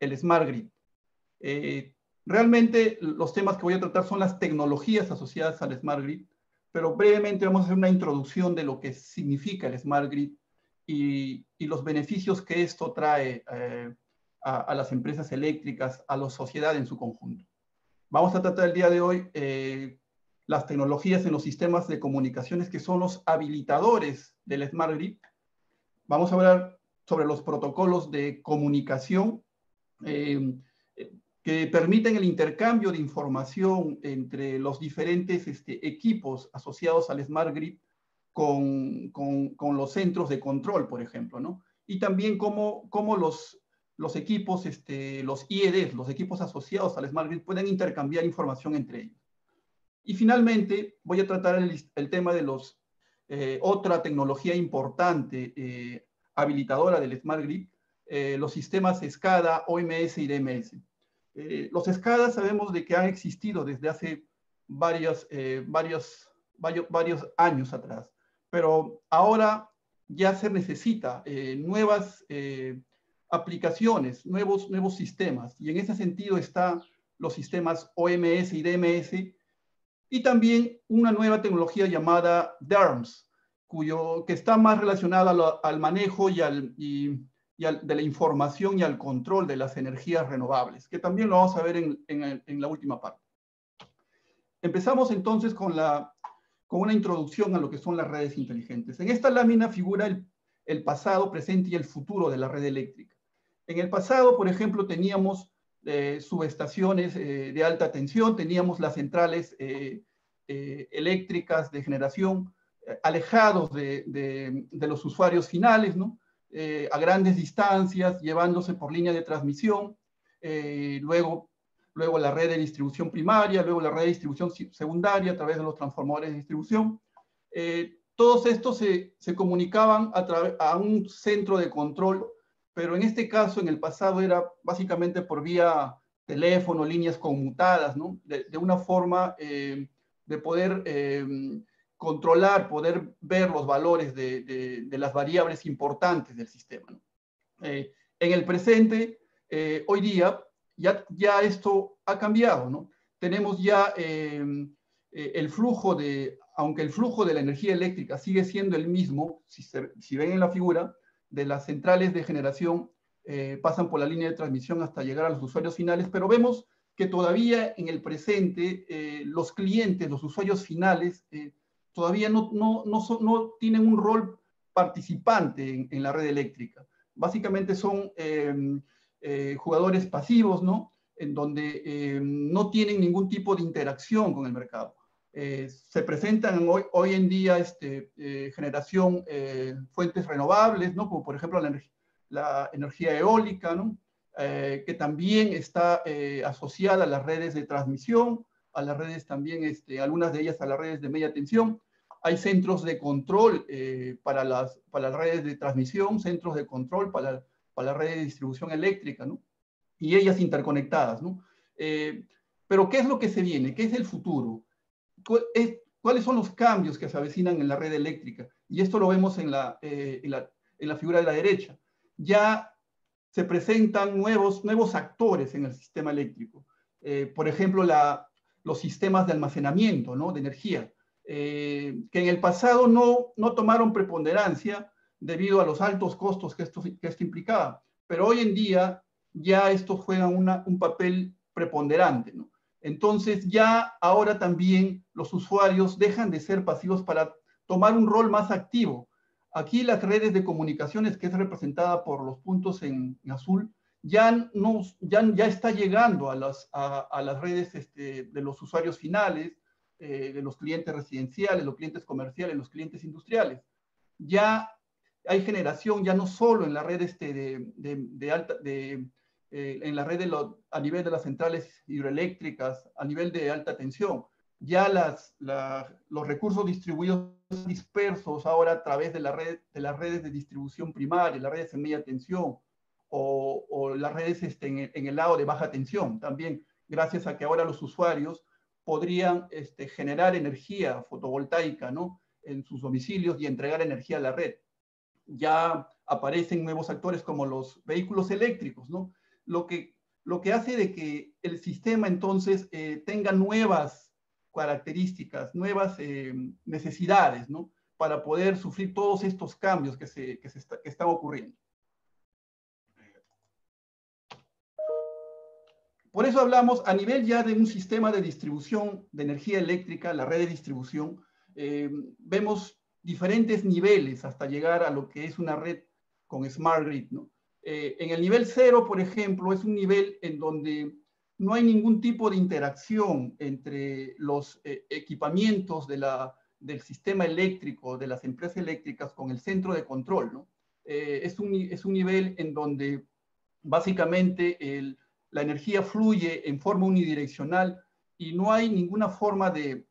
el Smart Grid. Eh, realmente los temas que voy a tratar son las tecnologías asociadas al Smart Grid, pero brevemente vamos a hacer una introducción de lo que significa el Smart Grid y, los beneficios que esto trae eh, a, las empresas eléctricas, a la sociedad en su conjunto. Vamos a tratar el día de hoy eh, las tecnologías en los sistemas de comunicaciones que son los habilitadores del Smart Grid. Vamos a hablar sobre los protocolos de comunicación eh, que permiten el intercambio de información entre los diferentes este, equipos asociados al Smart Grid con, con, los centros de control, por ejemplo, ¿no? Y también cómo, cómo los, los equipos, este, los IEDs, los equipos asociados al Smart Grid, pueden intercambiar información entre ellos. Y finalmente, voy a tratar el, tema de los, eh, otra tecnología importante eh, habilitadora del Smart Grid, eh, los sistemas SCADA, OMS y DMS. los SCADA sabemos de que han existido desde hace varios, varios, varios, varios años atrás pero ahora ya se necesita eh, nuevas eh, aplicaciones, nuevos, nuevos sistemas, y en ese sentido están los sistemas OMS y DMS, y también una nueva tecnología llamada DERMS, cuyo, que está más relacionada al, manejo y, al, de la información y al control de las energías renovables, que también lo vamos a ver en, la última parte. Empezamos entonces con la con una introducción a lo que son las redes inteligentes. En esta lámina figura el, pasado, presente y el futuro de la red eléctrica. En el pasado, por ejemplo, teníamos eh, subestaciones eh, de alta tensión, teníamos las centrales eh, eléctricas de generación alejados de, los usuarios finales, ¿no? A grandes distancias, llevándose por línea de transmisión. luego luego la red de distribución primaria, luego la red de distribución secundaria a través de los transformadores de distribución. Eh, todos estos se, comunicaban a, a un centro de control, pero en este caso, en el pasado, era básicamente por vía teléfono, líneas conmutadas, de, una forma eh, de poder eh, controlar, poder ver los valores de, de, las variables importantes del sistema. ¿no? en el presente, hoy día, ya, esto ha cambiado, ¿no? Tenemos ya em, eh, el flujo de, aunque el flujo de la energía eléctrica sigue siendo el mismo, si, si ven en la figura, de las centrales de generación eh, pasan por la línea de transmisión hasta llegar a los usuarios finales, pero vemos que todavía en el presente eh, los clientes, los usuarios finales, todavía no, no, no, no, tienen un rol participante en, en, la red eléctrica. Básicamente son em, eh, jugadores pasivos, ¿no? En donde eh, no tienen ningún tipo de interacción con el mercado. Eh, se presentan hoy, hoy en día este, generación fuentes renovables, ¿no? Como por ejemplo la, la energía eólica, ¿no? que también está asociada a las redes de transmisión, a las redes también, este, algunas de ellas a las redes de media tensión. Hay centros de control para, las, para las redes de transmisión, centros de control para para la red de distribución eléctrica, ¿no? Y ellas interconectadas, ¿no? Eh, pero ¿qué es lo que se viene? ¿Qué es el futuro? ¿Cuáles son los cambios que se avecinan en la red eléctrica? Y esto lo vemos en la, eh, en la, en la figura de la derecha. Ya se presentan nuevos, nuevos actores en el sistema eléctrico. Eh, por ejemplo, la, los sistemas de almacenamiento ¿no? de energía, que en el pasado no, no tomaron preponderancia debido a los altos costos que esto, que esto implicaba. Pero hoy en día ya esto juega un papel preponderante. ¿no? Entonces ya ahora también los usuarios dejan de ser pasivos para tomar un rol más activo. Aquí las redes de comunicaciones, que es representada por los puntos en, azul, ya, no, ya, ya está llegando a las, a, las redes este, de los usuarios finales, eh, de los clientes residenciales, los clientes comerciales, los clientes industriales. Ya hay generación ya no solo en la red este de, alta, de, eh, en la red de a nivel de las centrales hidroeléctricas, a nivel de alta tensión, ya las, los recursos distribuidos dispersos ahora a través de, la red, de las redes de distribución primaria, las redes en media tensión o, las redes este, en, en, el lado de baja tensión, también gracias a que ahora los usuarios podrían este, generar energía fotovoltaica ¿no? en sus domicilios y entregar energía a la red ya aparecen nuevos actores como los vehículos eléctricos, ¿no? lo que, lo que hace de que el sistema entonces eh, tenga nuevas características, nuevas eh, necesidades, ¿no? Para poder sufrir todos estos cambios que, se, que, se que están ocurriendo. Por eso hablamos a nivel ya de un sistema de distribución de energía eléctrica, la red de distribución, eh, vemos diferentes niveles hasta llegar a lo que es una red con Smart Grid. ¿no? Eh, en el nivel cero, por ejemplo, es un nivel en donde no hay ningún tipo de interacción entre los eh, equipamientos del sistema eléctrico, de las empresas eléctricas con el centro de control. ¿no? es, un, es un nivel en donde básicamente el la energía fluye en forma unidireccional y no hay ninguna forma de,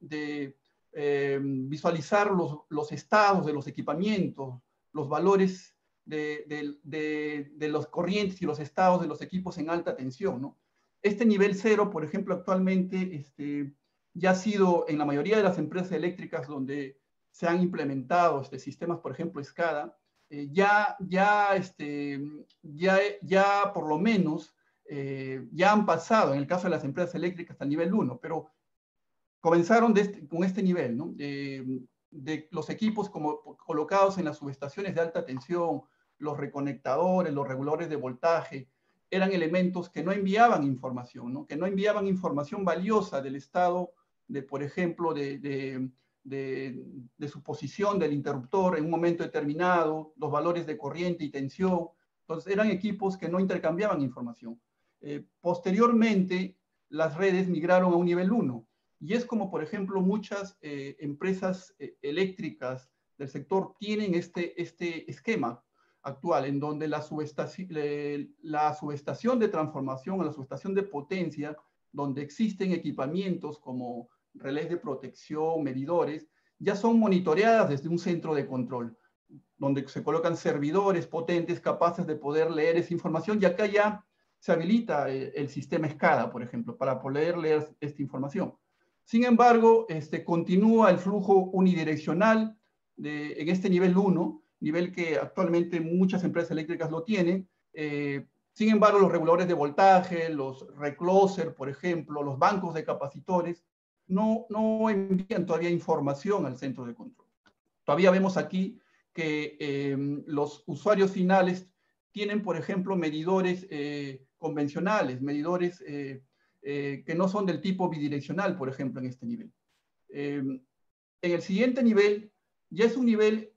eh, visualizar los, estados de los equipamientos, los valores de, los corrientes y los estados de los equipos en alta tensión. Este nivel cero, por ejemplo, actualmente este, ya ha sido en la mayoría de las empresas eléctricas donde se han implementado este, sistemas, por ejemplo, SCADA, eh, ya, ya, este, ya, ya por lo menos eh, ya han pasado, en el caso de las empresas eléctricas, al nivel 1, pero comenzaron este, con este nivel, ¿no? de los equipos como, colocados en las subestaciones de alta tensión, los reconectadores, los reguladores de voltaje, eran elementos que no enviaban información, ¿no? que no enviaban información valiosa del estado, de, por ejemplo, de, de, de, su posición del interruptor en un momento determinado, los valores de corriente y tensión. Entonces, eran equipos que no intercambiaban información. Eh, posteriormente, las redes migraron a un nivel 1. Y es como, por ejemplo, muchas eh, empresas eh, eléctricas del sector tienen este, este esquema actual, en donde la subestación, la subestación de transformación o la subestación de potencia, donde existen equipamientos como relés de protección, medidores, ya son monitoreadas desde un centro de control, donde se colocan servidores potentes capaces de poder leer esa información y acá ya se habilita eh, el, sistema SCADA, por ejemplo, para poder leer esta información. Sin embargo, este, continúa el flujo unidireccional en este nivel 1, nivel que actualmente muchas empresas eléctricas lo tienen. Eh, sin embargo, los reguladores de voltaje, los recloser, por ejemplo, los bancos de capacitores, no, no envían todavía información al centro de control. Todavía vemos aquí que eh, los usuarios finales tienen, por ejemplo, medidores convencionales, medidores eh, eh, que no son del tipo bidireccional, por ejemplo, en este nivel. Em, en el siguiente nivel, ya es un nivel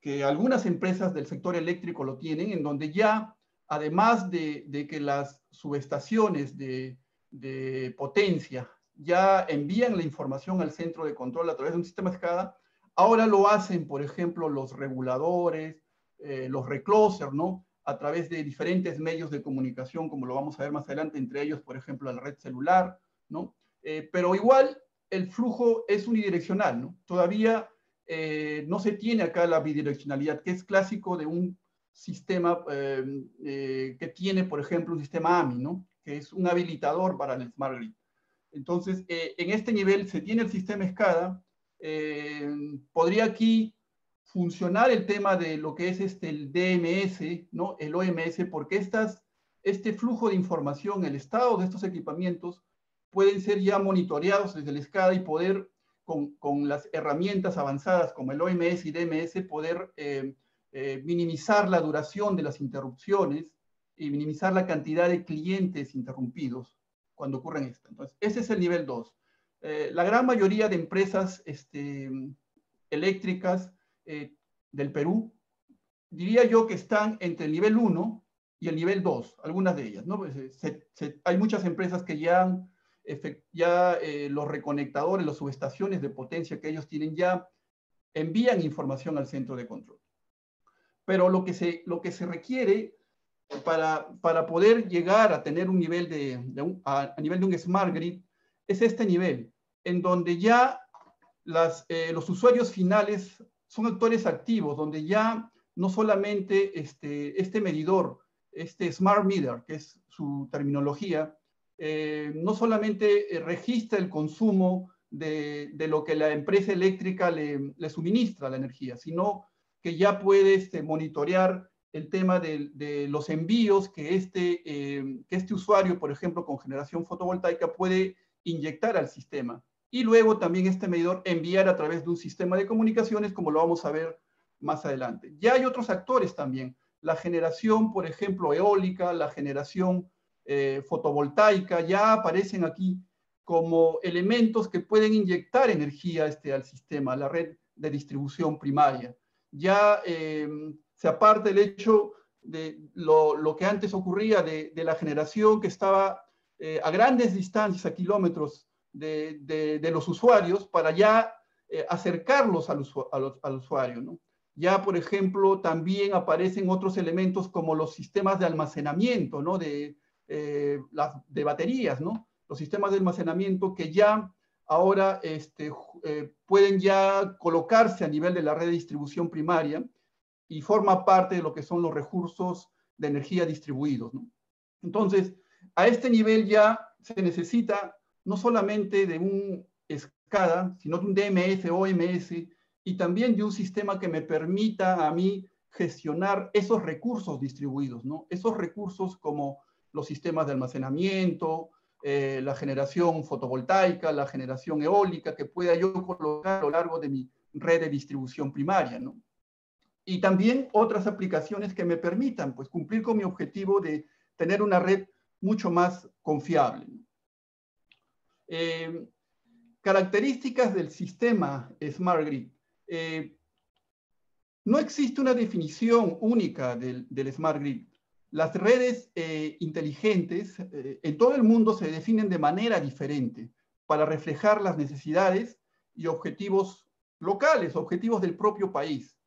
que, algunas empresas del sector eléctrico lo tienen, en donde ya, además de, que las subestaciones de, potencia ya envían la información al centro de control a través de un sistema SCADA, ahora lo hacen, por ejemplo, los reguladores, eh, los reclosers, ¿no? A través de diferentes medios de comunicación, como lo vamos a ver más adelante, entre ellos, por ejemplo, la red celular, ¿no? Eh, pero igual el flujo es unidireccional, ¿no? Todavía eh, no se tiene acá la bidireccionalidad, que es clásico de un sistema eh, que tiene, por ejemplo, un sistema AMI, ¿no? Que es un habilitador para el Smart Grid. Entonces, en este nivel se tiene el sistema SCADA, podría aquí funcionar el tema de lo que es este, el DMS, ¿no? el OMS, porque estas, este flujo de información, el estado de estos equipamientos, pueden ser ya monitoreados desde el SCADA y poder, con, con las herramientas avanzadas como el OMS y DMS, poder eh, eh, minimizar la duración de las interrupciones y minimizar la cantidad de clientes interrumpidos cuando ocurren esto. Entonces, ese es el nivel 2. Eh, la gran mayoría de empresas este, eléctricas eh, del Perú, diría yo que están entre el nivel 1 y el nivel 2, algunas de ellas. ¿no? Pues, eh, hay muchas empresas que ya, ya eh, los reconectadores, las subestaciones de potencia que ellos tienen ya envían información al centro de control. Pero lo que se, lo que se requiere para, para poder llegar a tener un nivel de, a, nivel de un smart grid es este nivel, en donde ya las, los usuarios finales son actores activos, donde ya no solamente este, este medidor, este smart meter, que es su terminología, eh, no solamente eh, registra el consumo de, de, lo que la empresa eléctrica le, le, suministra la energía, sino que ya puede este, monitorear el tema de, los envíos que este, eh, que este usuario, por ejemplo, con generación fotovoltaica puede inyectar al sistema. Y luego también este medidor enviar a través de un sistema de comunicaciones, como lo vamos a ver más adelante. Ya hay otros actores también. La generación, por ejemplo, eólica, la generación eh, fotovoltaica, ya aparecen aquí como elementos que pueden inyectar energía este, al sistema, a la red de distribución primaria. Ya eh, se aparta el hecho de lo, que antes ocurría de, la generación que estaba eh, a grandes distancias, a kilómetros de, los usuarios, para ya acercarlos al, al usuario. ¿no? Ya, por ejemplo, también aparecen otros elementos como los sistemas de almacenamiento, ¿no? De, eh, las, de baterías, ¿no? Los sistemas de almacenamiento que ya ahora este, eh, pueden ya colocarse a nivel de la red de distribución primaria y forma parte de lo que son los recursos de energía distribuidos. Entonces, a este nivel ya se necesita no solamente de un SCADA, sino de un DMS, OMS, y también de un sistema que me permita a mí gestionar esos recursos distribuidos, ¿no? Esos recursos como los sistemas de almacenamiento, eh, la generación fotovoltaica, la generación eólica, que pueda yo colocar a lo largo de mi red de distribución primaria, ¿no? Y también otras aplicaciones que me permitan, pues, cumplir con mi objetivo de tener una red mucho más confiable. Eh, características del sistema Smart Grid. Eh, no existe una definición única del, Smart Grid. Las redes eh, inteligentes eh, en todo el mundo se definen de manera diferente para reflejar las necesidades y objetivos locales, objetivos del propio país.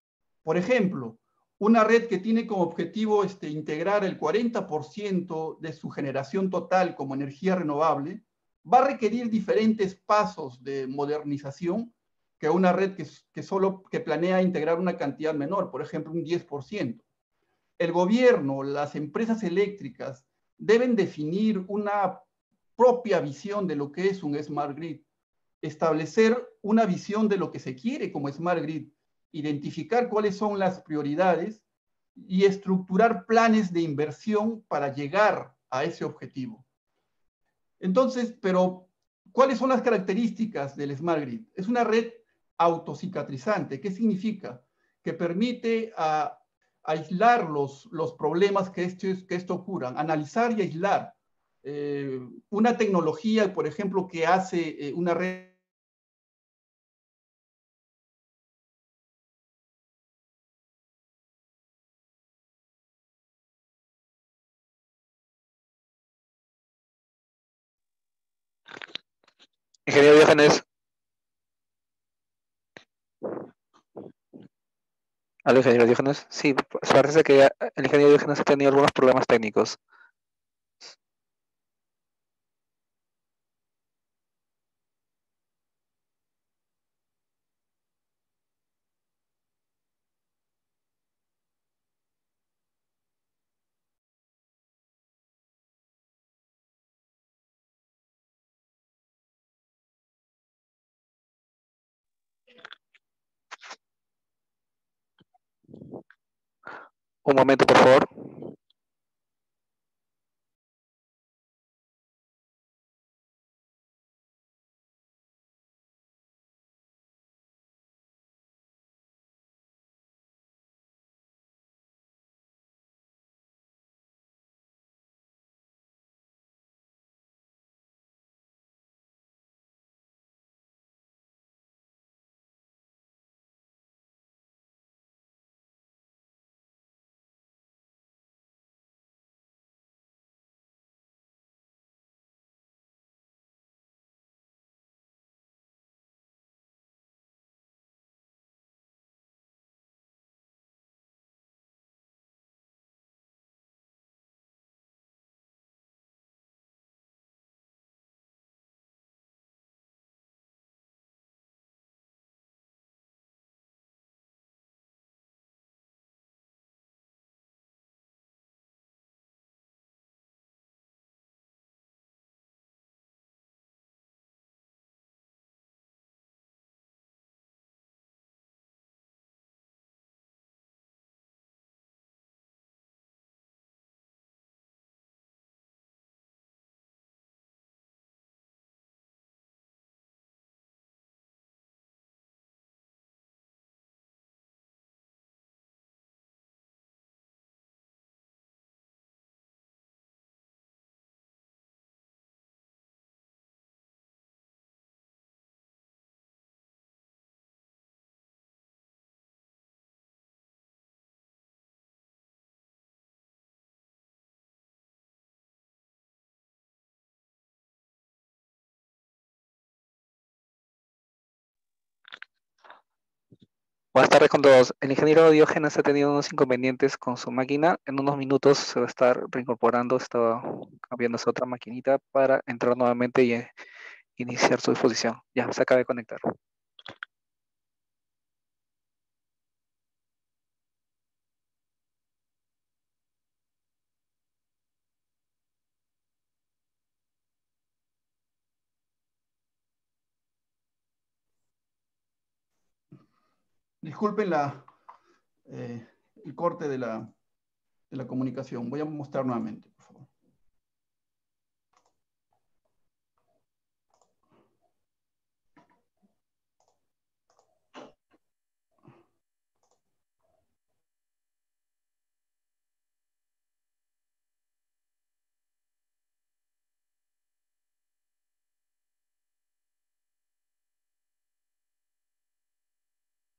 Por ejemplo, una red que tiene como objetivo este, integrar el 40% de su generación total como energía renovable, va a requerir diferentes pasos de modernización que una red que, solo que planea integrar una cantidad menor, por ejemplo, un 10%. El gobierno, las empresas eléctricas deben definir una propia visión de lo que es un smart grid, establecer una visión de lo que se quiere como smart grid, identificar cuáles son las prioridades y estructurar planes de inversión para llegar a ese objetivo. Entonces, pero, ¿cuáles son las características del Smart Grid? Es una red autocicatrizante. ¿Qué significa? Que permite aislar los, problemas que que esto ocurran, analizar y aislar. Eh, una tecnología, por ejemplo, que hace eh, una red Ingeniero Diógenes. ¿Al ingeniero Diógenes? Sí, parece que el ingeniero Diógenes ha tenido algunos problemas técnicos. Un momento, por favor. Buenas tardes con todos. El ingeniero Diógenes ha tenido unos inconvenientes con su máquina. En unos minutos se va a estar reincorporando, estaba cambiándose otra maquinita para entrar nuevamente y eh, iniciar su exposición. Ya, se acaba de conectar. Disculpen la, eh, el corte de la, de la comunicación. Voy a mostrar nuevamente,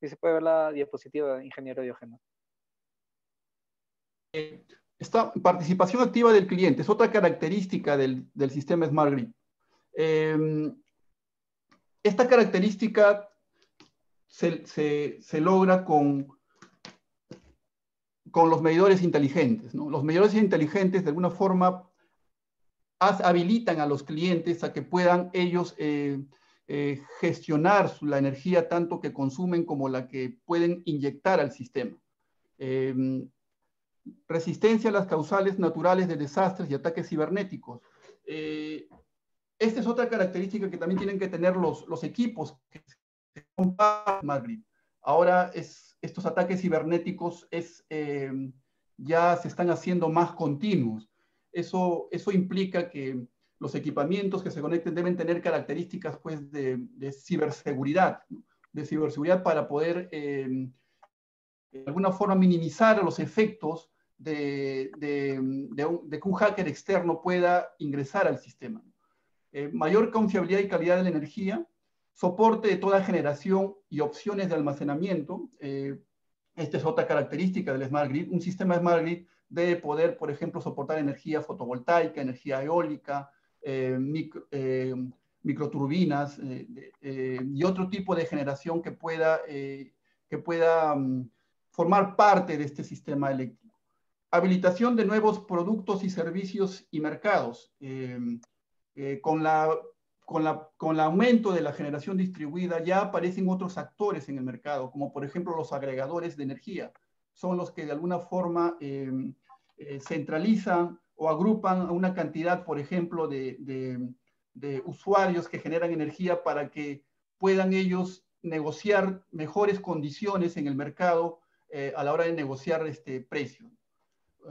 Se puede ver la diapositiva, ingeniero Diógenes. Esta participación activa del cliente es otra característica del, del sistema Smart Grid. Eh, esta característica se, se, se, logra con, con los medidores inteligentes. Los medidores inteligentes de alguna forma habilitan a los clientes a que puedan ellos eh, eh, gestionar la energía tanto que consumen como la que pueden inyectar al sistema. Eh, resistencia a las causales naturales de desastres y ataques cibernéticos. Eh, esta es otra característica que también tienen que tener los, los equipos que Madrid. Ahora es, estos ataques cibernéticos es, eh, ya se están haciendo más continuos. Eso, eso implica que los equipamientos que se conecten deben tener características pues, de, de ciberseguridad, ¿no? de ciberseguridad para poder eh, de alguna forma minimizar los efectos de, de, de, un, de, que un hacker externo pueda ingresar al sistema. Eh, mayor confiabilidad y calidad de la energía, soporte de toda generación y opciones de almacenamiento. Eh, esta es otra característica del Smart Grid. Un sistema Smart Grid debe poder, por ejemplo, soportar energía fotovoltaica, energía eólica, micro, eh, microturbinas eh, y otro tipo de generación que pueda, que pueda um, formar parte de este sistema eléctrico. Habilitación de nuevos productos y servicios y mercados. con, la, con, la, con el aumento de la generación distribuida ya aparecen otros actores en el mercado, como por ejemplo los agregadores de energía. Son los que de alguna forma centralizan o agrupan a una cantidad, por ejemplo, de, usuarios que generan energía para que puedan ellos negociar mejores condiciones en el mercado eh, a la hora de negociar este precio.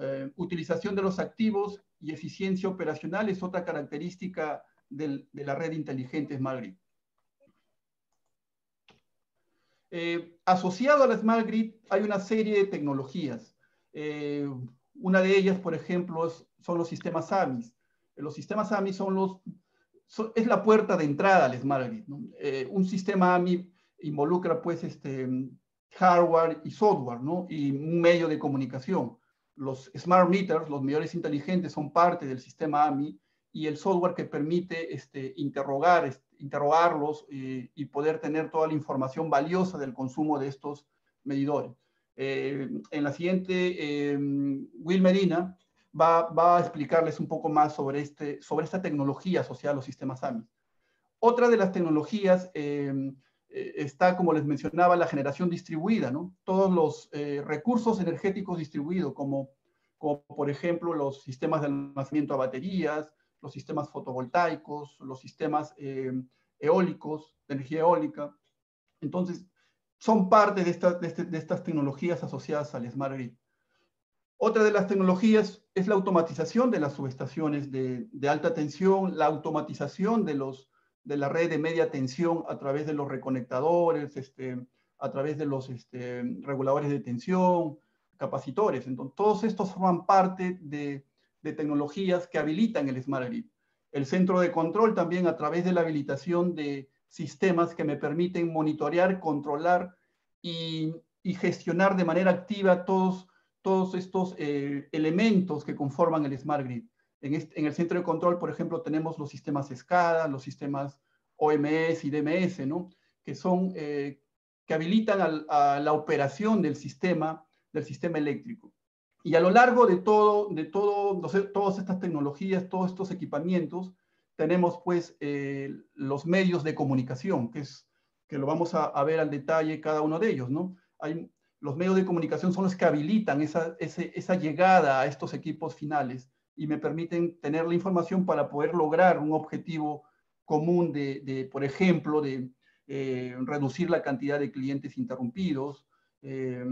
Eh, utilización de los activos y eficiencia operacional es otra característica de la red inteligente Smart Grid. Eh, asociado a la Smart Grid hay una serie de tecnologías. Una de ellas, por ejemplo, es, son los sistemas AMIS. Los sistemas AMIS son los, son, es la puerta de entrada al Smart Grid. ¿no? Eh, un sistema AMI involucra pues este, hardware y software, ¿no? Y un medio de comunicación. Los smart meters, los medidores inteligentes, son parte del sistema AMI y el software que permite este, interrogar, este, interrogarlos y, y poder tener toda la información valiosa del consumo de estos medidores. Eh, en la siguiente, eh, Will Medina va, a explicarles un poco más sobre, este, sobre esta tecnología asociada a los sistemas AMI. Otra de las tecnologías eh, está, como les mencionaba, la generación distribuida, ¿no? Todos los eh, recursos energéticos distribuidos, como, como por ejemplo los sistemas de almacenamiento a baterías, los sistemas fotovoltaicos, los sistemas eh, eólicos, de energía eólica. Entonces, son parte de, esta, de, este, de, estas tecnologías asociadas al Smart Grid. Otra de las tecnologías es la automatización de las subestaciones de, alta tensión, la automatización de, los, de la red de media tensión a través de los reconectadores, este, a través de los este, reguladores de tensión, capacitores. Entonces, todos estos forman parte de, de tecnologías que habilitan el Smart Grid. El centro de control también a través de la habilitación de sistemas que me permiten monitorear, controlar y, y gestionar de manera activa todos, todos estos eh, elementos que conforman el Smart Grid. En, el centro de control, por ejemplo, tenemos los sistemas SCADA, los sistemas OMS y DMS, ¿no? que son, eh, que habilitan a la operación del sistema, del sistema eléctrico. Y a lo largo de, todo, de todo, todas estas tecnologías, todos estos equipamientos, tenemos pues eh, los medios de comunicación, que, es, que lo vamos a, ver al detalle cada uno de ellos, ¿no? Hay, los medios de comunicación son los que habilitan esa, esa llegada a estos equipos finales y me permiten tener la información para poder lograr un objetivo común de, de por ejemplo, de eh, reducir la cantidad de clientes interrumpidos, eh,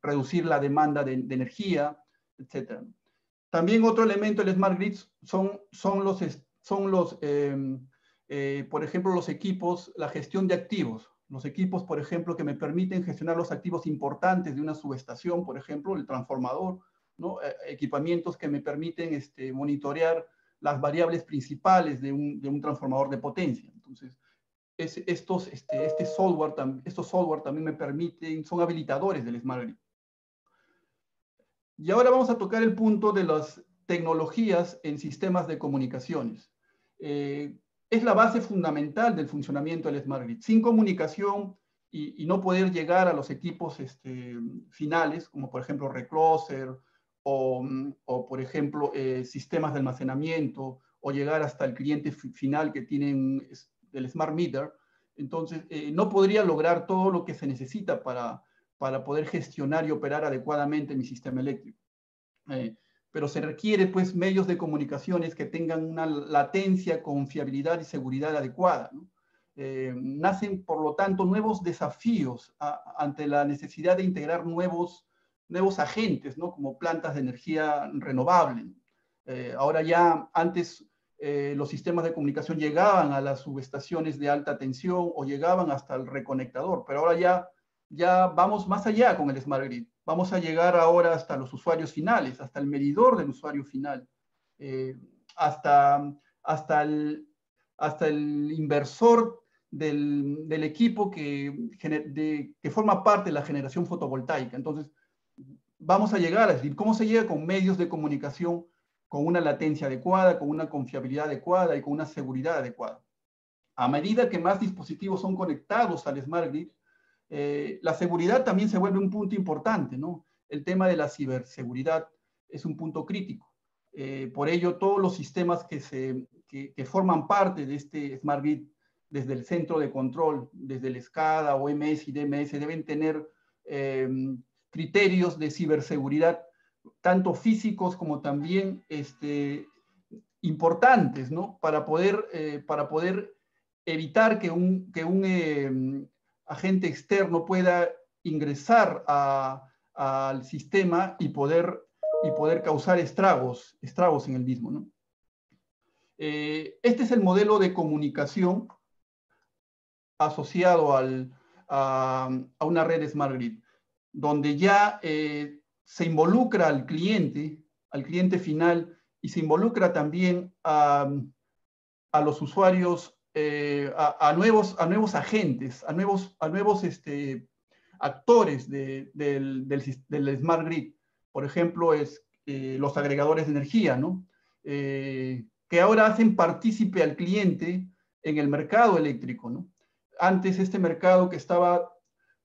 reducir la demanda de, energía, etc. También otro elemento del Smart Grid son, son los, son los eh, por ejemplo, los equipos, la gestión de activos. Los equipos, por ejemplo, que me permiten gestionar los activos importantes de una subestación, por ejemplo, el transformador, ¿no? equipamientos que me permiten este, monitorear las variables principales de un, de un transformador de potencia. Entonces, estos, este, este software, estos software también me permiten, son habilitadores del Smart Grid. Y ahora vamos a tocar el punto de las tecnologías en sistemas de comunicaciones. Eh, es la base fundamental del funcionamiento del Smart Grid. Sin comunicación y, no poder llegar a los equipos este, finales, como por ejemplo Recloser o, o por ejemplo eh, sistemas de almacenamiento o llegar hasta el cliente final que tienen del Smart Meter, entonces eh, no podría lograr todo lo que se necesita para, para poder gestionar y operar adecuadamente mi sistema eléctrico. Eh, pero se requiere pues medios de comunicaciones que tengan una latencia, confiabilidad y seguridad adecuada. Eh, nacen, por lo tanto, nuevos desafíos ante la necesidad de integrar nuevos, nuevos agentes, ¿no? como plantas de energía renovable. ahora ya, antes eh, los sistemas de comunicación llegaban a las subestaciones de alta tensión o llegaban hasta el reconectador, pero ahora ya, ya vamos más allá con el Smart Grid. Vamos a llegar ahora hasta los usuarios finales, hasta el medidor del usuario final, eh, hasta, hasta, el, hasta el inversor del, equipo que, que forma parte de la generación fotovoltaica. Entonces, vamos a llegar a decir, ¿cómo se llega con medios de comunicación con una latencia adecuada, con una confiabilidad adecuada y con una seguridad adecuada. A medida que más dispositivos son conectados al Smart Grid, eh, la seguridad también se vuelve un punto importante, ¿no? El tema de la ciberseguridad es un punto crítico. Eh, por ello, todos los sistemas que, se, que, forman parte de este Smart Grid, desde el centro de control, desde el SCADA, OMS y DMS, deben tener eh, criterios de ciberseguridad tanto físicos como también este, importantes, ¿no? Para poder, eh, para poder evitar que un, que un em, agente externo pueda ingresar al sistema y poder, y poder causar estragos, estragos en el mismo, ¿no? Eh, este es el modelo de comunicación asociado al, a, una red Smart Grid, donde ya eh, se involucra al cliente, al cliente final, y se involucra también a, los usuarios, eh, a, nuevos, a nuevos agentes, a nuevos, a nuevos este, actores del, Smart Grid. Por ejemplo, es, eh, los agregadores de energía, ¿no? Eh, que ahora hacen partícipe al cliente en el mercado eléctrico. ¿no? Antes este mercado que estaba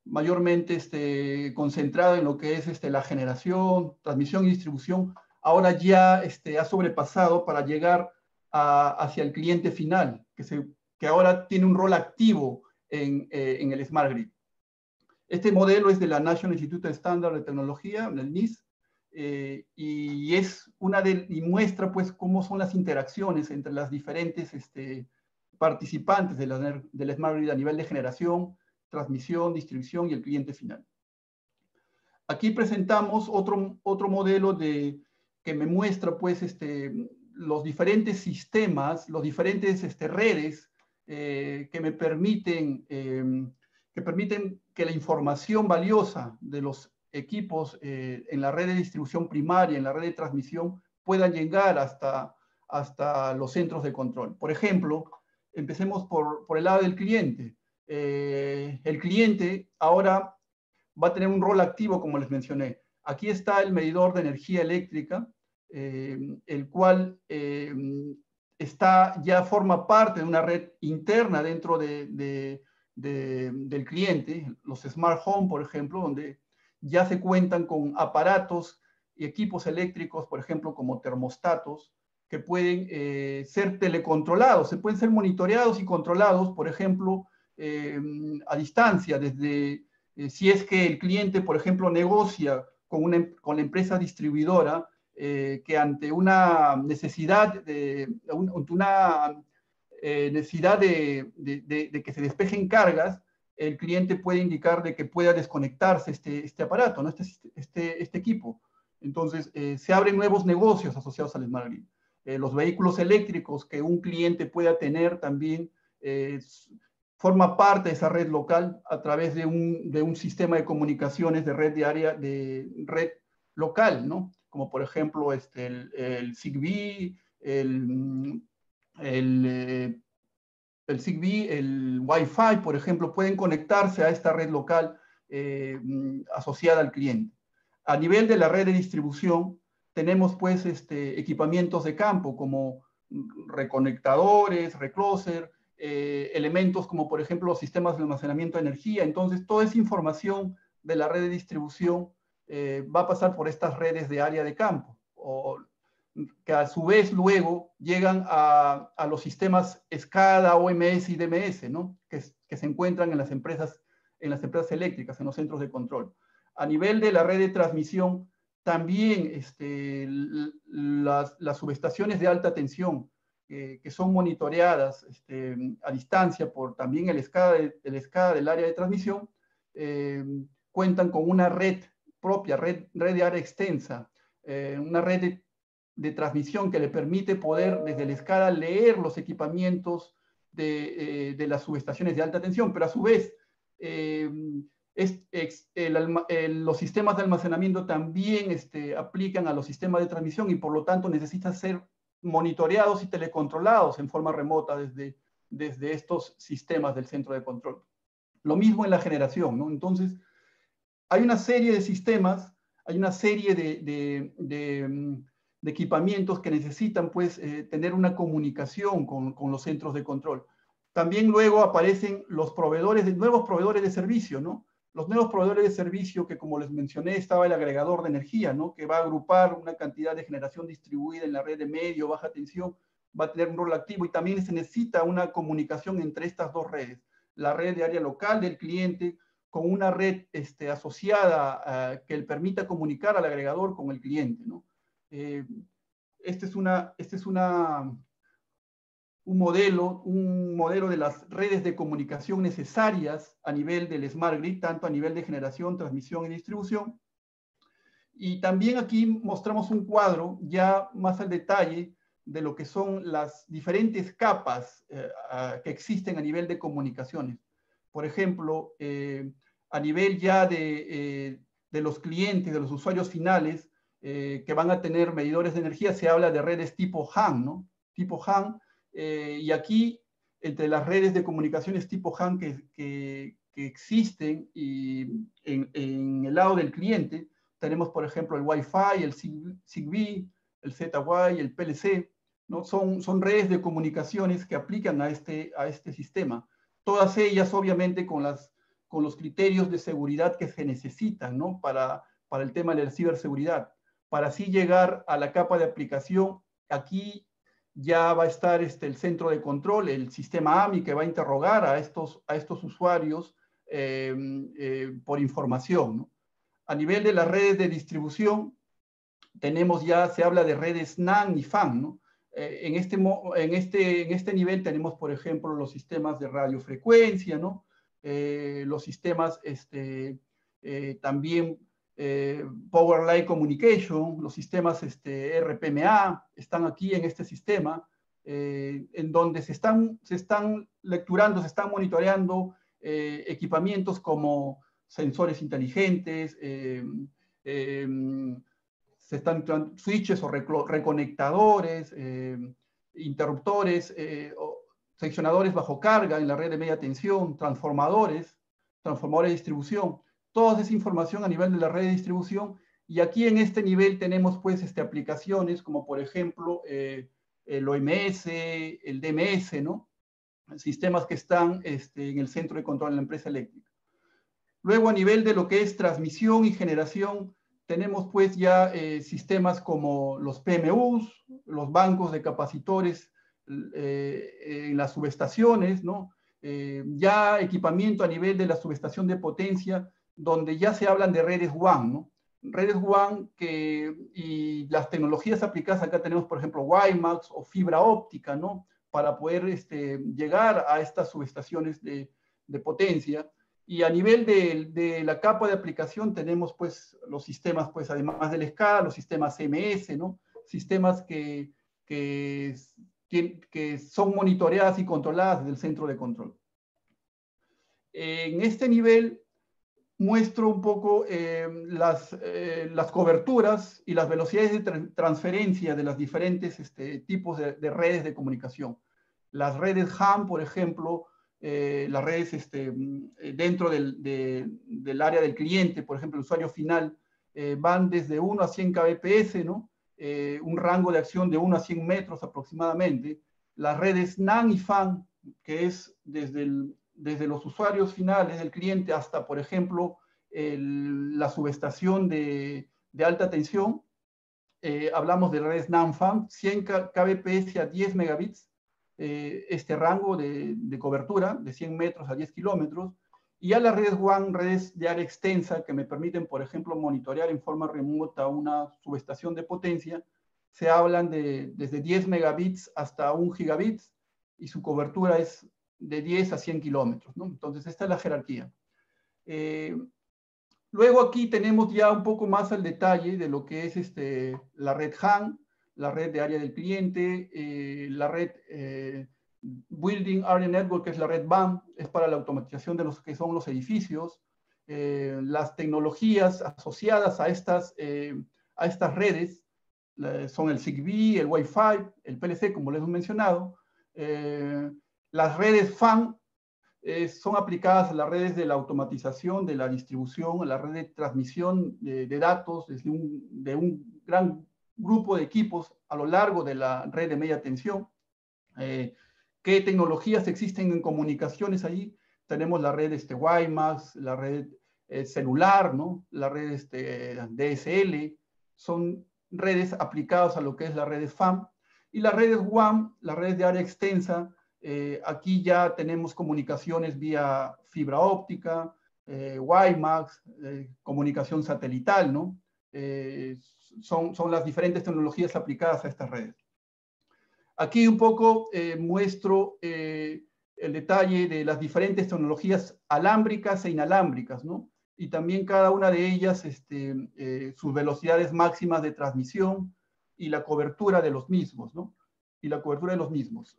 mayormente este, concentrado en lo que es este, la generación, transmisión y distribución, ahora ya este, ha sobrepasado para llegar hacia el cliente final, que, ahora tiene un rol activo en, eh, en, el Smart Grid. Este modelo es de la National Institute of Standard de Tecnología, el NIS, eh, y, es una de, y muestra pues cómo son las interacciones entre las diferentes este, participantes del Smart Grid a nivel de generación, transmisión, distribución y el cliente final. Aquí presentamos otro, otro modelo de, que me muestra pues, este, los diferentes sistemas, los diferentes este, redes eh, que me permiten, em, que permiten que la información valiosa de los equipos eh, en la red de distribución primaria, en la red de transmisión, puedan llegar hasta, hasta los centros de control. Por ejemplo, empecemos por, por el lado del cliente. Eh, el cliente ahora va a tener un rol activo, como les mencioné. Aquí está el medidor de energía eléctrica, eh, el cual eh, está, ya forma parte de una red interna dentro de, del cliente, los smart home, por ejemplo, donde ya se cuentan con aparatos y equipos eléctricos, por ejemplo, como termostatos, que pueden eh, ser telecontrolados, se pueden ser monitoreados y controlados, por ejemplo, eh, a distancia, desde eh, si es que el cliente, por ejemplo, negocia con, una, em, con la empresa distribuidora, que ante una necesidad de una necesidad de, de, que se despejen cargas, el cliente puede indicar de que pueda desconectarse este, este aparato, ¿no? este, este, este equipo. Entonces, se abren nuevos negocios asociados al Smart Grid. Eh, los vehículos eléctricos que un cliente pueda tener también eh, forma parte de esa red local a través de un, de un, sistema de comunicaciones de red diaria, de red local, ¿no? Como por ejemplo este, el, el Zigbee, el, el, eh, el Zigbee, el Wi-Fi, por ejemplo, pueden conectarse a esta red local asociada al cliente. A nivel de la red de distribución, tenemos pues este, equipamientos de campo como reconectadores, recloser, eh, elementos como por ejemplo sistemas de almacenamiento de energía. Entonces, toda esa información de la red de distribución eh, va a pasar por estas redes de área de campo, o, que a su vez luego llegan a, los sistemas SCADA, OMS y DMS, ¿no? que, se encuentran en las, empresas, en las empresas eléctricas, en los centros de control. A nivel de la red de transmisión, también este, las, subestaciones de alta tensión, que son monitoreadas este, a distancia por también el SCADA, el SCADA del área de transmisión, eh, cuentan con una red propia, red, de área extensa, eh, una red de, transmisión que le permite poder desde el SCADA leer los equipamientos de, eh, las subestaciones de alta tensión, pero a su vez es, los sistemas de almacenamiento también este, aplican a los sistemas de transmisión y por lo tanto necesitan ser monitoreados y telecontrolados en forma remota desde estos sistemas del centro de control. Lo mismo en la generación, ¿no? Entonces, hay una serie de sistemas, hay una serie de, de, equipamientos que necesitan, pues, eh, tener una comunicación con, con, los centros de control. También luego aparecen los proveedores, de, nuevos proveedores de servicio, ¿no? los nuevos proveedores de servicio, que como les mencioné, estaba el agregador de energía, ¿no? que va a agrupar una cantidad de generación distribuida en la red de medio, baja tensión, va a tener un rol activo y también se necesita una comunicación entre estas dos redes, la red de área local del cliente con una red este, asociada uh, que le permita comunicar al agregador con el cliente. ¿no? Eh, esta es una, este es una un modelo, un modelo de las redes de comunicación necesarias a nivel del Smart Grid, tanto a nivel de generación, transmisión y distribución. Y también aquí mostramos un cuadro ya más al detalle de lo que son las diferentes capas eh, que existen a nivel de comunicaciones. Por ejemplo, eh, a nivel ya de, eh, de, los clientes, de los usuarios finales, que van a tener medidores de energía, se habla de redes tipo HAN, ¿no? Tipo HAN, eh, y aquí, entre las redes de comunicaciones tipo HAN que, que, existen y en, en, el lado del cliente, tenemos, por ejemplo, el Wi-Fi, el Zigbee, el ZY, el PLC, ¿no? son, son redes de comunicaciones que aplican a este, a este sistema. Todas ellas, obviamente, con, las, con los criterios de seguridad que se necesitan ¿no? para, para el tema de la ciberseguridad, para así llegar a la capa de aplicación. Aquí ya va a estar este, el centro de control, el sistema AMI que va a interrogar a estos, a estos usuarios em, eh, por información. A nivel de las redes de distribución, tenemos ya, se habla de redes NAN y FAN. Eh, en, este, en, este, en este nivel tenemos, por ejemplo, los sistemas de radiofrecuencia, ¿no? Eh, los sistemas este, también eh, Power Line Communication, los sistemas este, RPMA, están aquí en este sistema, eh, en donde se están, se están lecturando, se están monitoreando eh, equipamientos como sensores inteligentes, se están switches o reconectadores, interruptores, seccionadores bajo carga en la red de media tensión, transformadores, transformadores de distribución toda esa información a nivel de la red de distribución. Y aquí en este nivel tenemos pues este, aplicaciones como por ejemplo eh, el OMS, el DMS, ¿no? sistemas que están este, en el centro de control de la empresa eléctrica. Luego, a nivel de lo que es transmisión y generación, tenemos pues ya eh, sistemas como los PMUs, los bancos de capacitores eh, en las subestaciones, ¿no? Eh, ya equipamiento a nivel de la subestación de potencia, donde ya se hablan de redes WAN, ¿no? Redes WAN que, y las tecnologías aplicadas, acá tenemos por ejemplo WiMAX o fibra óptica, ¿no? Para poder este, llegar a estas subestaciones de, de potencia. Y a nivel de, de, la capa de aplicación tenemos pues los sistemas, pues además del SCADA, los sistemas CMS, ¿no? Sistemas que, que, que son monitoreadas y controladas desde el centro de control. En este nivel muestro un poco eh, las, eh, las, coberturas y las velocidades de tra transferencia de los diferentes este, tipos de, de, redes de comunicación. Las redes HAM, por ejemplo, eh, las redes este, dentro del, de, del, área del cliente, por ejemplo, el usuario final, van desde 1 a 100 kbps, ¿no? Eh, un rango de acción de 1 a 100 metros aproximadamente. Las redes NAN y FAN, que es desde, desde los usuarios finales del cliente hasta, por ejemplo, el, la subestación de, de alta tensión, eh, hablamos de redes NAN-FAN, 100 kbps a 10 megabits, eh, este rango de, de, cobertura de 100 metros a 10 kilómetros, y a las redes WAN, redes de área extensa que me permiten, por ejemplo, monitorear en forma remota una subestación de potencia, se hablan de desde 10 megabits hasta 1 gigabit y su cobertura es de 10 a 100 kilómetros. Entonces, esta es la jerarquía. Eh, luego aquí tenemos ya un poco más al detalle de lo que es este, la red HAN, la red de área del cliente, eh, la red eh, Building Area Network, que es la red BAM, es para la automatización de los que son los edificios, eh, las tecnologías asociadas a estas, eh, a estas redes eh, son el ZigBee, el Wi-Fi, el PLC, como les he mencionado. las redes FAN son aplicadas a las redes de la automatización, de la distribución, a la red de transmisión de, de datos desde un, de un gran grupo de equipos a lo largo de la red de media tensión. Eh, ¿Qué tecnologías existen en comunicaciones ahí? Tenemos la red este, WiMAX, la red eh, celular, ¿no? la red este, DSL, son redes aplicadas a lo que es la red FAM. Y las redes WAM, las redes de área extensa, eh, aquí ya tenemos comunicaciones vía fibra óptica, WiMAX, eh, comunicación satelital, ¿no? Son, son las diferentes tecnologías aplicadas a estas redes. Aquí un poco eh, muestro eh, el detalle de las diferentes tecnologías alámbricas e inalámbricas, ¿no? Y también cada una de ellas, este, eh, sus velocidades máximas de transmisión y la cobertura de los mismos, ¿no? Y la cobertura de los mismos.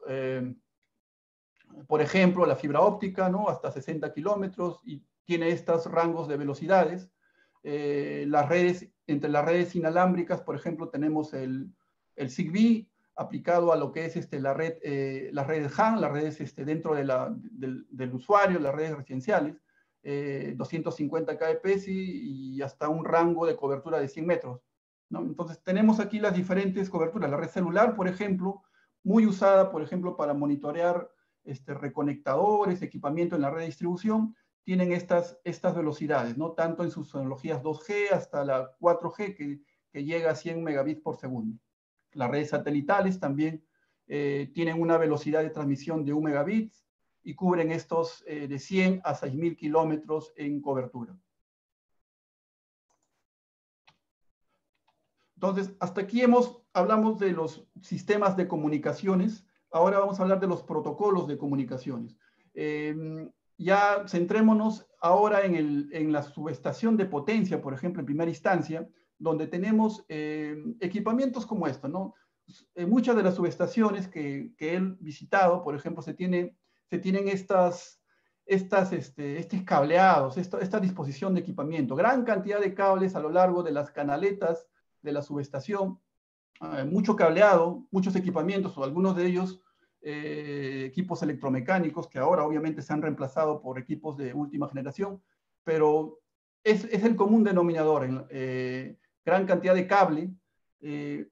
Por ejemplo, la fibra óptica, ¿no? Hasta 60 kilómetros y tiene estos rangos de velocidades. Las redes, entre las redes inalámbricas, por ejemplo, tenemos el, el ZigBee, aplicado a lo que es este, la red, eh, las redes HAN, las redes este, dentro del, del, usuario, las redes residenciales, eh, 250 kbps y, y, hasta un rango de cobertura de 100 metros. Entonces tenemos aquí las diferentes coberturas. La red celular, por ejemplo, muy usada, por ejemplo, para monitorear este, reconectadores, equipamiento en la red de distribución, tienen estas, estas velocidades, ¿no? tanto en sus tecnologías 2G hasta la 4G, que, que llega a 100 megabits por segundo. Las redes satelitales también eh, tienen una velocidad de transmisión de 1 megabit y cubren estos eh, de 100 a 6.000 kilómetros en cobertura. Entonces, hasta aquí hemos, hablamos de los sistemas de comunicaciones. Ahora vamos a hablar de los protocolos de comunicaciones. Eh, ya centrémonos ahora en, el, en, la subestación de potencia, por ejemplo, en primera instancia, donde tenemos eh, equipamientos como esto, ¿no? En muchas de las subestaciones que, que he visitado, por ejemplo, se, tiene, se tienen estas, estas, este, estos cableados, esta, esta disposición de equipamiento, gran cantidad de cables a lo largo de las canaletas de la subestación, eh, mucho cableado, muchos equipamientos, o algunos de ellos eh, equipos electromecánicos que ahora obviamente se han reemplazado por equipos de última generación, pero es, es el común denominador. Eh, gran cantidad de cable. Eh,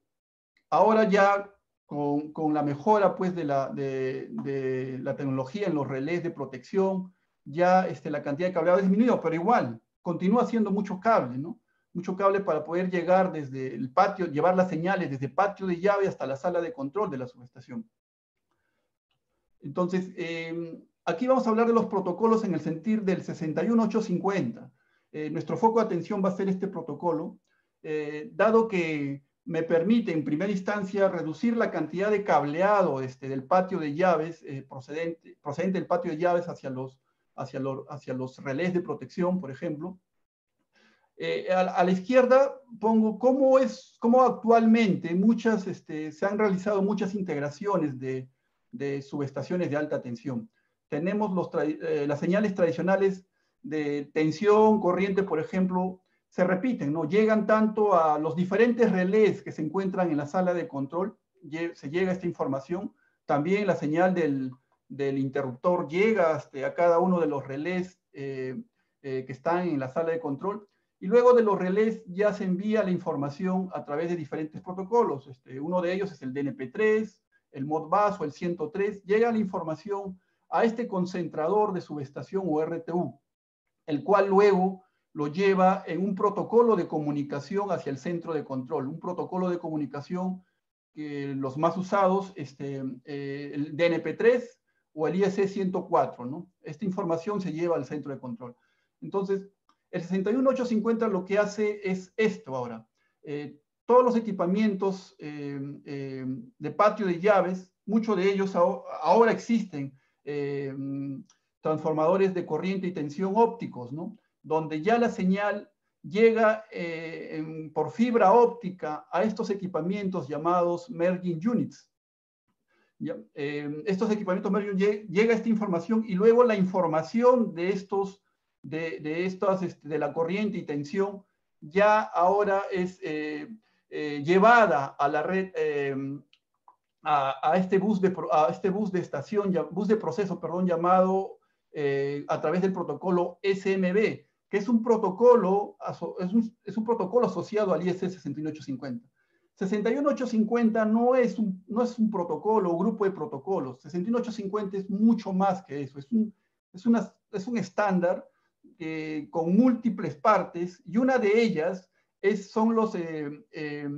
ahora ya con, la mejora pues, de, la, tecnología en los relés de protección, ya este, la cantidad de cableado ha disminuido, pero igual, continúa siendo mucho cable, ¿no? Mucho cable para poder llegar desde el patio, llevar las señales desde patio de llave hasta la sala de control de la subestación. Entonces, eh, aquí vamos a hablar de los protocolos en el sentido del 61850. Eh, nuestro foco de atención va a ser este protocolo, eh, dado que me permite en primera instancia reducir la cantidad de cableado este, del patio de llaves eh, procedente, procedente del patio de llaves hacia los, hacia, los, hacia los relés de protección, por ejemplo. Eh, a, la izquierda pongo cómo, es, cómo actualmente muchas, este, se han realizado muchas integraciones de, de subestaciones de alta tensión. Tenemos los eh, las señales tradicionales de tensión, corriente, por ejemplo, se repiten, ¿no? Llegan tanto a los diferentes relés que se encuentran en la sala de control, se llega esta información, también la señal del, del interruptor llega hasta a cada uno de los relés eh, eh, que están en la sala de control, y luego de los relés ya se envía la información a través de diferentes protocolos. Este, uno de ellos es el DNP3, el Modbus o el 103. Llega la información a este concentrador de subestación o RTU, el cual luego lo lleva en un protocolo de comunicación hacia el centro de control, un protocolo de comunicación que los más usados, este, eh, el DNP3 o el IEC 104, ¿no? Esta información se lleva al centro de control. Entonces, el 61850 lo que hace es esto ahora. Eh, todos los equipamientos eh, de patio de llaves, muchos de ellos ahora existen transformadores de corriente y tensión ópticos, ¿no? Donde ya la señal llega eh, por fibra óptica a estos equipamientos llamados merging units. Eh, estos equipamientos merging llega esta información y luego la información de estos, de, estas, este, de la corriente y tensión ya ahora es eh, llevada a la red, eh, a, este bus de, este bus de estación, bus de proceso, perdón, llamado a través del protocolo SMB, que es un protocolo, es un, es un protocolo asociado al IEC 61850. 61850 no es, un, no es un protocolo o grupo de protocolos. 61850 es mucho más que eso. Es un, es una, es un estándar eh, con múltiples partes y una de ellas es, son los, eh,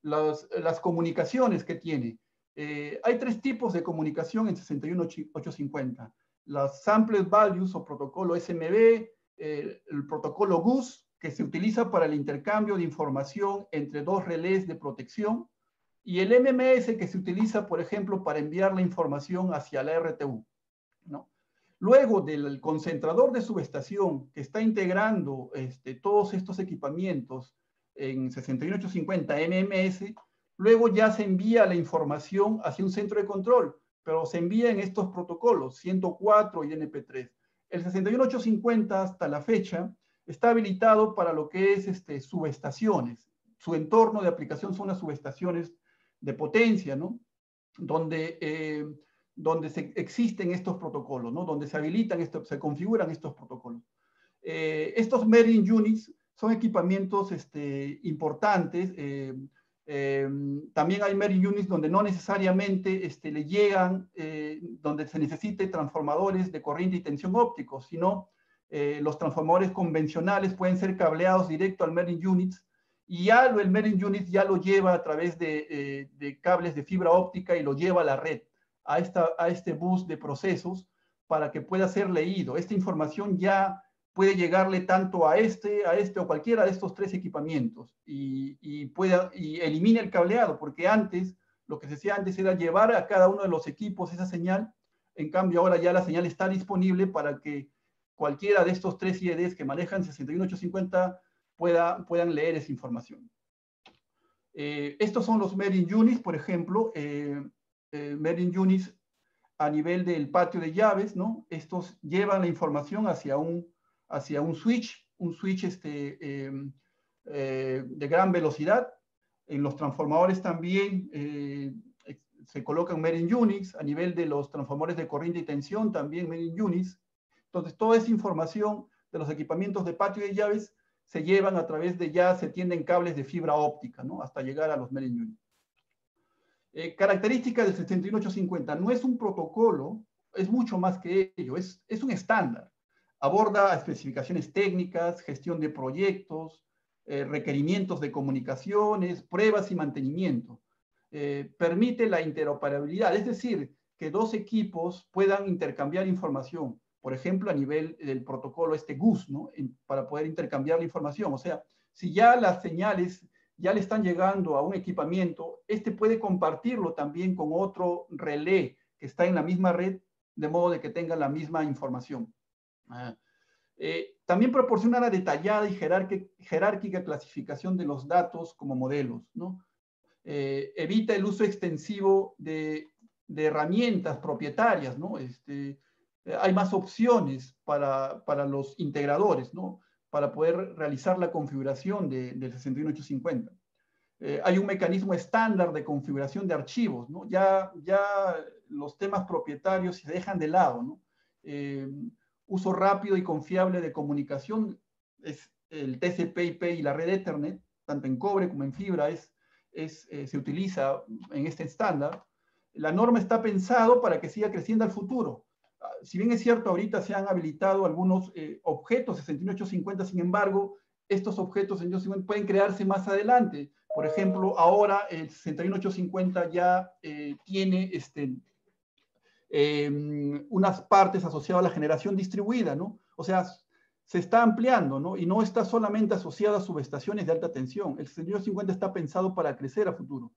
los, las comunicaciones que tiene. Eh, hay tres tipos de comunicación en 61850. Las Sampled Values o protocolo SMB, el protocolo GUS, que se utiliza para el intercambio de información entre dos relés de protección, y el MMS, que se utiliza, por ejemplo, para enviar la información hacia la RTU. ¿no? Luego del concentrador de subestación que está integrando este, todos estos equipamientos en 6850 MMS, luego ya se envía la información hacia un centro de control, pero se envía en estos protocolos 104 y NP3. El 61850 hasta la fecha está habilitado para lo que es este, subestaciones. Su entorno de aplicación son las subestaciones de potencia, ¿no? Donde, eh, donde se, existen estos protocolos, ¿no? Donde se habilitan, se configuran estos protocolos. Eh, estos Marine Units son equipamientos este, importantes. Eh, eh, también hay Marine Units donde no necesariamente este, le llegan, eh, donde se necesite transformadores de corriente y tensión ópticos, sino eh, los transformadores convencionales pueden ser cableados directo al Marine Units y ya el Marine Unit ya lo lleva a través de, eh, de, cables de fibra óptica y lo lleva a la red, a, esta, a este bus de procesos para que pueda ser leído. Esta información ya puede llegarle tanto a este, a este o cualquiera de estos tres equipamientos y, y, elimina el cableado, porque antes, lo que se hacía antes era llevar a cada uno de los equipos esa señal, en cambio ahora ya la señal está disponible para que cualquiera de estos tres IEDs que manejan 61850 pueda, puedan leer esa información. Eh, estos son los Merin Units, por ejemplo, eh, eh, Merin Units a nivel del patio de llaves, ¿no? Estos llevan la información hacia un hacia un switch, un switch este, eh, eh, de gran velocidad. En los transformadores también eh, se colocan Merin Unix, a nivel de los transformadores de corriente y tensión también Merin Unix. Entonces, toda esa información de los equipamientos de patio y de llaves se llevan a través de ya, se tienden cables de fibra óptica, ¿no? Hasta llegar a los Merin Unix. Eh, característica del 71850, no es un protocolo, es mucho más que ello, es, es un estándar. Aborda especificaciones técnicas, gestión de proyectos, eh, requerimientos de comunicaciones, pruebas y mantenimiento. Eh, permite la interoperabilidad, es decir, que dos equipos puedan intercambiar información, por ejemplo, a nivel del protocolo este GUS, ¿no? para poder intercambiar la información. O sea, si ya las señales ya le están llegando a un equipamiento, este puede compartirlo también con otro relé que está en la misma red, de modo de que tenga la misma información. Eh, también proporciona una detallada y jerárquica, clasificación de los datos como modelos. ¿no? Eh, evita el uso extensivo de, herramientas propietarias. ¿no? Este, hay más opciones para, para los integradores. ¿no? para poder realizar la configuración del 61850. Eh, hay un mecanismo estándar de configuración de archivos, ¿no? Ya, ya los temas propietarios se dejan de lado, ¿no? Eh, uso rápido y confiable de comunicación es el TCP/IP y la red Ethernet, tanto en cobre como en fibra, es, eh, se utiliza en este estándar. La norma está pensado para que siga creciendo al futuro si bien es cierto, ahorita se han habilitado algunos eh, objetos 6850, sin embargo, estos objetos 6850 pueden crearse más adelante. Por ejemplo, ahora el 61850 ya eh, tiene este, em, unas partes asociadas a la generación distribuida, ¿no? O sea, se está ampliando, ¿no? Y no está solamente asociada a subestaciones de alta tensión. El 6850 está pensado para crecer a futuro.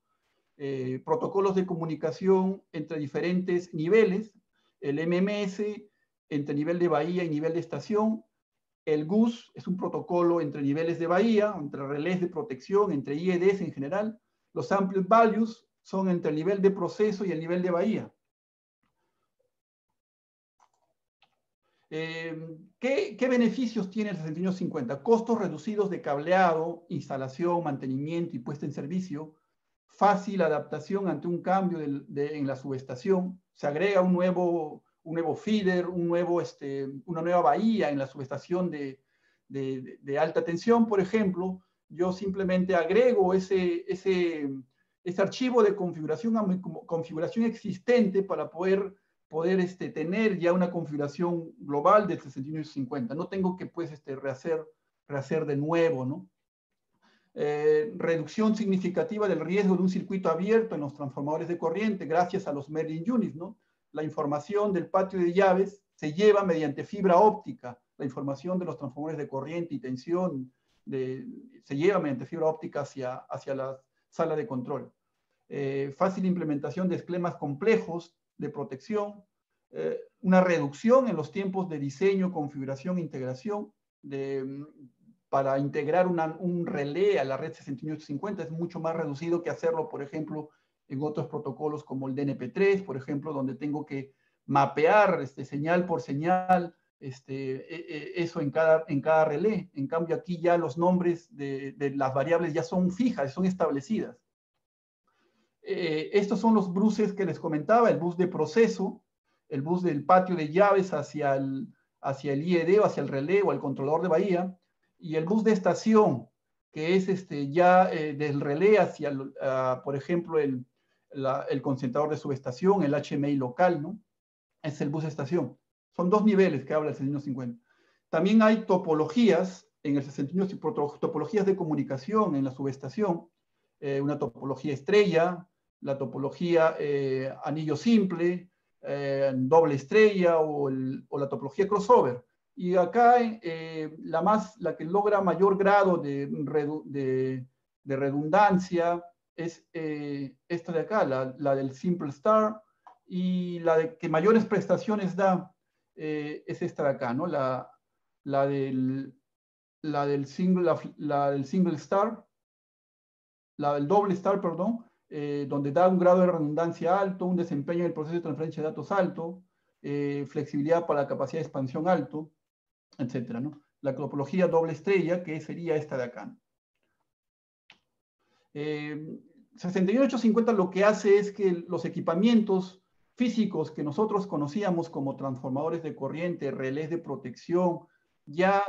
Eh, protocolos de comunicación entre diferentes niveles, el MMS entre nivel de bahía y nivel de estación, el GUS es un protocolo entre niveles de bahía, entre relés de protección, entre IEDs en general, los Amplitude Values son entre el nivel de proceso y el nivel de bahía. Eh, ¿qué, beneficios tiene el 6150? Costos reducidos de cableado, instalación, mantenimiento y puesta en servicio, fácil adaptación ante un cambio en la subestación, se agrega un nuevo, un nuevo feeder, un nuevo, este, una nueva bahía en la subestación de, de, alta tensión, por ejemplo, yo simplemente agrego ese, ese, ese archivo de configuración, configuración existente para poder, poder este, tener ya una configuración global de 6950. No tengo que pues, este, rehacer, rehacer de nuevo. Eh, reducción significativa del riesgo de un circuito abierto en los transformadores de corriente gracias a los Merlin Units, ¿no? La información del patio de llaves se lleva mediante fibra óptica, la información de los transformadores de corriente y tensión se lleva mediante fibra óptica hacia, hacia la sala de control. Eh, fácil implementación de esquemas complejos de protección, eh, una reducción en los tiempos de diseño, configuración, integración, de, para integrar un relé a la red 6850 es mucho más reducido que hacerlo, por ejemplo, en otros protocolos como el DNP3, por ejemplo, donde tengo que mapear este, señal por señal, este, e, e, eso en cada, en cada relé. En cambio, aquí ya los nombres de, las variables ya son fijas, son establecidas. Eh, estos son los buses que les comentaba, el bus de proceso, el bus del patio de llaves hacia el, hacia el IED o hacia el relé o el controlador de bahía, y el bus de estación, que es este, ya eh, del relé hacia, por ejemplo, el, el, concentrador de subestación, el HMI local, ¿no? Es el bus de estación. Son dos niveles que habla el 6150. También hay topologías en el 61, topologías de comunicación en la subestación, eh, una topología estrella, la topología eh, anillo simple, doble estrella o, o la topología crossover. Y acá eh, la, más, la que logra mayor grado de, de, redundancia es eh, esta de acá, la, la, del Simple Star, y la de que mayores prestaciones da eh, es esta de acá, ¿no? La, la, del, la, del single, la, del single Star, la del doble Star, perdón, donde da un grado de redundancia alto, un desempeño en el proceso de transferencia de datos alto, flexibilidad para la capacidad de expansión alto, etcétera, ¿no? La topología doble estrella, que sería esta de acá. Eh, 6850 lo que hace es que los equipamientos físicos que nosotros conocíamos como transformadores de corriente, relés de protección, ya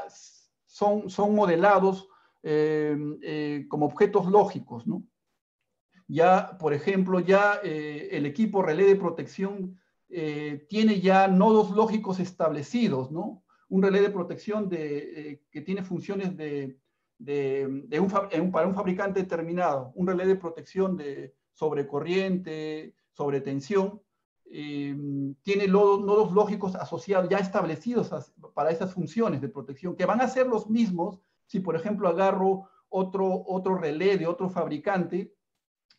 son, son modelados eh, eh, como objetos lógicos, ¿no? Ya, por ejemplo, ya eh, el equipo relé de protección eh, tiene ya nodos lógicos establecidos, ¿no? Un relé de protección de, eh, que tiene funciones de, de, un, para un fabricante determinado, un relé de protección de sobrecorriente, sobre tensión, tiene nodos lógicos asociados, ya establecidos para esas funciones de protección, que van a ser los mismos si, por ejemplo, agarro otro, otro relé de otro fabricante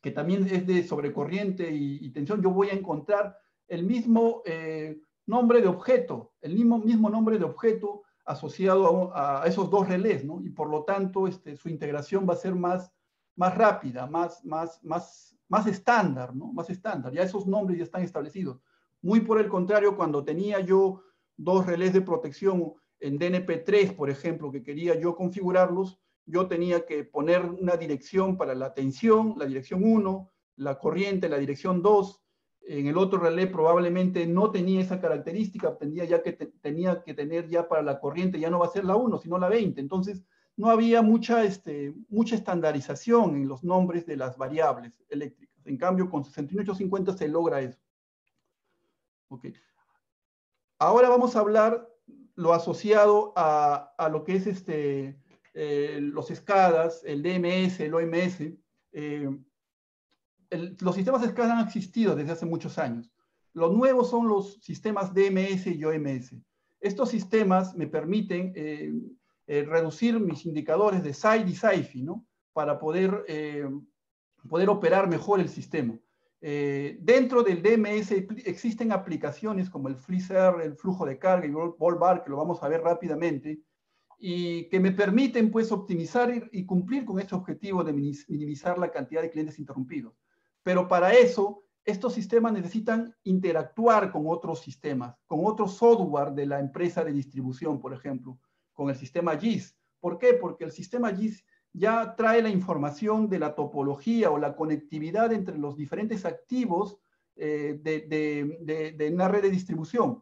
que también es de sobrecorriente y, tensión, yo voy a encontrar el mismo eh, nombre de objeto, el mismo, mismo nombre de objeto asociado a, esos dos relés, ¿no? Y por lo tanto, este, su integración va a ser más, más rápida, más, más, más, más estándar, ¿no? Más estándar, ya esos nombres ya están establecidos. Muy por el contrario, cuando tenía yo dos relés de protección en DNP3, por ejemplo, que quería yo configurarlos, yo tenía que poner una dirección para la tensión, la dirección 1, la corriente, la dirección 2. En el otro relé probablemente no tenía esa característica, tenía ya que tenía que tener ya para la corriente, ya no va a ser la 1, sino la 20. Entonces, no había mucha, este, mucha estandarización en los nombres de las variables eléctricas. En cambio, con 6850 se logra eso. Okay. Ahora vamos a hablar lo asociado a, a lo que es este, eh, los SCADAs, el DMS, el OMS. Eh, los sistemas SCADA han existido desde hace muchos años. Los nuevos son los sistemas DMS y OMS. Estos sistemas me permiten eh, reducir mis indicadores de SIDE y SAIFI, ¿no? Para poder, poder operar mejor el sistema. Dentro del DMS existen aplicaciones como el FreeSer, el flujo de carga y Volbar, que lo vamos a ver rápidamente, y que me permiten pues optimizar y, cumplir con este objetivo de minimizar la cantidad de clientes interrumpidos. Pero para eso, estos sistemas necesitan interactuar con otros sistemas, con otro software de la empresa de distribución, por ejemplo, con el sistema GIS. ¿Por qué? Porque el sistema GIS ya trae la información de la topología o la conectividad entre los diferentes activos eh, de, de, una red de distribución.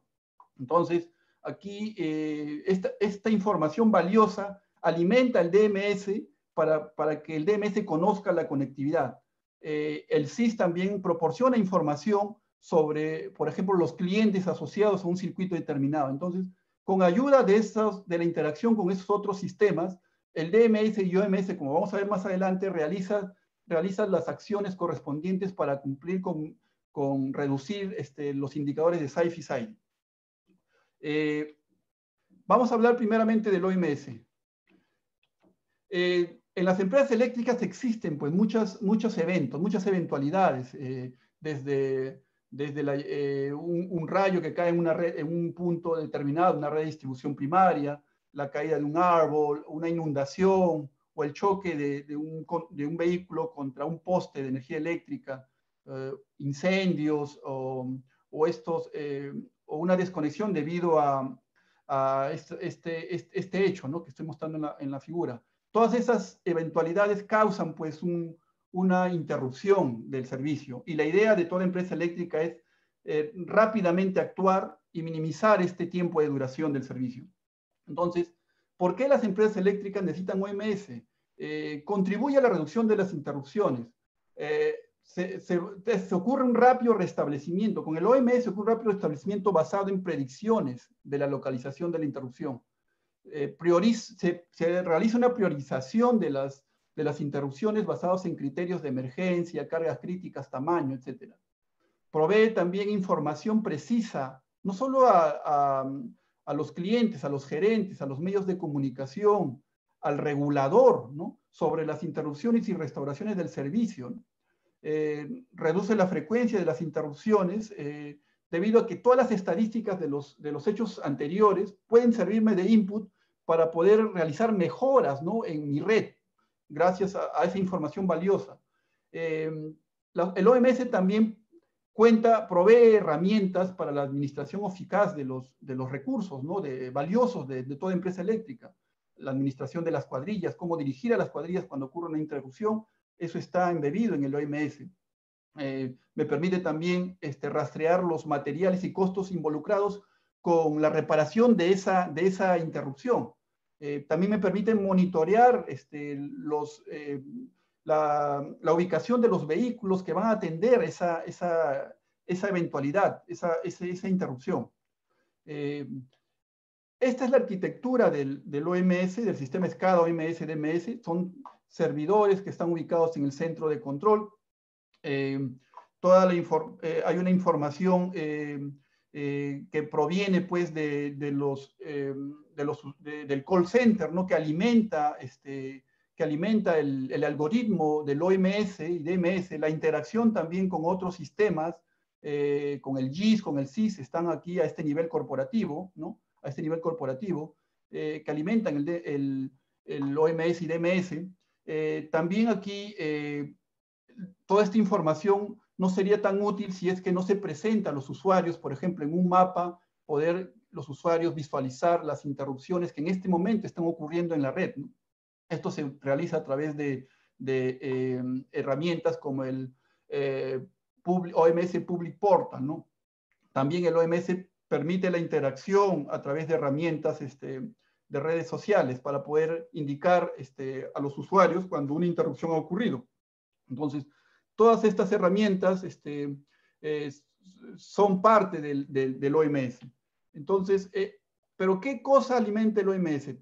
Entonces, aquí eh, esta, información valiosa alimenta el DMS para, para, que el DMS conozca la conectividad. Eh, el SIS también proporciona información sobre, por ejemplo, los clientes asociados a un circuito determinado. Entonces, con ayuda de, esas, de la interacción con esos otros sistemas, el DMS y OMS, como vamos a ver más adelante, realiza, realiza las acciones correspondientes para cumplir con, con reducir este, los indicadores de SAIF y SAI. Eh, vamos a hablar primeramente del OMS. Eh, en las empresas eléctricas existen pues muchos, muchos eventos, muchas eventualidades, eh, desde, desde un, rayo que cae en, una en un punto determinado, una red de distribución primaria, la caída de un árbol, una inundación o el choque de, un, vehículo contra un poste de energía eléctrica, incendios o, o una desconexión debido a, este, este, este, hecho ¿no? que estoy mostrando en la, figura. Todas esas eventualidades causan pues una interrupción del servicio y la idea de toda empresa eléctrica es eh, rápidamente actuar y minimizar este tiempo de duración del servicio. Entonces, ¿por qué las empresas eléctricas necesitan OMS? Eh, contribuye a la reducción de las interrupciones. Eh, se, ocurre un rápido restablecimiento. Con el OMS ocurre un rápido restablecimiento basado en predicciones de la localización de la interrupción. Eh, se, realiza una priorización de las, de las interrupciones basadas en criterios de emergencia, cargas críticas, tamaño, etc. Provee también información precisa, no solo a, a, los clientes, a los gerentes, a los medios de comunicación, al regulador, ¿no? sobre las interrupciones y restauraciones del servicio. Eh, reduce la frecuencia de las interrupciones eh, debido a que todas las estadísticas de los, de los hechos anteriores pueden servirme de input para poder realizar mejoras ¿no? en mi red, gracias a, esa información valiosa. Eh, el OMS también cuenta, provee herramientas para la administración eficaz de los, de los recursos ¿no? de, valiosos de, toda empresa eléctrica. La administración de las cuadrillas, cómo dirigir a las cuadrillas cuando ocurre una interrupción, eso está embebido en el OMS. Eh, me permite también este, rastrear los materiales y costos involucrados con la reparación de esa, de esa interrupción. Eh, también me permite monitorear este, los, eh, la, ubicación de los vehículos que van a atender esa, esa, esa eventualidad, esa, esa, interrupción. Eh, esta es la arquitectura del, del, OMS, del sistema SCADA, OMS, DMS. Son servidores que están ubicados en el centro de control. Eh, toda la eh, hay una información que proviene pues de, de los, de los del call center, ¿no? que alimenta este, que alimenta el, algoritmo del OMS y DMS, la interacción también con otros sistemas, eh, con el GIS, con el CIS, están aquí a este nivel corporativo, ¿no? A este nivel corporativo, eh, que alimentan el, el, OMS y DMS. Eh, también aquí, toda esta información no sería tan útil si es que no se presenta a los usuarios, por ejemplo, en un mapa, poder los usuarios visualizar las interrupciones que en este momento están ocurriendo en la red. ¿no? Esto se realiza a través de, eh, herramientas como el eh, OMS Public Portal. También el OMS permite la interacción a través de herramientas este, de redes sociales para poder indicar este, a los usuarios cuando una interrupción ha ocurrido. Entonces, todas estas herramientas este, son parte del, del, OMS. Entonces, eh, ¿pero qué cosa alimenta el OMS?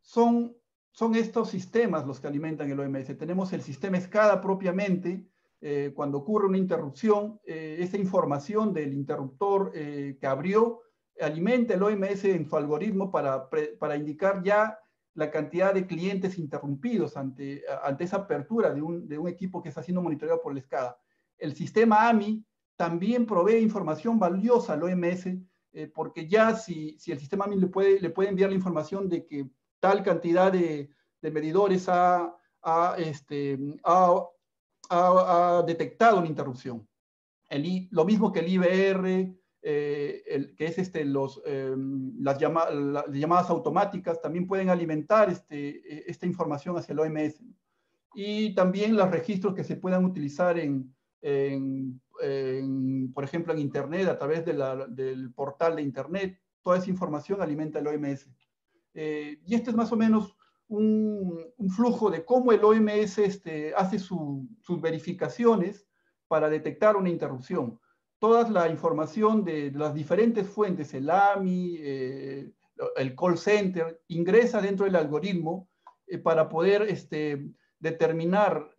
Son son estos sistemas los que alimentan el OMS. Tenemos el sistema SCADA propiamente, eh, cuando ocurre una interrupción, eh, esa información del interruptor eh, que abrió alimenta el OMS en su algoritmo para, para indicar ya la cantidad de clientes interrumpidos ante, ante esa apertura de un, de un equipo que está siendo monitoreado por el SCADA. El sistema AMI también provee información valiosa al OMS, porque ya si, si, el sistema AMI le puede, le puede enviar la información de que tal cantidad de, medidores ha, este, detectado una interrupción. lo mismo que el IBR, eh, que es este, los, em, las, llamadas automáticas, también pueden alimentar este, e, esta información hacia el OMS. Y también los registros que se puedan utilizar en, por ejemplo, en Internet, a través del portal de Internet, toda esa información alimenta el OMS. Eh, y este es más o menos un, flujo de cómo el OMS este, hace sus verificaciones para detectar una interrupción. Toda la información de, las diferentes fuentes, el AMI, eh, el call center, ingresa dentro del algoritmo eh, para poder este, determinar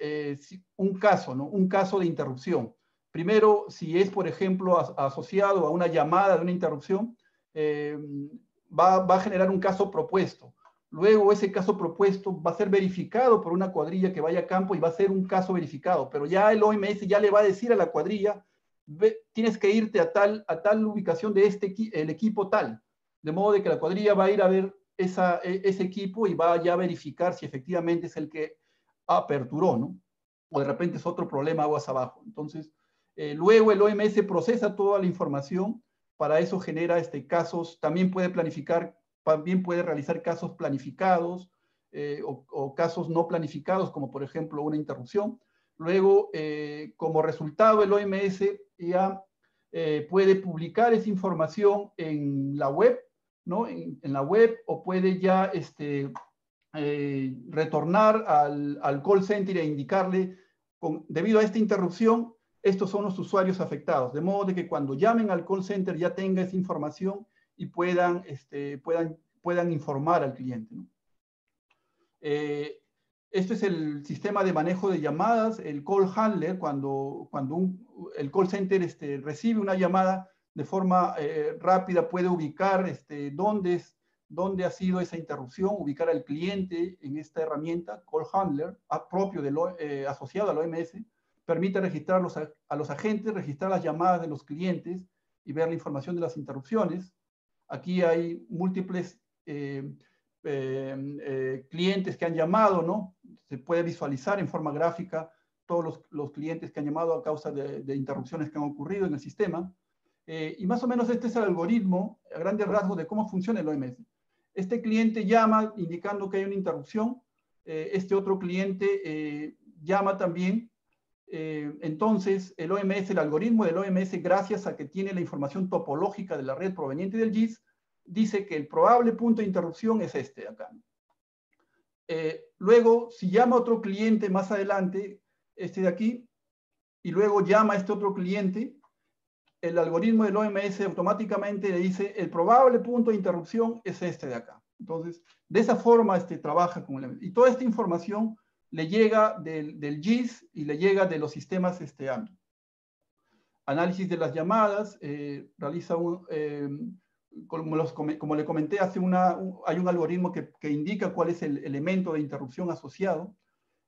un caso, ¿no? un caso de interrupción. Primero, si es, por ejemplo, asociado a una llamada de una interrupción, va, a generar un caso propuesto. Luego ese caso propuesto va a ser verificado por una cuadrilla que vaya a campo y va a ser un caso verificado, pero ya el OMS ya le va a decir a la cuadrilla, tienes que irte a tal, a tal ubicación de este el equipo tal, de modo de que la cuadrilla va a ir a ver esa, e, ese equipo y va ya a verificar si efectivamente es el que aperturó, ¿no? O de repente es otro problema aguas abajo. Entonces, eh, luego el OMS procesa toda la información para eso genera este, casos, también puede planificar, también puede realizar casos planificados eh, o, casos no planificados, como por ejemplo una interrupción. Luego, eh, como resultado, el OMS ya eh, puede publicar esa información en la web, ¿no? En, la web, o puede ya este, retornar al, al, call center e indicarle, con, debido a esta interrupción, estos son los usuarios afectados, de modo de que cuando llamen al call center ya tenga esa información y puedan, este, puedan, puedan informar al cliente. Eh, este es el sistema de manejo de llamadas, el call handler, cuando, cuando el call center este, recibe una llamada de forma eh, rápida, puede ubicar este, dónde, dónde ha sido esa interrupción, ubicar al cliente en esta herramienta, call handler, propio de lo, eh, asociado al OMS, permite registrar a, los agentes, registrar las llamadas de los clientes y ver la información de las interrupciones. Aquí hay múltiples eh, eh, eh, clientes que han llamado, ¿no? Se puede visualizar en forma gráfica todos los, clientes que han llamado a causa de, interrupciones que han ocurrido en el sistema. y más o menos este es el algoritmo, a grandes rasgos, de cómo funciona el OMS. Este cliente llama indicando que hay una interrupción. este otro cliente llama también eh, entonces, el OMS, el algoritmo del OMS, gracias a que tiene la información topológica de la red proveniente del GIS, dice que el probable punto de interrupción es este de acá. luego, si llama otro cliente más adelante, este de aquí, y luego llama a este otro cliente, el algoritmo del OMS automáticamente le dice el probable punto de interrupción es este de acá. Entonces, de esa forma este, trabaja con el Y toda esta información le llega del, del GIS y le llega de los sistemas este, AMI. Análisis de las llamadas, eh, realiza un, eh, como, le comenté, hace una, hay un algoritmo que, que, indica cuál es el elemento de interrupción asociado.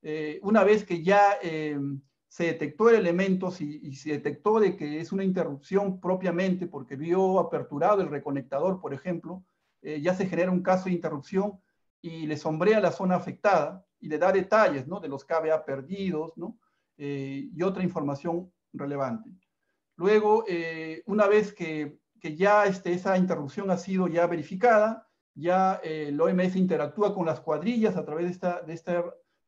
Eh, una vez que ya se detectó el elemento y se detectó de que es una interrupción propiamente porque vio aperturado el reconectador, por ejemplo, ya se genera un caso de interrupción y le sombrea la zona afectada y le da detalles ¿no? de los KBA perdidos ¿no? Eh, y otra información relevante. Luego, eh, una vez que, que ya este, esa interrupción ha sido ya verificada, ya el OMS interactúa con las cuadrillas a través de esta, de esta,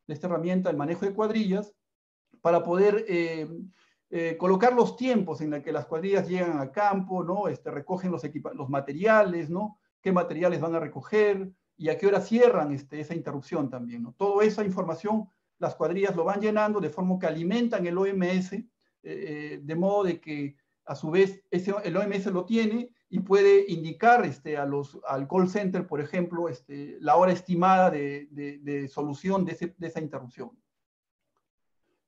de esta herramienta, el manejo de cuadrillas, para poder eh, eh, colocar los tiempos en los que las cuadrillas llegan a campo, ¿no? Este, recogen los, los materiales, ¿no? qué materiales van a recoger y a qué hora cierran este, esa interrupción también. ¿no? Toda esa información las cuadrillas lo van llenando de forma que alimentan el OMS, eh, de modo de que a su vez el OMS lo tiene y puede indicar este, a los, al call center, por ejemplo, este, la hora estimada de, solución de esa interrupción.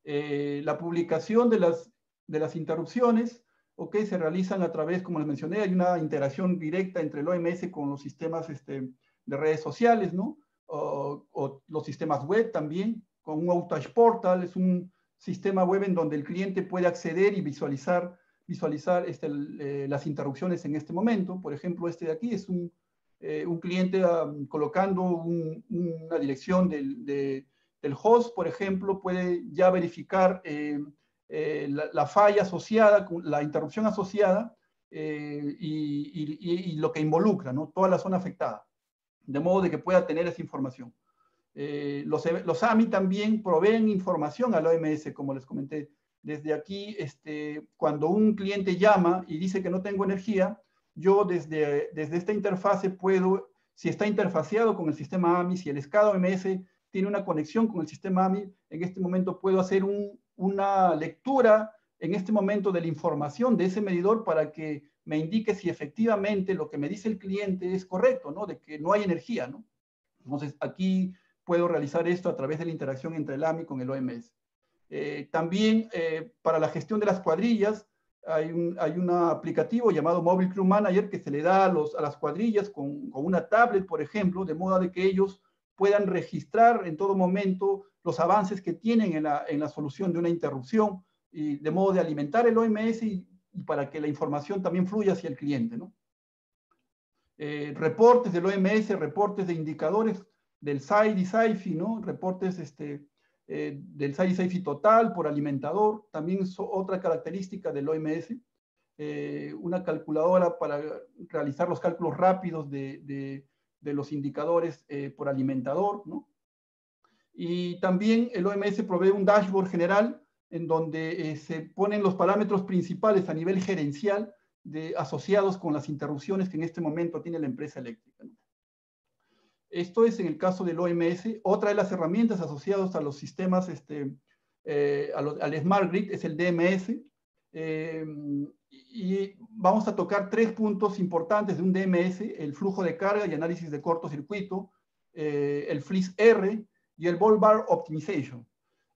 Eh, la publicación de las, de las interrupciones okay, se realizan a través, como les mencioné, hay una interacción directa entre el OMS con los sistemas este, de redes sociales, ¿no? O, los sistemas web también, con un Outage Portal, es un sistema web en donde el cliente puede acceder y visualizar, visualizar este, eh, las interrupciones en este momento. Por ejemplo, este de aquí es un, eh, un cliente um, colocando una dirección de, el host, por ejemplo, puede ya verificar eh, eh, la, falla asociada, la interrupción asociada eh, y, lo que involucra, ¿no? toda la zona afectada, de modo de que pueda tener esa información. los, los, AMI también proveen información al OMS, como les comenté. Desde aquí, este, cuando un cliente llama y dice que no tengo energía, yo desde, desde esta interfase puedo, si está interfaceado con el sistema AMI, si el SCADA OMS tiene una conexión con el sistema AMI, en este momento puedo hacer una lectura en este momento de la información de ese medidor para que me indique si efectivamente lo que me dice el cliente es correcto, ¿no? De que no hay energía, ¿no? Entonces, aquí puedo realizar esto a través de la interacción entre el AMI con el OMS. Eh, también eh, para la gestión de las cuadrillas hay un, hay un, aplicativo llamado Mobile Crew Manager que se le da a, los, a las cuadrillas con, con, una tablet, por ejemplo, de modo de que ellos puedan registrar en todo momento los avances que tienen en la, en la solución de una interrupción, y de modo de alimentar el OMS y, para que la información también fluya hacia el cliente. ¿no? Eh, reportes del OMS, reportes de indicadores del SAID y SAIFI, ¿no? reportes este, eh, del SAID y SAIFI total por alimentador, también es otra característica del OMS. Eh, una calculadora para realizar los cálculos rápidos de, de de los indicadores eh, por alimentador, ¿no? Y también el OMS provee un dashboard general en donde eh, se ponen los parámetros principales a nivel gerencial de, asociados con las interrupciones que en este momento tiene la empresa eléctrica. Esto es en el caso del OMS. Otra de las herramientas asociadas a los sistemas, este, eh, al Smart Grid, es el DMS y vamos a tocar tres puntos importantes de un DMS, el flujo de carga y análisis de cortocircuito, eh, el FLIS R y el Ball Bar Optimization.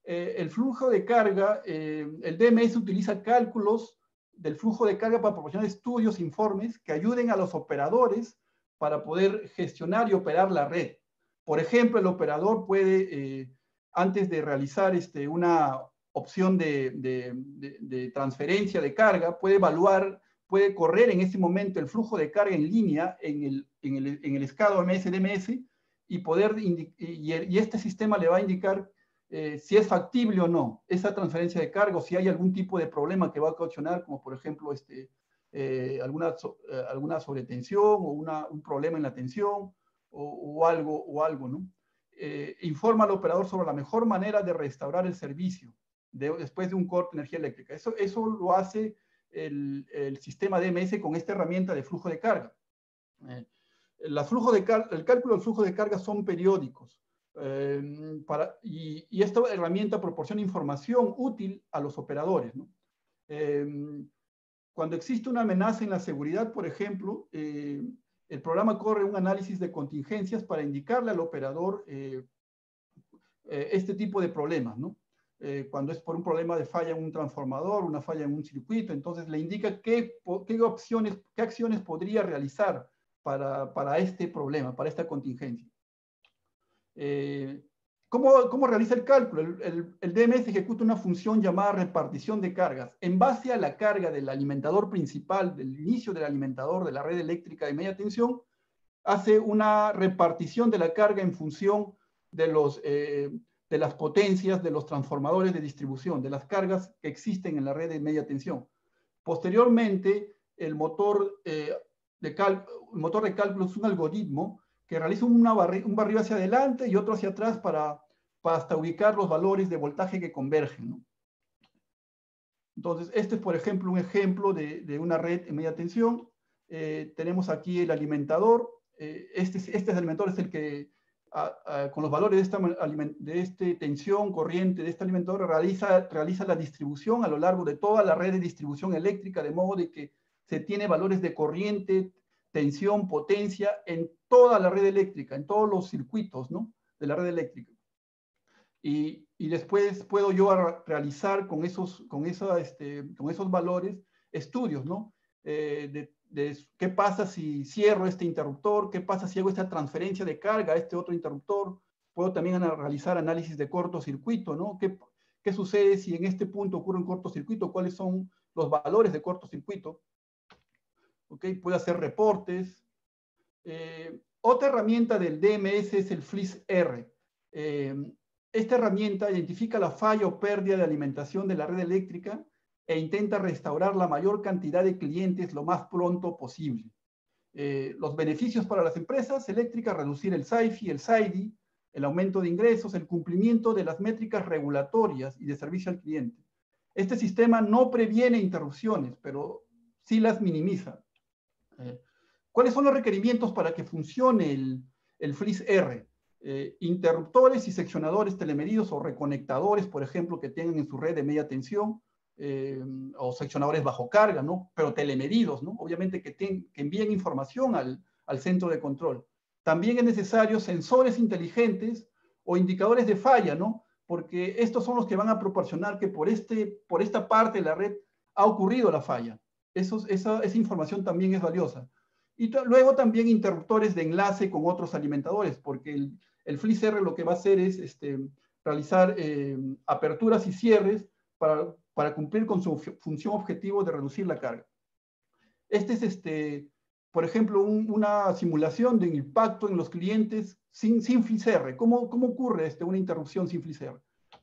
Eh, el flujo de carga, eh, el DMS utiliza cálculos del flujo de carga para proporcionar estudios, informes que ayuden a los operadores para poder gestionar y operar la red. Por ejemplo, el operador puede, antes de realizar este, una, opción de, transferencia de carga, puede evaluar, puede correr en ese momento el flujo de carga en línea en el, en el, en el escado MS-DMS y, poder y, este sistema le va a indicar eh, si es factible o no esa transferencia de carga o si hay algún tipo de problema que va a ocasionar, como por ejemplo este, eh, alguna, eh, alguna sobretensión o una, un problema en la tensión o, o algo, o algo ¿no? informa al operador sobre la mejor manera de restaurar el servicio después de un corte de energía eléctrica. Eso, eso lo hace el, el, sistema DMS con esta herramienta de flujo de carga. Eh, flujo de el cálculo del flujo de carga son periódicos. Eh, para, y, esta herramienta proporciona información útil a los operadores. Eh, cuando existe una amenaza en la seguridad, por ejemplo, eh, el programa corre un análisis de contingencias para indicarle al operador este tipo de problemas. cuando es por un problema de falla en un transformador, una falla en un circuito, entonces le indica qué, qué opciones, qué acciones podría realizar para, para este problema, para esta contingencia. Eh, ¿cómo, ¿cómo, realiza el cálculo? El, el, DMS ejecuta una función llamada repartición de cargas. En base a la carga del alimentador principal, del inicio del alimentador de la red eléctrica de media tensión, hace una repartición de la carga en función de, los, eh, de las potencias de los transformadores de distribución, de las cargas que existen en la red de media tensión. Posteriormente, el motor, eh, de, el motor de cálculo es un algoritmo que realiza una un barrido hacia adelante y otro hacia atrás para, hasta ubicar los valores de voltaje que convergen. Entonces, este es, por ejemplo, un ejemplo de, de una red en media tensión. Eh, tenemos aquí el alimentador. Eh, este, este alimentador es el que, con los valores de esta, de este tensión, corriente de este alimentador, realiza, realiza la distribución a lo largo de toda la red de distribución eléctrica, de modo de que se tiene valores de corriente, tensión, potencia en toda la red eléctrica, en todos los circuitos ¿no? de la red eléctrica. Y, y después puedo yo realizar con esos, con, esa, este, con esos valores estudios, ¿no? Eh, de, qué pasa si cierro este interruptor, qué pasa si hago esta transferencia de carga a este otro interruptor. Puedo también realizar análisis de cortocircuito, ¿no? ¿Qué, ¿Qué sucede si en este punto ocurre un cortocircuito? ¿Cuáles son los valores de cortocircuito? Puede hacer reportes. Eh, otra herramienta del DMS es el FLIS-R. Eh, esta herramienta identifica la falla o pérdida de alimentación de la red eléctrica e intenta restaurar la mayor cantidad de clientes lo más pronto posible. Eh, los beneficios para las empresas eléctricas, reducir el SAIFI, el SAIDI, el aumento de ingresos, el cumplimiento de las métricas regulatorias y de servicio al cliente. Este sistema no previene interrupciones, pero sí las minimiza. Eh, ¿Cuáles son los requerimientos para que funcione el, el FLIS-R? Eh, interruptores y seccionadores telemedidos o reconectadores, por ejemplo, que tengan en su red de media tensión, eh, o seccionadores bajo carga, ¿no? Pero telemedidos, ¿no? Obviamente que, que envíen información al, al, centro de control. También es necesario sensores inteligentes o indicadores de falla, ¿no? Porque estos son los que van a proporcionar que por, este, por esta parte de la red ha ocurrido la falla esa, esa, información también es valiosa. Y luego también interruptores de enlace con otros alimentadores, porque el, el FLICR lo que va a hacer es este, realizar eh, aperturas y cierres para, para, cumplir con su función objetivo de reducir la carga. Este es, este, por ejemplo, una simulación de impacto en los clientes sin, sin FLICR. ¿Cómo, cómo ocurre este, una interrupción sin FLICR?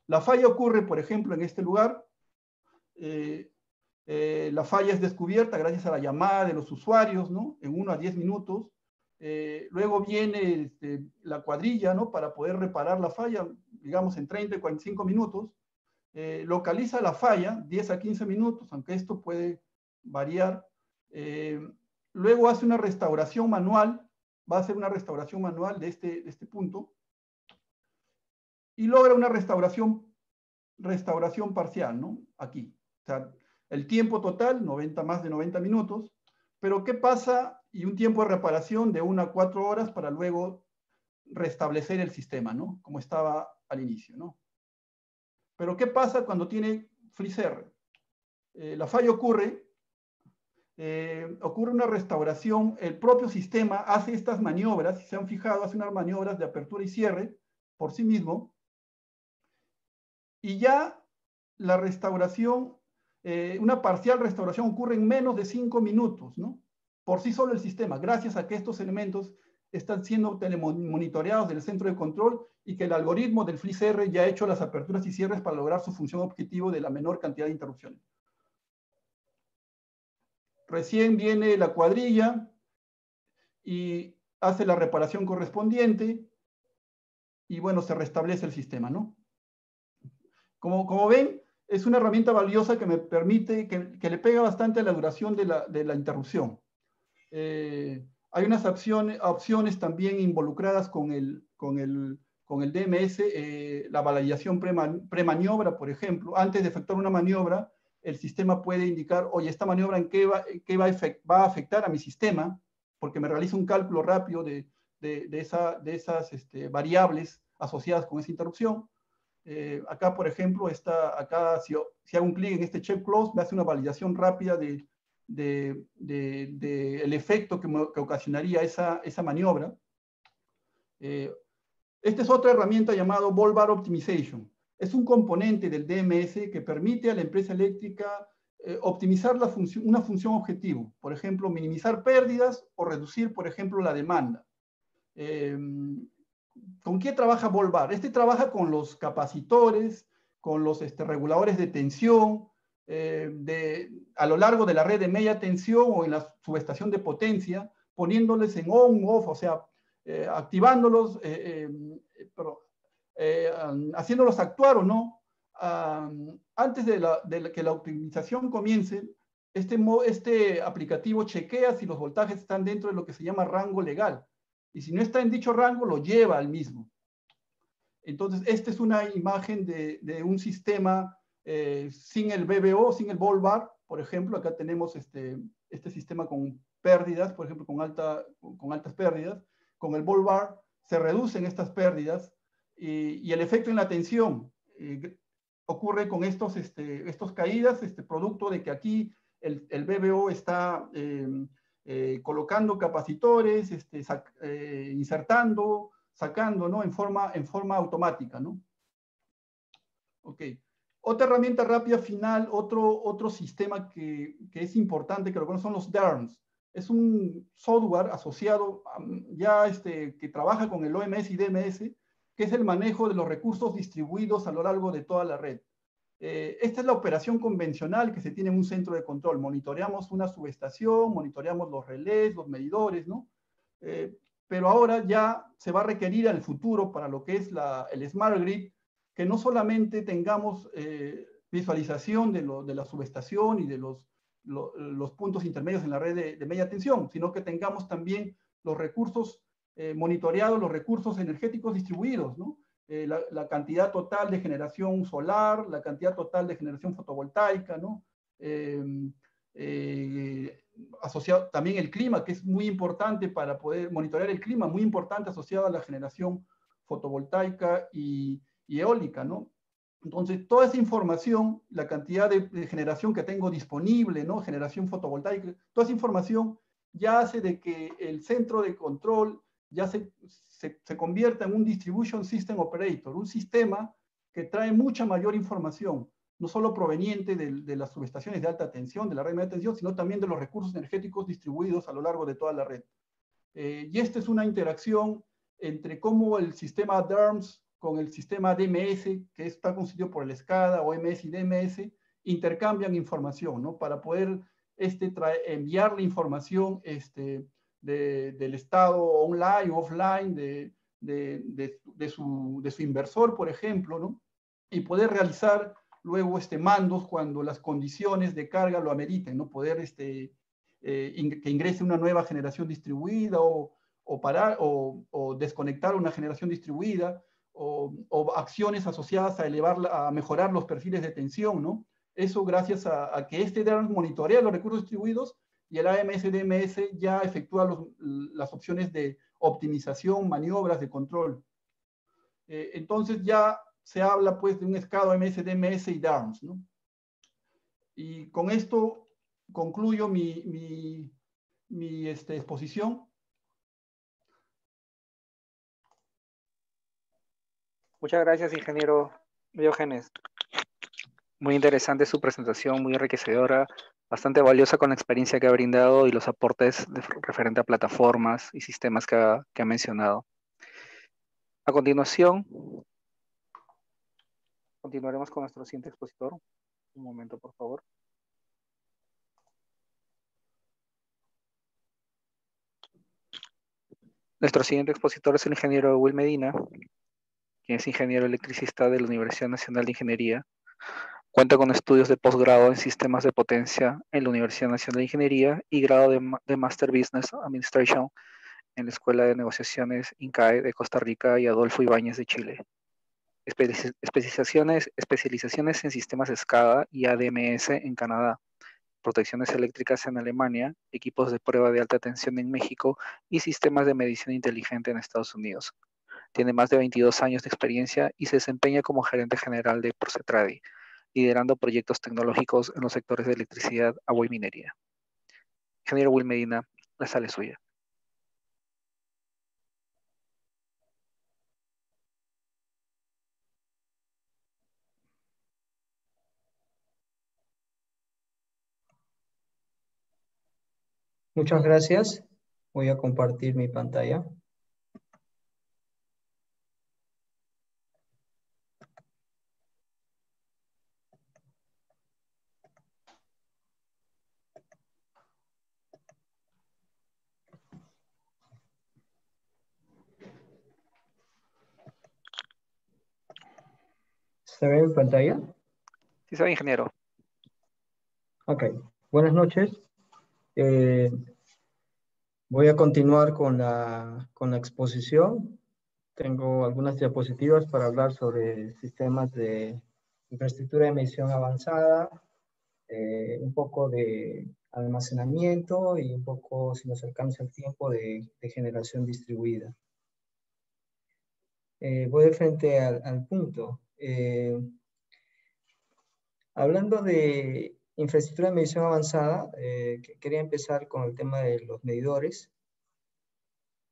La falla ocurre, por ejemplo, en este lugar. Eh, eh, la falla es descubierta gracias a la llamada de los usuarios, ¿no? En 1 a 10 minutos. Eh, luego viene este, la cuadrilla, ¿no? Para poder reparar la falla, digamos, en 30 y 45 minutos. Eh, localiza la falla, 10 a 15 minutos, aunque esto puede variar. luego hace una restauración manual, va a hacer una restauración manual de este, de este punto. Y logra una restauración, restauración parcial, ¿no? Aquí. O sea, el tiempo total, 90, más de 90 minutos, pero ¿qué pasa? Y un tiempo de reparación de 1 a 4 horas para luego restablecer el sistema, ¿no? Como estaba al inicio, ¿no? Pero ¿qué pasa cuando tiene FreeZR? Eh, la falla ocurre, eh, ocurre una restauración, el propio sistema hace estas maniobras, si se han fijado, hace unas maniobras de apertura y cierre por sí mismo, y ya la restauración eh, una parcial restauración ocurre en menos de cinco minutos, ¿no? Por sí solo el sistema, gracias a que estos elementos están siendo telemonitoreados del centro de control y que el algoritmo del FLICR ya ha hecho las aperturas y cierres para lograr su función objetivo de la menor cantidad de interrupciones. Recién viene la cuadrilla y hace la reparación correspondiente y bueno, se restablece el sistema, ¿no? Como, como ven, es una herramienta valiosa que me permite, que, le pega bastante a la duración de la, interrupción. Eh, hay unas opciones, opciones también involucradas con, el, con el, con el DMS, la validación pre-maniobra, por ejemplo, antes de efectuar una maniobra, el sistema puede indicar, oye, esta maniobra en qué va, qué va, a afectar a mi sistema, porque me realiza un cálculo rápido de, de, esa, de esas este, variables asociadas con esa interrupción. Eh, acá, por ejemplo, está, acá si, hago un clic en este check close, me hace una validación rápida de, de, el efecto que, que, ocasionaría esa, maniobra. Eh, esta es otra herramienta llamada Bar Optimization. Es un componente del DMS que permite a la empresa eléctrica eh, optimizar una función objetivo. Por ejemplo, minimizar pérdidas o reducir, por ejemplo, la demanda. Eh, ¿Con qué trabaja Volvar? Este trabaja con los capacitores, con los este, reguladores de tensión, eh, a lo largo de la red de media tensión o en la subestación de potencia, poniéndoles en on, off, o sea, eh, activándolos, haciéndolos actuar o no. antes de, de, que la optimización comience, este, este aplicativo chequea si los voltajes están dentro de lo que se llama rango legal y si no está en dicho rango, lo lleva al mismo. Entonces, esta es una imagen de, un sistema eh, sin el BBO, sin el bar. Por ejemplo, acá tenemos este, este sistema con pérdidas, por ejemplo, con, alta, con altas pérdidas. Con el bar se reducen estas pérdidas y, el efecto en la tensión eh, ocurre con estos, este, estos caídas, este producto de que aquí el, el BBO está... Eh, eh, colocando capacitores, este, eh, insertando, sacando, ¿no? En forma, en forma automática, ¿no? Ok. Otra herramienta rápida final, otro, otro sistema que, que es importante que lo conocen son los DERMS. Es un software asociado ya este, que trabaja con el OMS y DMS, que es el manejo de los recursos distribuidos a lo largo de toda la red. Eh, esta es la operación convencional que se tiene en un centro de control. Monitoreamos una subestación, monitoreamos los relés, los medidores, ¿no? Eh, pero ahora ya se va a requerir al futuro para lo que es el Smart Grid, que no solamente tengamos eh, visualización de, la subestación y de los, los puntos intermedios en la red de, de, media tensión, sino que tengamos también los recursos monitoreados, los recursos energéticos distribuidos, ¿no? Eh, la, cantidad total de generación solar, la cantidad total de generación fotovoltaica, ¿no? Em, eh, asociado también el clima, que es muy importante para poder monitorear el clima, muy importante asociado a la generación fotovoltaica y, eólica, ¿no? Entonces, toda esa información, la cantidad de, de, generación que tengo disponible, ¿no? Generación fotovoltaica, toda esa información ya hace de que el centro de control ya se, se, convierta en un Distribution System Operator, un sistema que trae mucha mayor información, no solo proveniente de, las subestaciones de alta tensión, de la red de tensión, sino también de los recursos energéticos distribuidos a lo largo de toda la red. Eh, y esta es una interacción entre cómo el sistema DERMS con el sistema DMS, que está constituido por el SCADA, OMS y DMS, intercambian información, ¿no? Para poder este, enviar la información este, del estado online o offline de, de, su, su, inversor, por ejemplo, ¿no? y poder realizar luego este, mandos cuando las condiciones de carga lo ameriten, ¿no? poder este, eh, que ingrese una nueva generación distribuida o, o parar o, desconectar una generación distribuida o, acciones asociadas a elevar, a mejorar los perfiles de tensión, ¿no? Eso gracias a, que este DERMS monitorea los recursos distribuidos y el AMS-DMS ya efectúa las opciones de optimización, maniobras de control. Eh, entonces ya se habla pues de un escado AMS-DMS y DARMS. Y con esto concluyo mi este, exposición. Muchas gracias, ingeniero Diógenes. Muy interesante su presentación, muy enriquecedora bastante valiosa con la experiencia que ha brindado y los aportes de, referente a plataformas y sistemas que ha, que ha mencionado. A continuación, continuaremos con nuestro siguiente expositor. Un momento, por favor. Nuestro siguiente expositor es el ingeniero Will Medina, quien es ingeniero electricista de la Universidad Nacional de Ingeniería Cuenta con estudios de posgrado en sistemas de potencia en la Universidad Nacional de Ingeniería y grado de, Master Business Administration en la Escuela de Negociaciones INCAE de Costa Rica y Adolfo Ibáñez de Chile. Especializaciones, especializaciones en sistemas SCADA y ADMS en Canadá, protecciones eléctricas en Alemania, equipos de prueba de alta tensión en México y sistemas de medición inteligente en Estados Unidos. Tiene más de 22 años de experiencia y se desempeña como gerente general de Procetradi, liderando proyectos tecnológicos en los sectores de electricidad, agua y minería. Ingeniero Will Medina, la sala es suya. Muchas gracias. Voy a compartir mi pantalla. ¿Se ve en pantalla? Sí, se ve, ingeniero. Ok. Buenas noches. Eh, voy a continuar con la, con la exposición. Tengo algunas diapositivas para hablar sobre sistemas de infraestructura de medición avanzada, eh, un poco de almacenamiento y un poco, si nos alcanza el tiempo, de, de generación distribuida. Eh, voy de frente al, al punto. Eh, hablando de infraestructura de medición avanzada, eh, quería empezar con el tema de los medidores.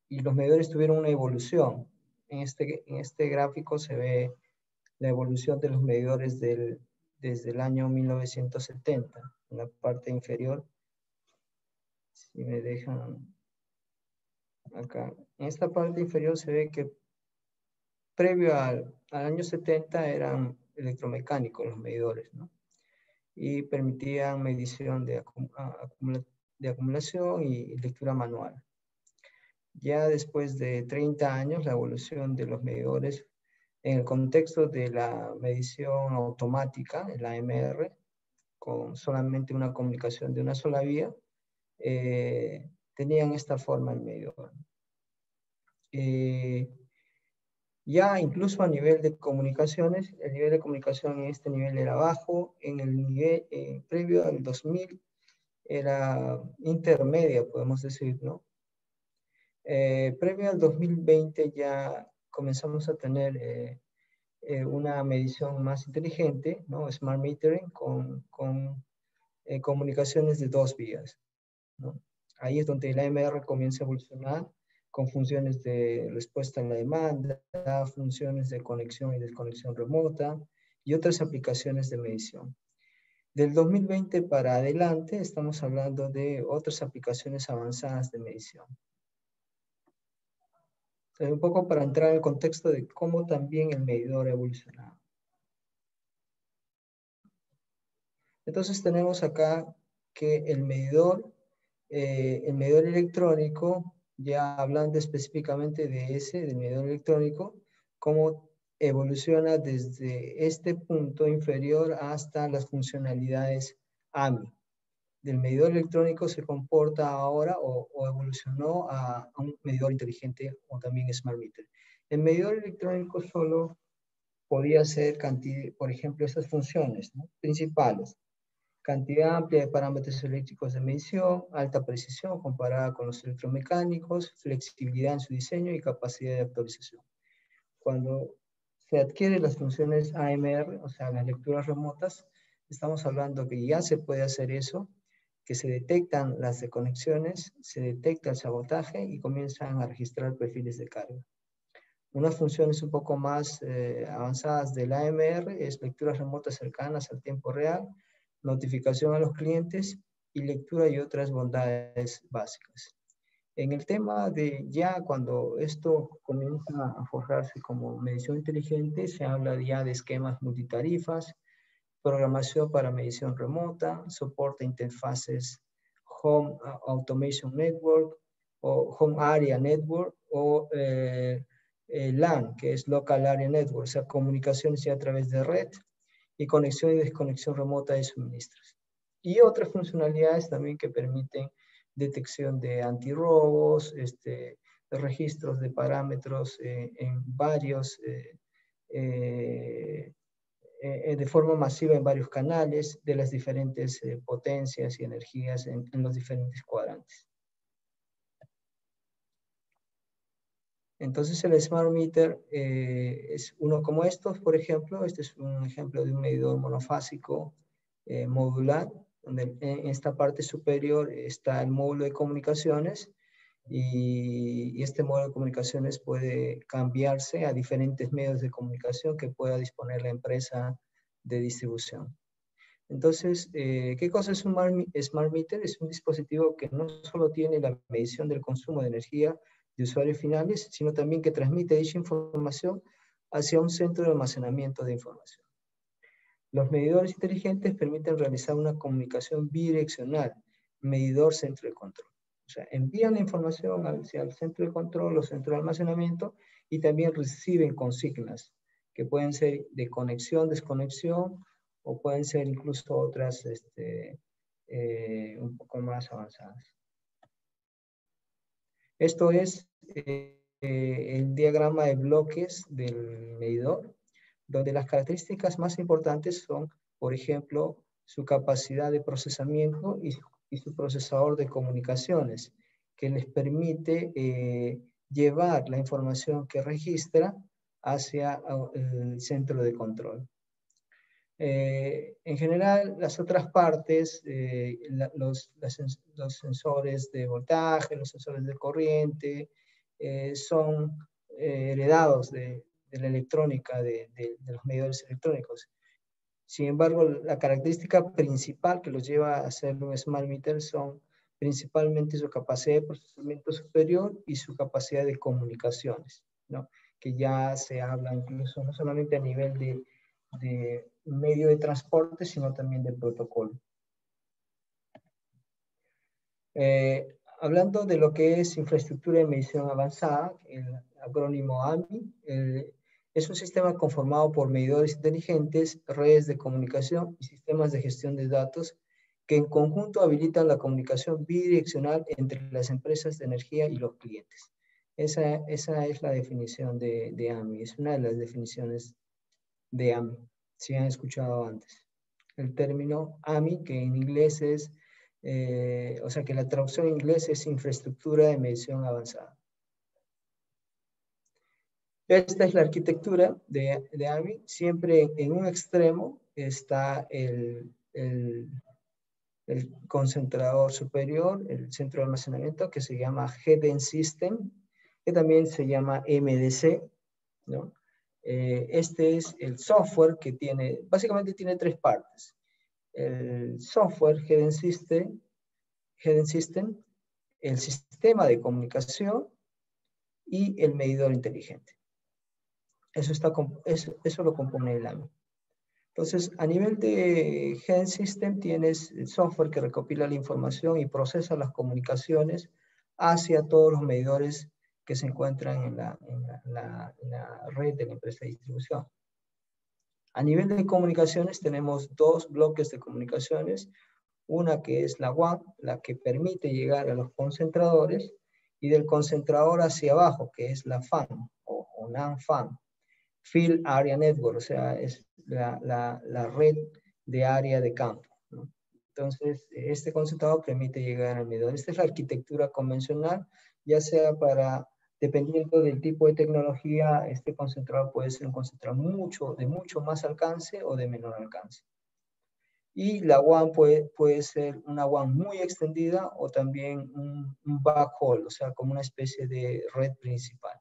Y los medidores tuvieron una evolución. En este, en este gráfico se ve la evolución de los medidores del, desde el año 1970. En la parte inferior, si me dejan acá, en esta parte inferior se ve que previo al, al año 70 eran electromecánicos los medidores, ¿no? y permitían medición de, de acumulación y lectura manual. Ya después de 30 años, la evolución de los medidores en el contexto de la medición automática, el AMR, con solamente una comunicación de una sola vía, eh, tenían esta forma el medidor. Eh, ya incluso a nivel de comunicaciones, el nivel de comunicación en este nivel era bajo, en el nivel eh, previo al 2000 era intermedia, podemos decir, ¿no? Eh, previo al 2020 ya comenzamos a tener eh, una medición más inteligente, ¿no? Smart metering con, con comunicaciones de dos vías, ¿no? Ahí es donde la AMR comienza a evolucionar con funciones de respuesta a la demanda, funciones de conexión y desconexión remota y otras aplicaciones de medición. Del 2020 para adelante estamos hablando de otras aplicaciones avanzadas de medición. un poco para entrar en el contexto de cómo también el medidor ha evolucionado. Entonces tenemos acá que el medidor, eh, el medidor electrónico ya hablando específicamente de ese, del medidor electrónico, cómo evoluciona desde este punto inferior hasta las funcionalidades AMI. Del medidor electrónico se comporta ahora o, evolucionó a, un medidor inteligente o también Smart Meter. El medidor electrónico solo podía ser, por ejemplo, estas funciones principales cantidad amplia de parámetros eléctricos de medición, alta precisión comparada con los electromecánicos, flexibilidad en su diseño y capacidad de actualización. Cuando se adquieren las funciones AMR, o sea, las lecturas remotas, estamos hablando que ya se puede hacer eso, que se detectan las desconexiones, se detecta el sabotaje y comienzan a registrar perfiles de carga. Unas funciones un poco más eh, avanzadas del AMR es lecturas remotas cercanas al tiempo real, notificación a los clientes y lectura y otras bondades básicas. En el tema de ya cuando esto comienza a forjarse como medición inteligente, se habla ya de esquemas multitarifas, programación para medición remota, soporte interfaces Home Automation Network o Home Area Network o eh, eh, LAN, que es Local Area Network, o sea, comunicaciones ya a través de red, y conexión y desconexión remota de suministros. Y otras funcionalidades también que permiten detección de antirrobos, este, registros de parámetros en varios, de forma masiva en varios canales de las diferentes potencias y energías en los diferentes cuadrantes. Entonces el Smart Meter eh, es uno como estos, por ejemplo. Este es un ejemplo de un medidor monofásico eh, modular, donde en esta parte superior está el módulo de comunicaciones y, este módulo de comunicaciones puede cambiarse a diferentes medios de comunicación que pueda disponer la empresa de distribución. Entonces, eh, ¿qué cosa es un Smart Meter? Es un dispositivo que no solo tiene la medición del consumo de energía, de usuarios finales, sino también que transmite dicha información hacia un centro de almacenamiento de información. Los medidores inteligentes permiten realizar una comunicación bidireccional, medidor centro de control. O sea, envían la información hacia el centro de control o centro de almacenamiento y también reciben consignas que pueden ser de conexión, desconexión o pueden ser incluso otras este, eh, un poco más avanzadas. Esto es eh, el diagrama de bloques del medidor, donde las características más importantes son, por ejemplo, su capacidad de procesamiento y, su procesador de comunicaciones, que les permite eh, llevar la información que registra hacia el centro de control. Eh, en general, las otras partes, eh, los, los, sensores de voltaje, los sensores de corriente, eh, son heredados de, de, la electrónica, de, de, los medidores electrónicos. Sin embargo, la característica principal que los lleva a ser un smart meter son principalmente su capacidad de procesamiento superior y su capacidad de comunicaciones, ¿no? que ya se habla incluso no solamente a nivel de, de medio de transporte, sino también del protocolo. Eh, hablando de lo que es infraestructura de medición avanzada, el acrónimo AMI, es un sistema conformado por medidores inteligentes, redes de comunicación y sistemas de gestión de datos que en conjunto habilitan la comunicación bidireccional entre las empresas de energía y los clientes. Esa, esa es la definición de, de AMI, es una de las definiciones de AMI si han escuchado antes. El término AMI, que en inglés es, eh, o sea que la traducción en inglés es infraestructura de medición avanzada. Esta es la arquitectura de, de AMI. Siempre en un extremo está el, el, concentrador superior, el centro de almacenamiento, que se llama Hidden System, que también se llama MDC, ¿no? Eh, este es el software que tiene, básicamente tiene tres partes. El software Hidden System, System el sistema de comunicación y el medidor inteligente. Eso, está, eso, eso lo compone el AMI. Entonces, a nivel de Hidden System tienes el software que recopila la información y procesa las comunicaciones hacia todos los medidores que se encuentran en la, red de la empresa de distribución. A nivel de comunicaciones tenemos dos bloques de comunicaciones, una que es la WAN, la que permite llegar a los concentradores, y del concentrador hacia abajo, que es la FAN o, o NAN-FAN, Field Area Network, o sea, es la, red de área de campo. Entonces, este concentrador permite llegar al medidor. Esta es la arquitectura convencional, ya sea para Dependiendo del tipo de tecnología, este concentrador puede ser un concentrador mucho, de mucho más alcance o de menor alcance. Y la WAN puede, puede ser una WAN muy extendida o también un, backhaul, o sea, como una especie de red principal.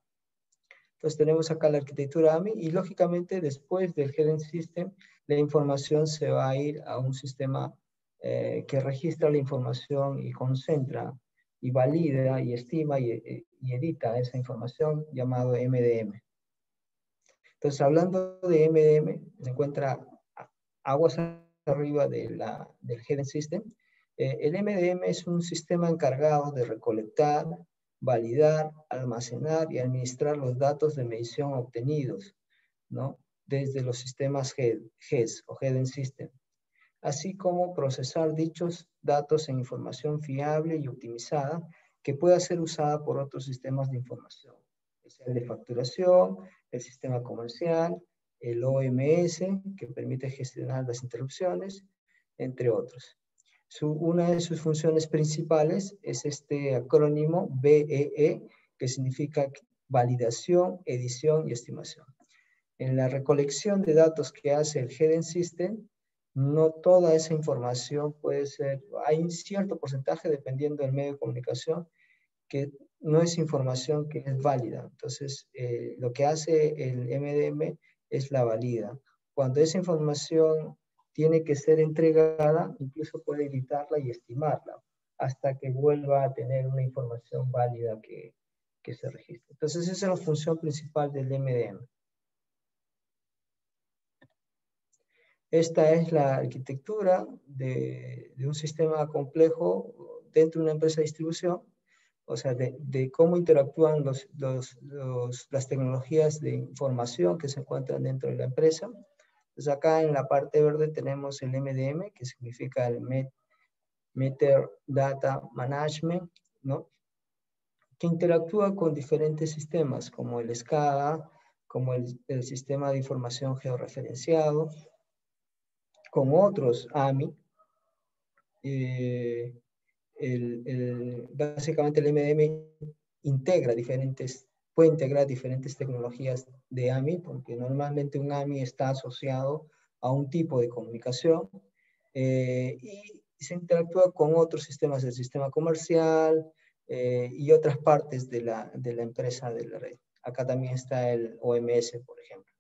Entonces tenemos acá la arquitectura AMI y lógicamente después del Hidden System, la información se va a ir a un sistema eh, que registra la información y concentra y valida y estima y, y edita esa información llamado MDM. Entonces, hablando de MDM, se encuentra aguas arriba del Hidden System. Eh, el MDM es un sistema encargado de recolectar, validar, almacenar y administrar los datos de medición obtenidos, ¿no? Desde los sistemas GES o Hidden System, así como procesar dichos datos en información fiable y optimizada que pueda ser usada por otros sistemas de información, el de facturación, el sistema comercial, el OMS, que permite gestionar las interrupciones, entre otros. una de sus funciones principales es este acrónimo BEE, e, que significa validación, edición y estimación. En la recolección de datos que hace el Hidden System, no toda esa información puede ser, hay un cierto porcentaje dependiendo del medio de comunicación que no es información que es válida. Entonces, eh, lo que hace el MDM es la valida. Cuando esa información tiene que ser entregada, incluso puede editarla y estimarla hasta que vuelva a tener una información válida que, que se registre. Entonces, esa es la función principal del MDM. Esta es la arquitectura de, un sistema complejo dentro de una empresa de distribución, o sea, de, cómo interactúan los, las tecnologías de información que se encuentran dentro de la empresa. Entonces acá en la parte verde tenemos el MDM, que significa el Meter Data Management, ¿no? que interactúa con diferentes sistemas como el SCADA, como el, el sistema de información georreferenciado, con otros AMI. Eh, básicamente el MDM integra diferentes, puede integrar diferentes tecnologías de AMI, porque normalmente un AMI está asociado a un tipo de comunicación eh, y se interactúa con otros sistemas del sistema comercial eh, y otras partes de la, de la empresa de la red. Acá también está el OMS, por ejemplo.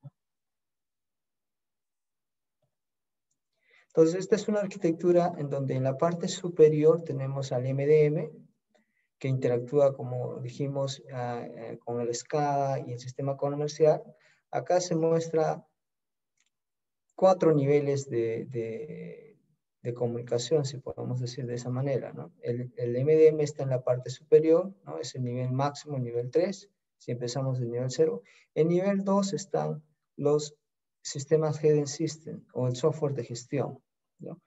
Entonces, esta es una arquitectura en donde en la parte superior tenemos al MDM, que interactúa, como dijimos, ah, eh, con el SCADA y el sistema comercial. Acá se muestra cuatro niveles de, de, comunicación, si podemos decir de esa manera. ¿no? El, MDM está en la parte superior, ¿no? es el nivel máximo, el nivel 3, si empezamos del nivel 0. En nivel 2 están los sistemas Hidden System o el software de gestión, ¿no?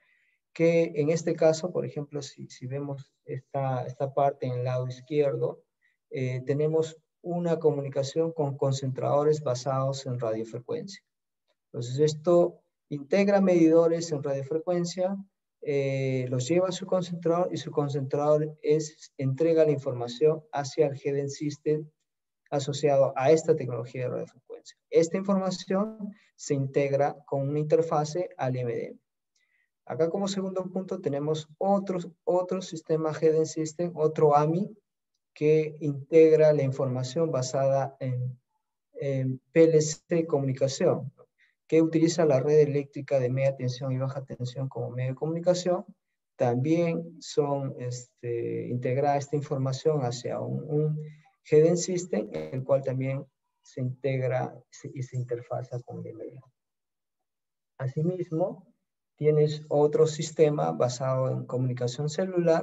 que en este caso, por ejemplo, si, si vemos esta, esta, parte en el lado izquierdo, eh, tenemos una comunicación con concentradores basados en radiofrecuencia. Entonces, esto integra medidores en radiofrecuencia, eh, los lleva a su concentrador y su concentrador es, entrega la información hacia el Hidden System asociado a esta tecnología de radiofrecuencia. Esta información se integra con una interfase al MDM. Acá como segundo punto tenemos otro, otro sistema Hidden System, otro AMI, que integra la información basada en, PLC comunicación, que utiliza la red eléctrica de media tensión y baja tensión como medio de comunicación. También son este, integrada esta información hacia un, un Hidden System, el cual también se integra y se interfaza con el medio. Asimismo, tienes otro sistema basado en comunicación celular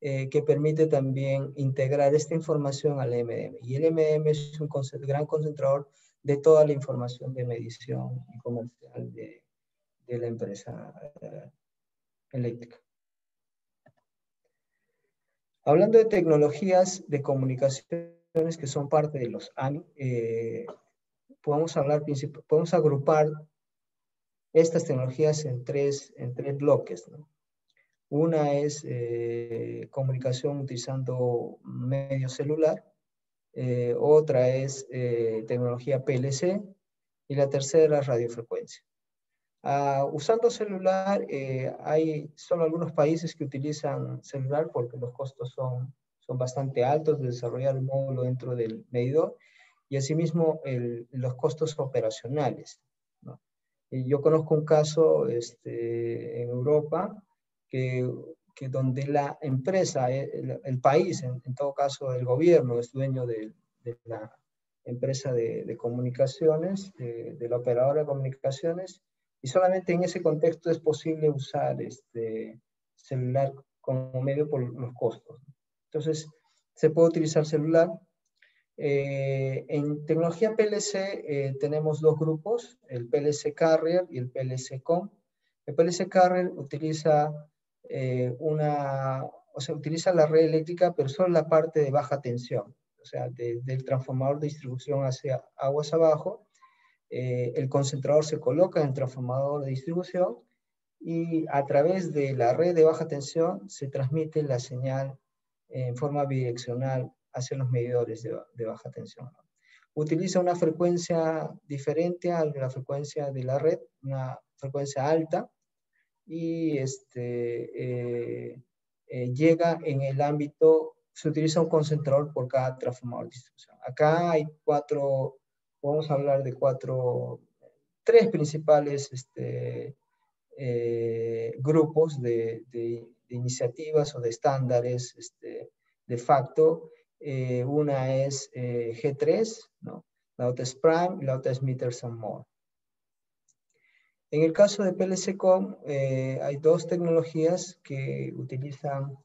eh, que permite también integrar esta información al MDM. Y el MDM es un gran concentrador de toda la información de medición y comercial de, la empresa eh, eléctrica. Hablando de tecnologías de comunicaciones que son parte de los AMI, eh, podemos hablar, podemos agrupar estas tecnologías en tres, en tres bloques. Una es eh, comunicación utilizando medio celular, eh, otra es eh, tecnología PLC y la tercera radiofrecuencia. Ah, usando celular, hay solo algunos países que utilizan celular porque los costos son, son bastante altos de desarrollar un módulo dentro del medidor y asimismo los costos operacionales yo conozco un caso este, en Europa que, que, donde la empresa, eh, el, país, en, todo caso el gobierno, es dueño de, de la empresa de, de comunicaciones, de, la operadora de comunicaciones, y solamente en ese contexto es posible usar este celular como medio por los costos. Entonces, se puede utilizar celular, eh, en tecnología PLC eh, tenemos dos grupos, el PLC Carrier y el PLC Com. El PLC Carrier utiliza eh, una, o sea, utiliza la red eléctrica, pero solo la parte de baja tensión, o sea, del transformador de distribución hacia aguas abajo. El concentrador se coloca en el transformador de distribución y a través de la red de baja tensión se transmite la señal en forma bidireccional hacia los medidores de, baja tensión. Utiliza una frecuencia diferente a la frecuencia de la red, una frecuencia alta, y este, eh, eh, llega en el ámbito, se utiliza un concentrador por cada transformador de distribución. Acá hay cuatro, vamos a hablar de cuatro, tres principales este, eh, grupos de, iniciativas o de estándares este, de facto. Eh, una es G3, ¿no? la otra es Prime y la otra es Meters and More. En el caso de PLC-COM, eh, hay dos tecnologías que utilizan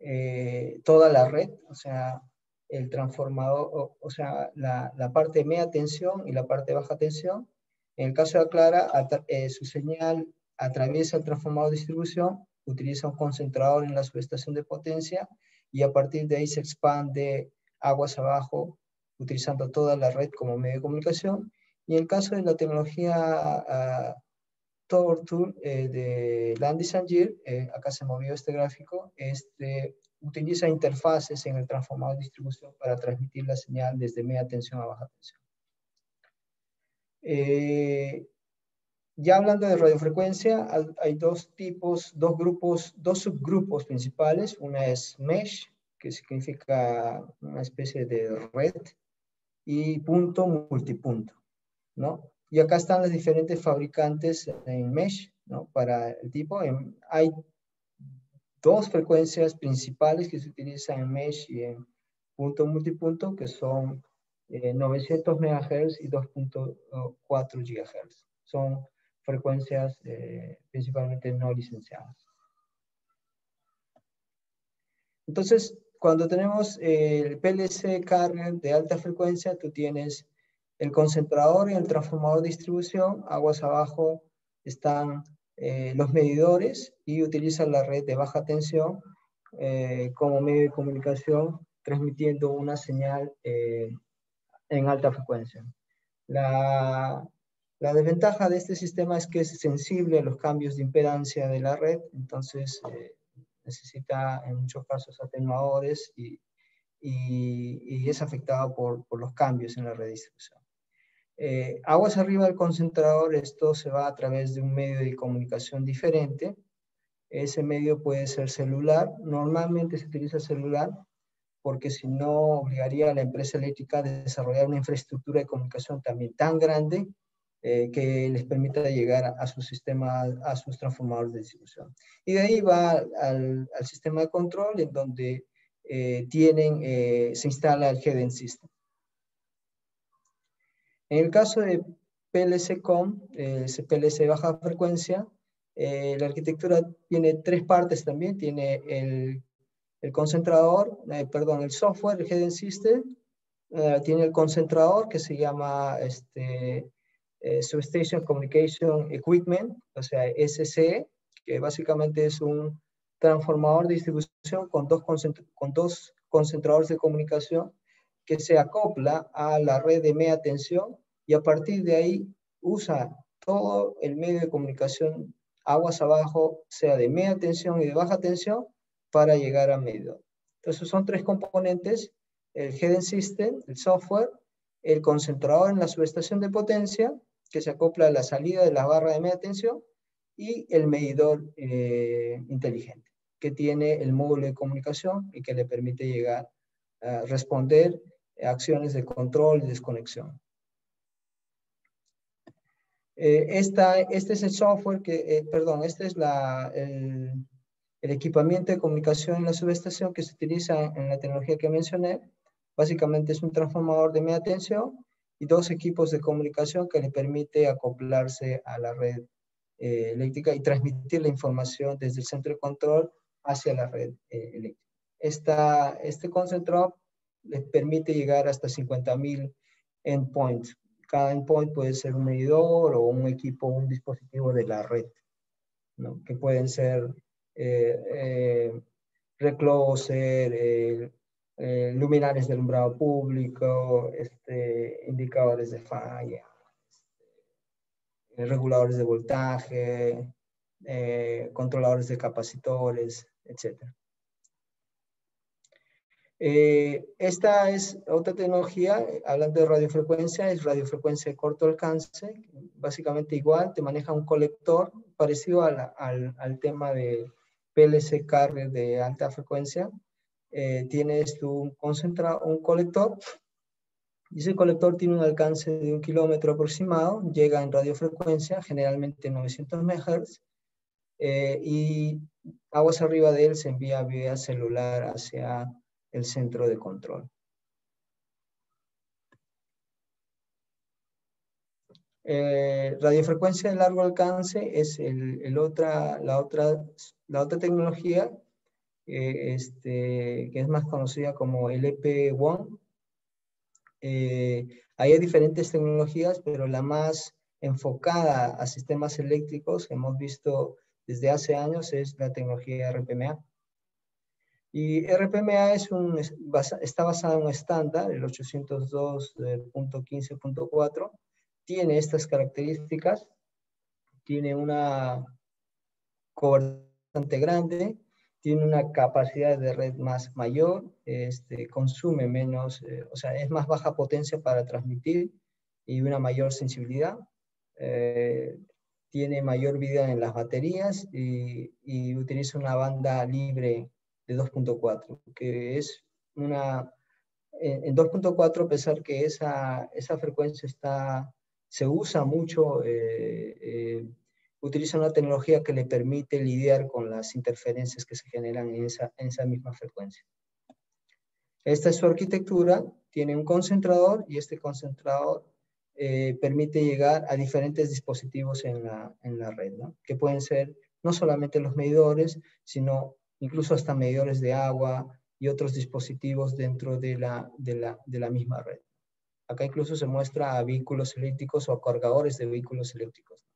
eh, toda la red, o sea, el transformador, o, sea, la, parte de media tensión y la parte de baja tensión. En el caso de Aclara, eh, su señal atraviesa el transformador de distribución, utiliza un concentrador en la subestación de potencia y a partir de ahí se expande aguas abajo, utilizando toda la red como medio de comunicación. Y en el caso de la tecnología ah, Tower Tool eh, de Landy Sangir, eh, acá se movió este gráfico, este, utiliza interfaces en el transformador de distribución para transmitir la señal desde media tensión a baja tensión. Eh, ya hablando de radiofrecuencia, hay dos tipos, dos grupos, dos subgrupos principales. Una es mesh, que significa una especie de red, y punto multipunto, ¿no? Y acá están los diferentes fabricantes en mesh, ¿no? Para el tipo. hay dos frecuencias principales que se utilizan en mesh y en punto multipunto, que son 900 eh, MHz y 2.4 GHz. Son frecuencias eh, principalmente no licenciadas. Entonces, cuando tenemos el PLC carrier de alta frecuencia, tú tienes el concentrador y el transformador de distribución, aguas abajo están eh, los medidores y utilizan la red de baja tensión eh, como medio de comunicación, transmitiendo una señal eh, en alta frecuencia. La, la, desventaja de este sistema es que es sensible a los cambios de impedancia de la red, entonces necesita en muchos casos atenuadores y, y, es afectado por, por, los cambios en la red de distribución. Eh, aguas arriba del concentrador, esto se va a través de un medio de comunicación diferente. Ese medio puede ser celular. Normalmente se utiliza celular porque si no obligaría a la empresa eléctrica a desarrollar una infraestructura de comunicación también tan grande eh, que les permita llegar a, su sistema, a sus transformadores de distribución. Y de ahí va al, sistema de control en donde eh, tienen, se instala el Heading System. En el caso de PLC-COM, eh, PLC baja frecuencia, eh, la arquitectura tiene tres partes también. Tiene el, el concentrador, eh, perdón, el software, el Hidden System. tiene el concentrador que se llama este, Substation Communication Equipment, o sea, SCE, que básicamente es un transformador de distribución con dos, con dos concentradores de comunicación que se acopla a la red de media tensión y a partir de ahí usa todo el medio de comunicación aguas abajo, sea de media tensión y de baja tensión, para llegar a medio. Entonces son tres componentes, el Hidden System, el software, el concentrador en la subestación de potencia, que se acopla a la salida de la barra de media tensión, y el medidor eh, inteligente, que tiene el módulo de comunicación y que le permite llegar a responder acciones de control y desconexión. Eh, esta, este es el software que, eh, perdón, este es la, el, el, equipamiento de comunicación en la subestación que se utiliza en la tecnología que mencioné. Básicamente es un transformador de media tensión y dos equipos de comunicación que le permite acoplarse a la red eh, eléctrica y transmitir la información desde el centro de control hacia la red eléctrica. Esta, este concentrador les permite llegar hasta 50.000 endpoints. Cada endpoint puede ser un medidor o un equipo, un dispositivo de la red, ¿no? que pueden ser eh, eh, recloser, luminares de alumbrado público, este, indicadores de falla, este, reguladores de voltaje, eh, controladores de capacitores, etc. Eh, esta es otra tecnología, hablando de radiofrecuencia, es radiofrecuencia de corto alcance, básicamente igual, te maneja un colector parecido al, al, tema de PLC carrier de alta frecuencia. Eh, tienes tu un, concentrado, un colector, y ese colector tiene un alcance de un kilómetro aproximado, llega en radiofrecuencia, generalmente 900 MHz, eh, y aguas arriba de él se envía vía celular hacia el centro de control. Eh, radiofrecuencia de largo alcance es el, otra, la, otra, la otra tecnología eh, este, que es más conocida como LP1. Eh, hay diferentes tecnologías, pero la más enfocada a sistemas eléctricos que hemos visto desde hace años es la tecnología RPMA. Y RPMA es un, está basado en un estándar, el 802.15.4. Tiene estas características. Tiene una cobertura bastante grande, tiene una capacidad de red más mayor, este, consume menos, eh, o sea, es más baja potencia para transmitir y una mayor sensibilidad. Eh, tiene mayor vida en las baterías y, y utiliza una banda libre de 2.4, que es una... En, 2.4, a pesar que esa, esa frecuencia está, se usa mucho, eh, eh, utiliza una tecnología que le permite lidiar con las interferencias que se generan en esa, misma frecuencia. Esta es su arquitectura, tiene un concentrador y este concentrador eh, permite llegar a diferentes dispositivos en la, red, que pueden ser no solamente los medidores, sino incluso hasta medidores de agua y otros dispositivos dentro de la, de la, de la misma red. Acá incluso se muestra a vehículos eléctricos o a cargadores de vehículos eléctricos.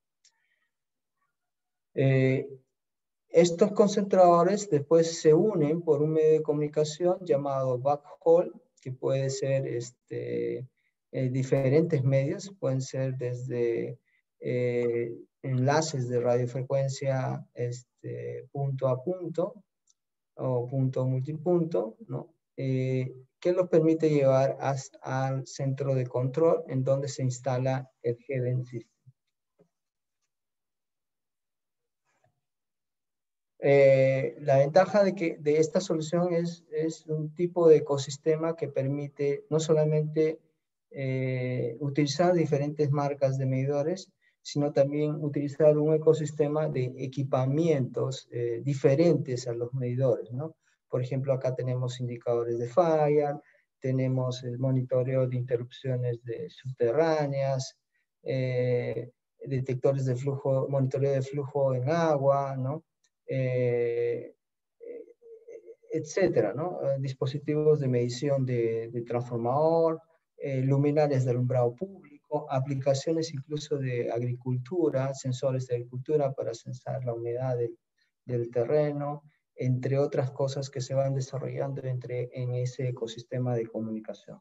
Eh, estos concentradores después se unen por un medio de comunicación llamado backhaul, que puede ser este, eh, diferentes medios, pueden ser desde eh, enlaces de radiofrecuencia este, punto a punto, o punto multipunto, ¿no? Eh, que los permite llevar al centro de control en donde se instala el Hidden System. Eh, la ventaja de, que, de esta solución es, es un tipo de ecosistema que permite no solamente eh, utilizar diferentes marcas de medidores, sino también utilizar un ecosistema de equipamientos eh, diferentes a los medidores, ¿no? Por ejemplo, acá tenemos indicadores de falla, tenemos el monitoreo de interrupciones de subterráneas, detectores de flujo, monitoreo de flujo en agua, ¿no? Eh, etcétera, ¿no? dispositivos de medición de, de transformador, luminarias de alumbrado público, aplicaciones incluso de agricultura, sensores de agricultura para sensar la humedad del, terreno, entre otras cosas que se van desarrollando entre, en ese ecosistema de comunicación.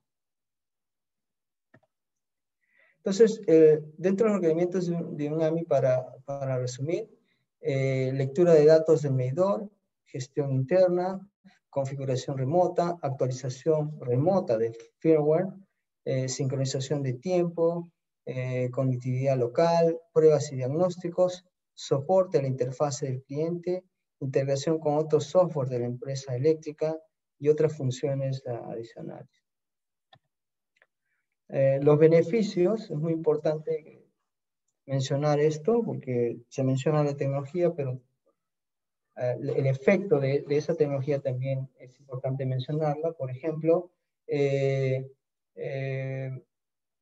Entonces, eh, dentro de los requerimientos de un, AMI, para, para resumir, eh, lectura de datos del medidor, gestión interna, configuración remota, actualización remota de firmware, eh, sincronización de tiempo, eh, conectividad local, pruebas y diagnósticos, soporte a la interfase del cliente, integración con otros software de la empresa eléctrica y otras funciones adicionales. Eh, los beneficios, es muy importante mencionar esto porque se menciona la tecnología, pero el efecto de, de, esa tecnología también es importante mencionarla. Por ejemplo, eh,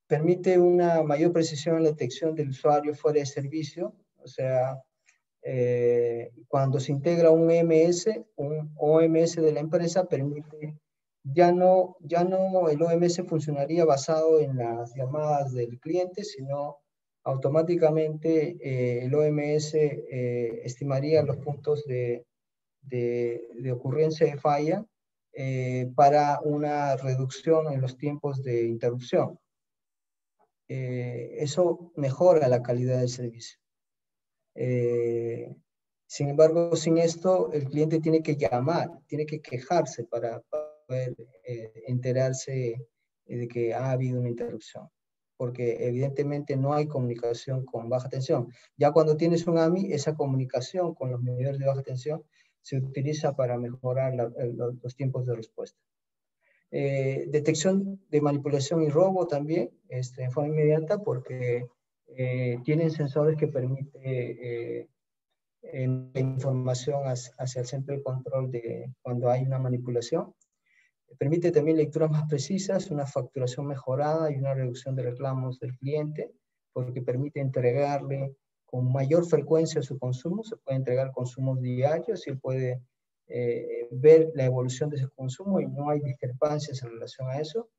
permite una mayor precisión en la detección del usuario fuera de servicio, o sea, eh, cuando se integra un OMS, un OMS de la empresa permite, ya no, ya no el OMS funcionaría basado en las llamadas del cliente, sino automáticamente eh, el OMS estimaría los puntos de, de, ocurrencia de falla eh, para una reducción en los tiempos de interrupción. Eh, eso mejora la calidad del servicio. Eh, sin embargo, sin esto, el cliente tiene que llamar, tiene que quejarse para poder enterarse de que ha habido una interrupción porque evidentemente no hay comunicación con baja tensión. Ya cuando tienes un AMI, esa comunicación con los medidores de baja tensión se utiliza para mejorar los tiempos de respuesta. Eh, detección de manipulación y robo también este, en forma inmediata porque eh, tienen sensores que permiten eh, información hacia el centro de control de cuando hay una manipulación. Permite también lecturas más precisas, una facturación mejorada y una reducción de reclamos del cliente porque permite entregarle con mayor frecuencia su consumo, se puede entregar consumos diarios y él puede eh, ver la evolución de ese consumo y no hay discrepancias en relación a eso.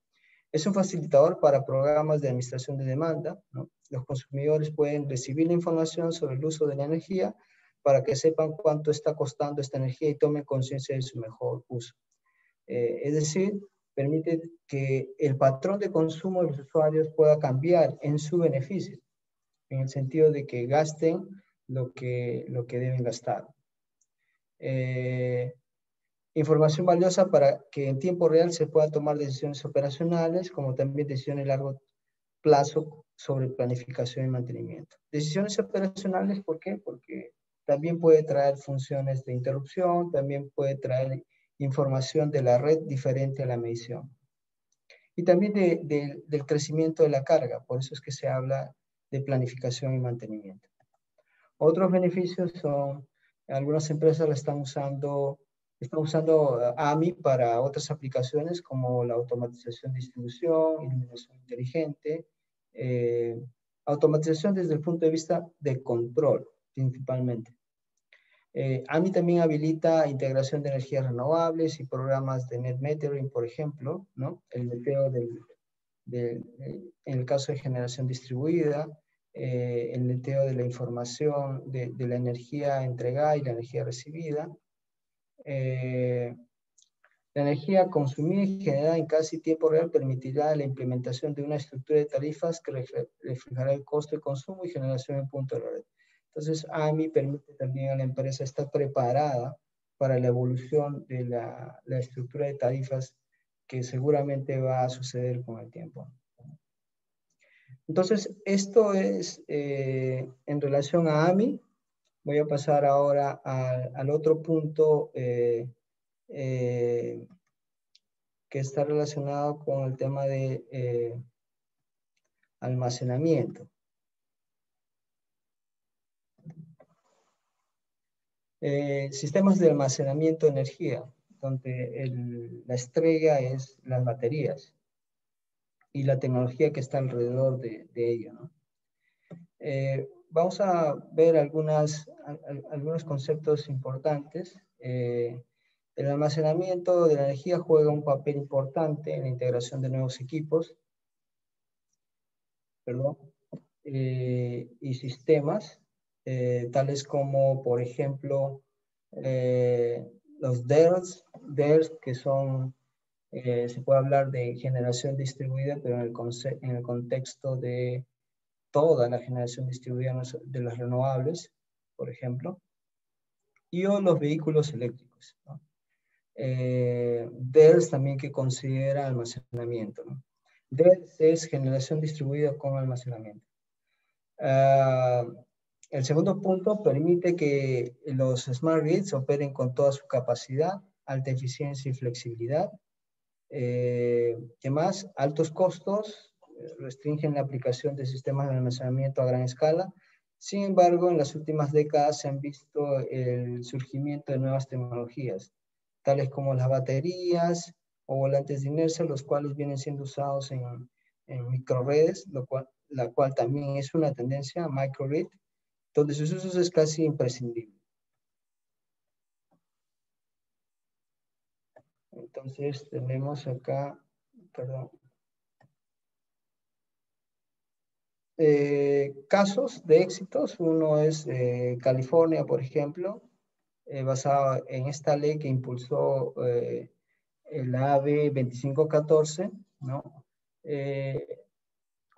Es un facilitador para programas de administración de demanda. Los consumidores pueden recibir la información sobre el uso de la energía para que sepan cuánto está costando esta energía y tomen conciencia de su mejor uso. Eh, es decir, permite que el patrón de consumo de los usuarios pueda cambiar en su beneficio en el sentido de que gasten lo que, lo que deben gastar. Eh, información valiosa para que en tiempo real se pueda tomar decisiones operacionales, como también decisiones a largo plazo sobre planificación y mantenimiento. Decisiones operacionales, ¿por qué? Porque también puede traer funciones de interrupción, también puede traer información de la red diferente a la medición. Y también del crecimiento de la carga, por eso es que se habla de planificación y mantenimiento. Otros beneficios son, algunas empresas la están usando, están usando eh, AMI para otras aplicaciones como la automatización de distribución, iluminación inteligente, eh, automatización desde el punto de vista de control, principalmente. Eh, AMI también habilita integración de energías renovables y programas de net metering, por ejemplo, ¿no? el meteo del, en el caso de generación distribuida, eh, el neteo de la información de, la energía entregada y la energía recibida, eh, la energía consumida y generada en casi tiempo real permitirá la implementación de una estructura de tarifas que reflejará el costo de consumo y generación en punto de la red. Entonces, AMI permite también a la empresa estar preparada para la evolución de la, estructura de tarifas que seguramente va a suceder con el tiempo. Entonces, esto es eh, en relación a AMI. Voy a pasar ahora al otro punto eh, eh, que está relacionado con el tema de almacenamiento. Sistemas de almacenamiento de energía donde la estrella es las baterías y la tecnología que está alrededor de, de ello. ¿no? Eh, vamos a ver algunas, algunos conceptos importantes. Eh, el almacenamiento de la energía juega un papel importante en la integración de nuevos equipos perdón, eh, y sistemas, tales como, por ejemplo, los DERs, DERs que son, eh, se puede hablar de generación distribuida, pero en el, en el contexto de toda la generación distribuida de las renovables, por ejemplo, y o los vehículos eléctricos. ¿no? Eh, DERS también que considera almacenamiento. ¿no? DERS es generación distribuida con almacenamiento. Ah, el segundo punto permite que los smart grids operen con toda su capacidad, alta eficiencia y flexibilidad. Eh, más, altos costos eh, restringen la aplicación de sistemas de almacenamiento a gran escala. Sin embargo, en las últimas décadas se han visto el surgimiento de nuevas tecnologías, tales como las baterías o volantes de inercia, los cuales vienen siendo usados en, en microredes, lo cual, la cual también es una tendencia, microgrid, donde sus usos es casi imprescindible. Entonces tenemos acá, perdón, eh, casos de éxitos. Uno es eh, California, por ejemplo, eh, basado en esta ley que impulsó eh, el AB 2514, ¿no?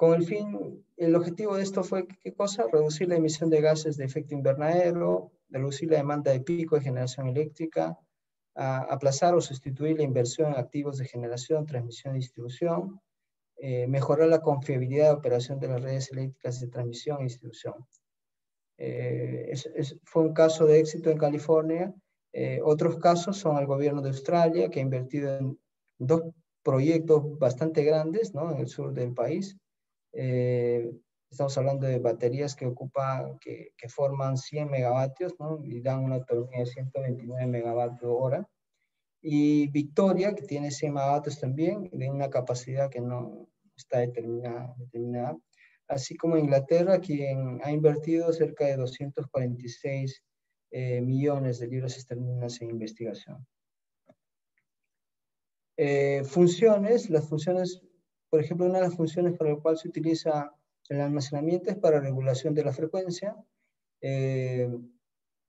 Con el fin, el objetivo de esto fue, ¿qué cosa? Reducir la emisión de gases de efecto invernadero, reducir la demanda de pico de generación eléctrica, aplazar o sustituir la inversión en activos de generación, transmisión y distribución, eh, mejorar la confiabilidad de operación de las redes eléctricas de transmisión e distribución. Eh, fue un caso de éxito en California. Eh, otros casos son el gobierno de Australia, que ha invertido en dos proyectos bastante grandes ¿no? en el sur del país. Estamos hablando de baterías que ocupan, que, que forman 100 megavatios ¿no? y dan una autonomía de 129 megavatios hora y Victoria, que tiene 100 megavatios también, de una capacidad que no, está determinada, determinada. Así como Inglaterra, quien ha invertido cerca de 246 eh, millones de libras esterlinas en investigación. Eh, funciones, las funciones, por ejemplo, una de las funciones para la cual se utiliza el almacenamiento es para regulación de la frecuencia. Eh,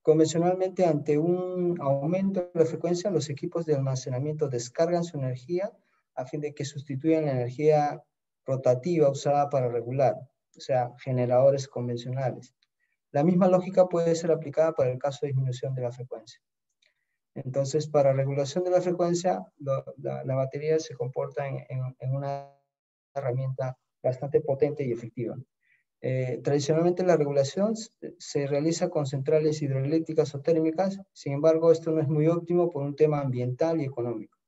convencionalmente, ante un aumento de la frecuencia, los equipos de almacenamiento descargan su energía a fin de que sustituyan la energía rotativa usada para regular, o sea, generadores convencionales. La misma lógica puede ser aplicada para el caso de disminución de la frecuencia. Entonces, para regulación de la frecuencia, la, batería se comporta en, una herramienta bastante potente y efectiva. Eh, tradicionalmente la regulación se realiza con centrales hidroeléctricas o térmicas, sin embargo esto no es muy óptimo por un tema ambiental y económico.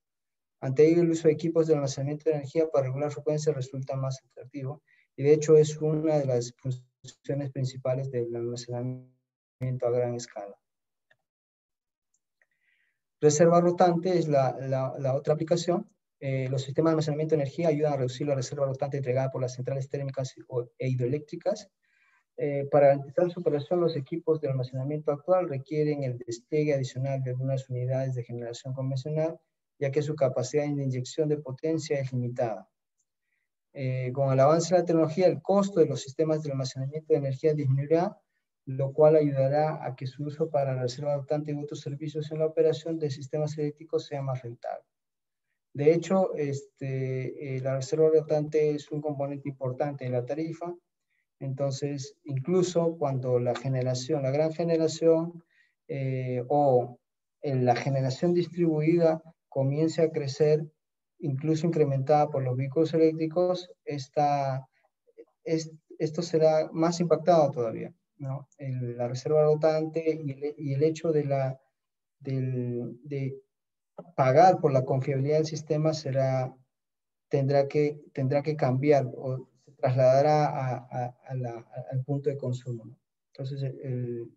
Ante ello, el uso de equipos de almacenamiento de energía para regular frecuencia resulta más atractivo y de hecho es una de las funciones principales del almacenamiento a gran escala. Reserva rotante es la, la, otra aplicación. Eh, los sistemas de almacenamiento de energía ayudan a reducir la reserva rotante entregada por las centrales térmicas e hidroeléctricas. Eh, para garantizar su operación, los equipos de almacenamiento actual requieren el despliegue adicional de algunas unidades de generación convencional ya que su capacidad de inyección de potencia es limitada. Eh, con el avance de la tecnología, el costo de los sistemas de almacenamiento de energía disminuirá, lo cual ayudará a que su uso para la reserva rotante y otros servicios en la operación de sistemas eléctricos sea más rentable. De hecho, este, eh, la reserva rotante es un componente importante de la tarifa, entonces incluso cuando la generación, la gran generación eh, o en la generación distribuida comience a crecer, incluso incrementada por los vehículos eléctricos, esta, esto será más impactado todavía. ¿no? la reserva rotante y el, hecho de, la, de pagar por la confiabilidad del sistema será, tendrá, que, tendrá que cambiar o se trasladará a, al punto de consumo. Entonces,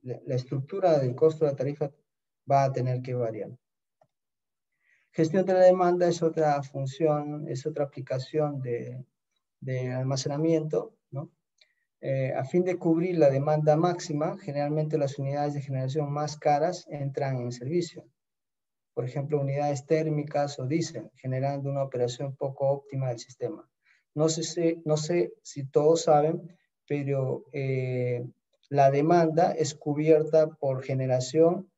la estructura del costo de la tarifa va a tener que variar. Gestión de la demanda es otra función, es otra aplicación de, almacenamiento, ¿no? Eh, a fin de cubrir la demanda máxima, generalmente las unidades de generación más caras entran en servicio. Por ejemplo, unidades térmicas o diésel, generando una operación poco óptima del sistema. No sé si, no sé si todos saben, pero eh, la demanda es cubierta por generación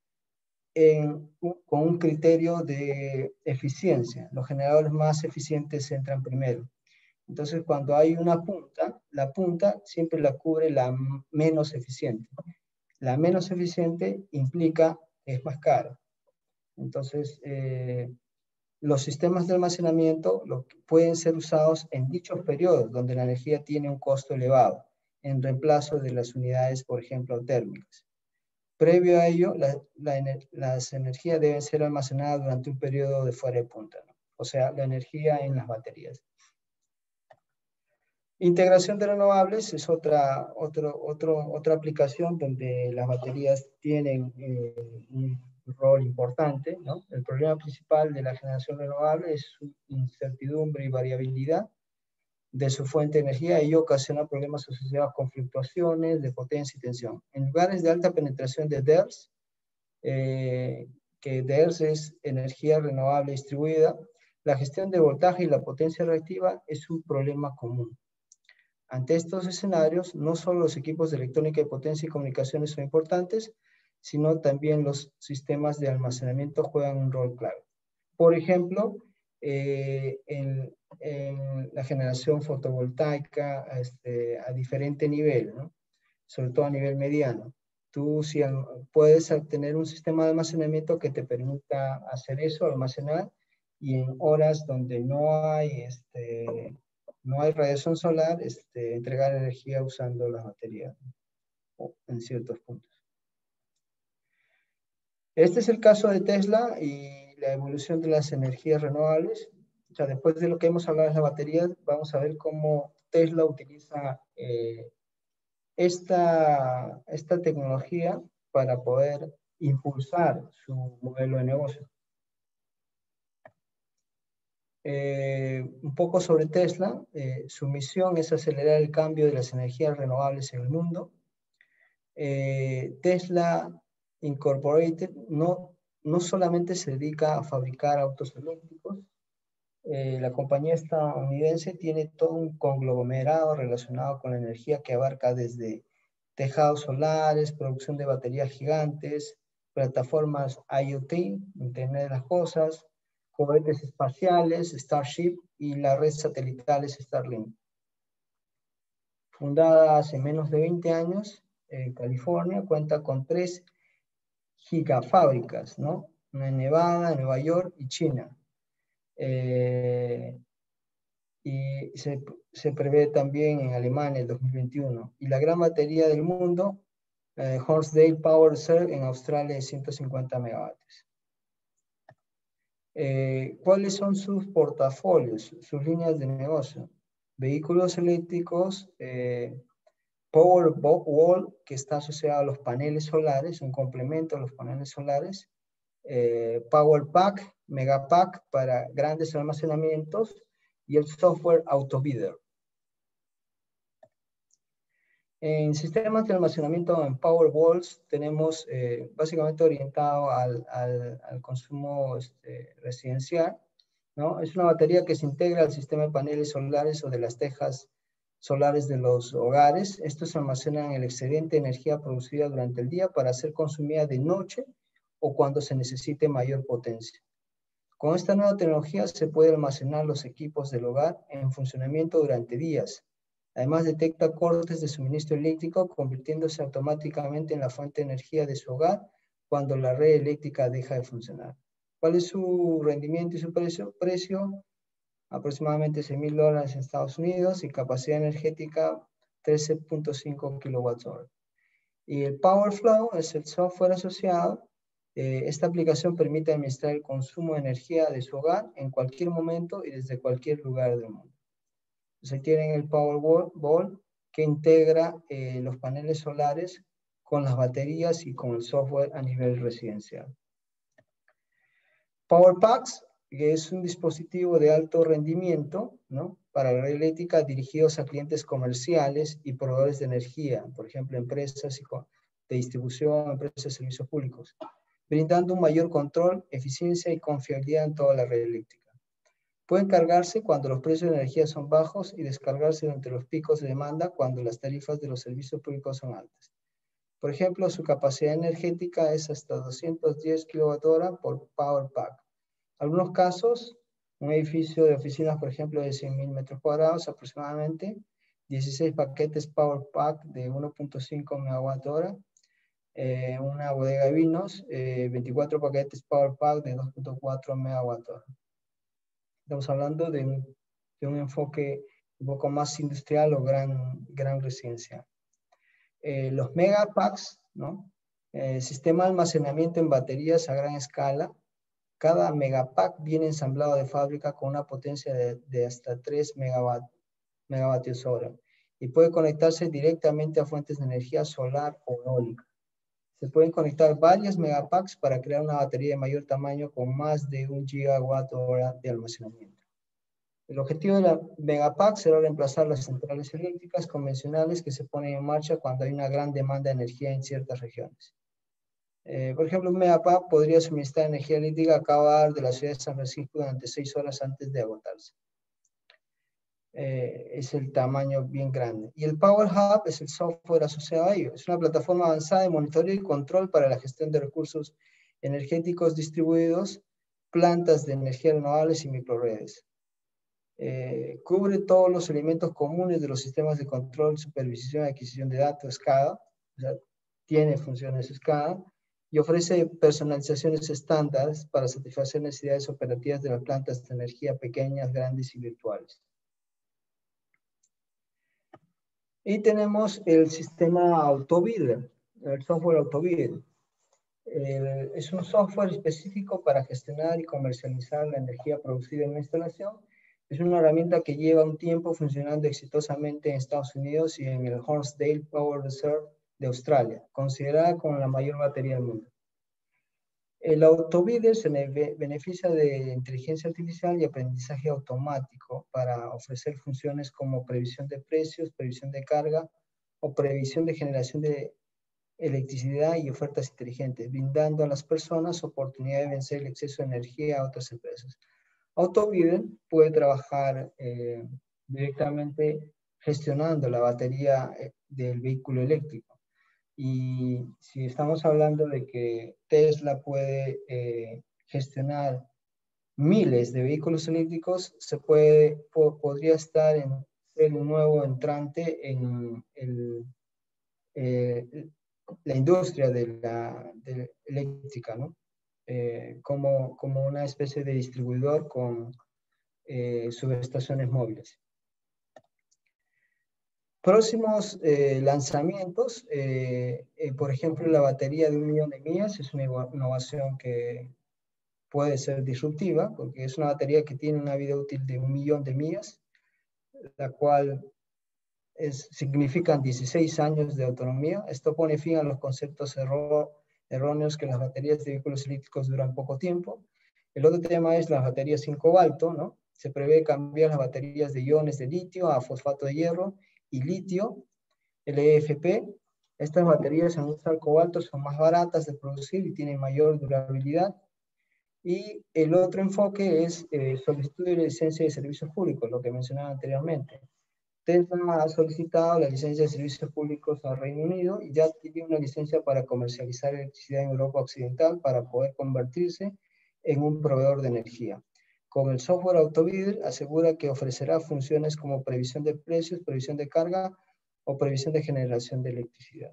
con un criterio de eficiencia. Los generadores más eficientes entran primero. Entonces, cuando hay una punta, la punta siempre la cubre la menos eficiente. La menos eficiente implica es más cara. Entonces, eh, los sistemas de almacenamiento pueden ser usados en dichos periodos donde la energía tiene un costo elevado, en reemplazo de las unidades, por ejemplo, térmicas. Previo a ello, las energías deben ser almacenadas durante un periodo de fuera de punta, o sea, la energía en las baterías. Integración de renovables es otra, otro, otra aplicación donde las baterías tienen eh, rol importante. El problema principal de la generación renovable es su incertidumbre y variabilidad de su fuente de energía y ocasiona problemas asociados con fluctuaciones de potencia y tensión. En lugares de alta penetración de DERS, eh, que DERS es energía renovable distribuida, la gestión de voltaje y la potencia reactiva es un problema común. Ante estos escenarios, no solo los equipos de electrónica de potencia y comunicaciones son importantes, sino también los sistemas de almacenamiento juegan un rol clave. Por ejemplo, eh, en, la generación fotovoltaica este, a diferente nivel, sobre todo a nivel mediano. Tú si puedes tener un sistema de almacenamiento que te permita hacer eso, almacenar, y en horas donde no hay, este, no hay radiación solar, este, entregar energía usando las baterías en ciertos puntos. Este es el caso de Tesla y la evolución de las energías renovables. O sea, después de lo que hemos hablado de las baterías, vamos a ver cómo Tesla utiliza eh, esta, esta tecnología para poder impulsar su modelo de negocio. Eh, un poco sobre Tesla. Eh, su misión es acelerar el cambio de las energías renovables en el mundo. Tesla Incorporated no, no solamente se dedica a fabricar autos eléctricos, eh, la compañía estadounidense tiene todo un conglomerado relacionado con la energía que abarca desde tejados solares, producción de baterías gigantes, plataformas IoT, Internet de las Cosas, cohetes espaciales, Starship y la red satelital Starlink. Fundada hace menos de 20 años, en California cuenta con tres gigafábricas, ¿no? en Nevada, Nueva York y China. Eh, y se, se, prevé también en Alemania el 2021. Y la gran batería del mundo, eh, Hornsdale Power Cell en Australia de 150 megavatios. Eh, ¿Cuáles son sus portafolios, sus líneas de negocio? Vehículos eléctricos, eh, Powerwall, que está asociado a los paneles solares, un complemento a los paneles solares. Eh, Power Pack, Megapack para grandes almacenamientos y el software AutoBidder. En sistemas de almacenamiento en Powerwalls tenemos eh, básicamente orientado al, al, consumo este, residencial. ¿no? Es una batería que se integra al sistema de paneles solares o de las tejas solares de los hogares. Estos almacenan el excedente de energía producida durante el día para ser consumida de noche o cuando se necesite mayor potencia. Con esta nueva tecnología se puede almacenar los equipos del hogar en funcionamiento durante días. Además detecta cortes de suministro eléctrico convirtiéndose automáticamente en la fuente de energía de su hogar cuando la red eléctrica deja de funcionar. ¿Cuál es su rendimiento y su precio? Precio aproximadamente 6 mil dólares en Estados Unidos y capacidad energética 13.5 kWh. Y el PowerFlow es el software asociado. Eh, esta aplicación permite administrar el consumo de energía de su hogar en cualquier momento y desde cualquier lugar del mundo. Entonces tienen el Powerball que integra eh, los paneles solares con las baterías y con el software a nivel residencial. PowerPacks que es un dispositivo de alto rendimiento para la red eléctrica dirigidos a clientes comerciales y proveedores de energía, por ejemplo, empresas de distribución, empresas de servicios públicos, brindando un mayor control, eficiencia y confiabilidad en toda la red eléctrica. Pueden cargarse cuando los precios de energía son bajos y descargarse durante los picos de demanda cuando las tarifas de los servicios públicos son altas. Por ejemplo, su capacidad energética es hasta 210 kWh por Power Pack algunos casos, un edificio de oficinas, por ejemplo, de 100.000 metros cuadrados aproximadamente, 16 paquetes Power Pack de 1.5 MWh, eh, una bodega de vinos, 24 eh, paquetes Power Pack de 2.4 MWh. Estamos hablando de un, de un, enfoque un poco más industrial o gran, gran residencial. Eh, los Megapacks, ¿no? sistema de almacenamiento en baterías a gran escala, cada megapack viene ensamblado de fábrica con una potencia de, hasta 3 megavatios hora y puede conectarse directamente a fuentes de energía solar o eólica. Se pueden conectar varias megapacks para crear una batería de mayor tamaño con más de un gigawatt hora de almacenamiento. El objetivo de la megapack será reemplazar las centrales eléctricas convencionales que se ponen en marcha cuando hay una gran demanda de energía en ciertas regiones. Eh, por ejemplo, un MEAPA podría suministrar energía eléctrica a cada de la ciudad de San Francisco durante seis horas antes de agotarse. eh, es el tamaño bien grande. Y el Power Hub es el software asociado a ello. Es una plataforma avanzada de monitoreo y control para la gestión de recursos energéticos distribuidos, plantas de energía renovables y microredes. Eh, cubre todos los elementos comunes de los sistemas de control, supervisión adquisición de datos SCADA, tiene funciones SCADA, y ofrece personalizaciones estándares para satisfacer necesidades operativas de las plantas de energía pequeñas, grandes y virtuales. Y tenemos el sistema AutoBidder, el software AutoBidder. es un software específico para gestionar y comercializar la energía producida en la instalación. Es una herramienta que lleva un tiempo funcionando exitosamente en Estados Unidos y en el Hornsdale Power Reserve de Australia, considerada como la mayor batería del mundo. El AutoBidder se beneficia de inteligencia artificial y aprendizaje automático para ofrecer funciones como previsión de precios, previsión de carga o previsión de generación de electricidad y ofertas inteligentes, brindando a las personas oportunidad de vencer el exceso de energía a otras empresas. AutoBidder puede trabajar eh, directamente gestionando la batería eh, del vehículo eléctrico y si estamos hablando de que Tesla puede eh, gestionar miles de vehículos eléctricos, se puede, podría estar en ser un nuevo entrante en eh, la industria de la eléctrica, ¿no? Eh, como, como una especie de distribuidor con subestaciones móviles. Próximos eh, lanzamientos, eh, eh, por ejemplo, la batería de un millón de millas es una innovación que puede ser disruptiva, porque es una batería que tiene una vida útil de un millón de millas, la cual es, significan 16 años de autonomía. Esto pone fin a los conceptos erróneos que las baterías de vehículos eléctricos duran poco tiempo. El otro tema es las baterías sin cobalto, ¿no? Se prevé cambiar las baterías de iones de litio a fosfato de hierro y litio, LFP. Estas baterías en usar cobalto son más baratas de producir y tienen mayor durabilidad. Y el otro enfoque es eh, solicitud de licencia de servicios públicos, lo que mencionaba anteriormente. Tesla ha solicitado la licencia de servicios públicos al Reino Unido y ya tiene una licencia para comercializar electricidad en Europa Occidental para poder convertirse en un proveedor de energía. Con el software AutoBidder asegura que ofrecerá funciones como previsión de precios, previsión de carga o previsión de generación de electricidad.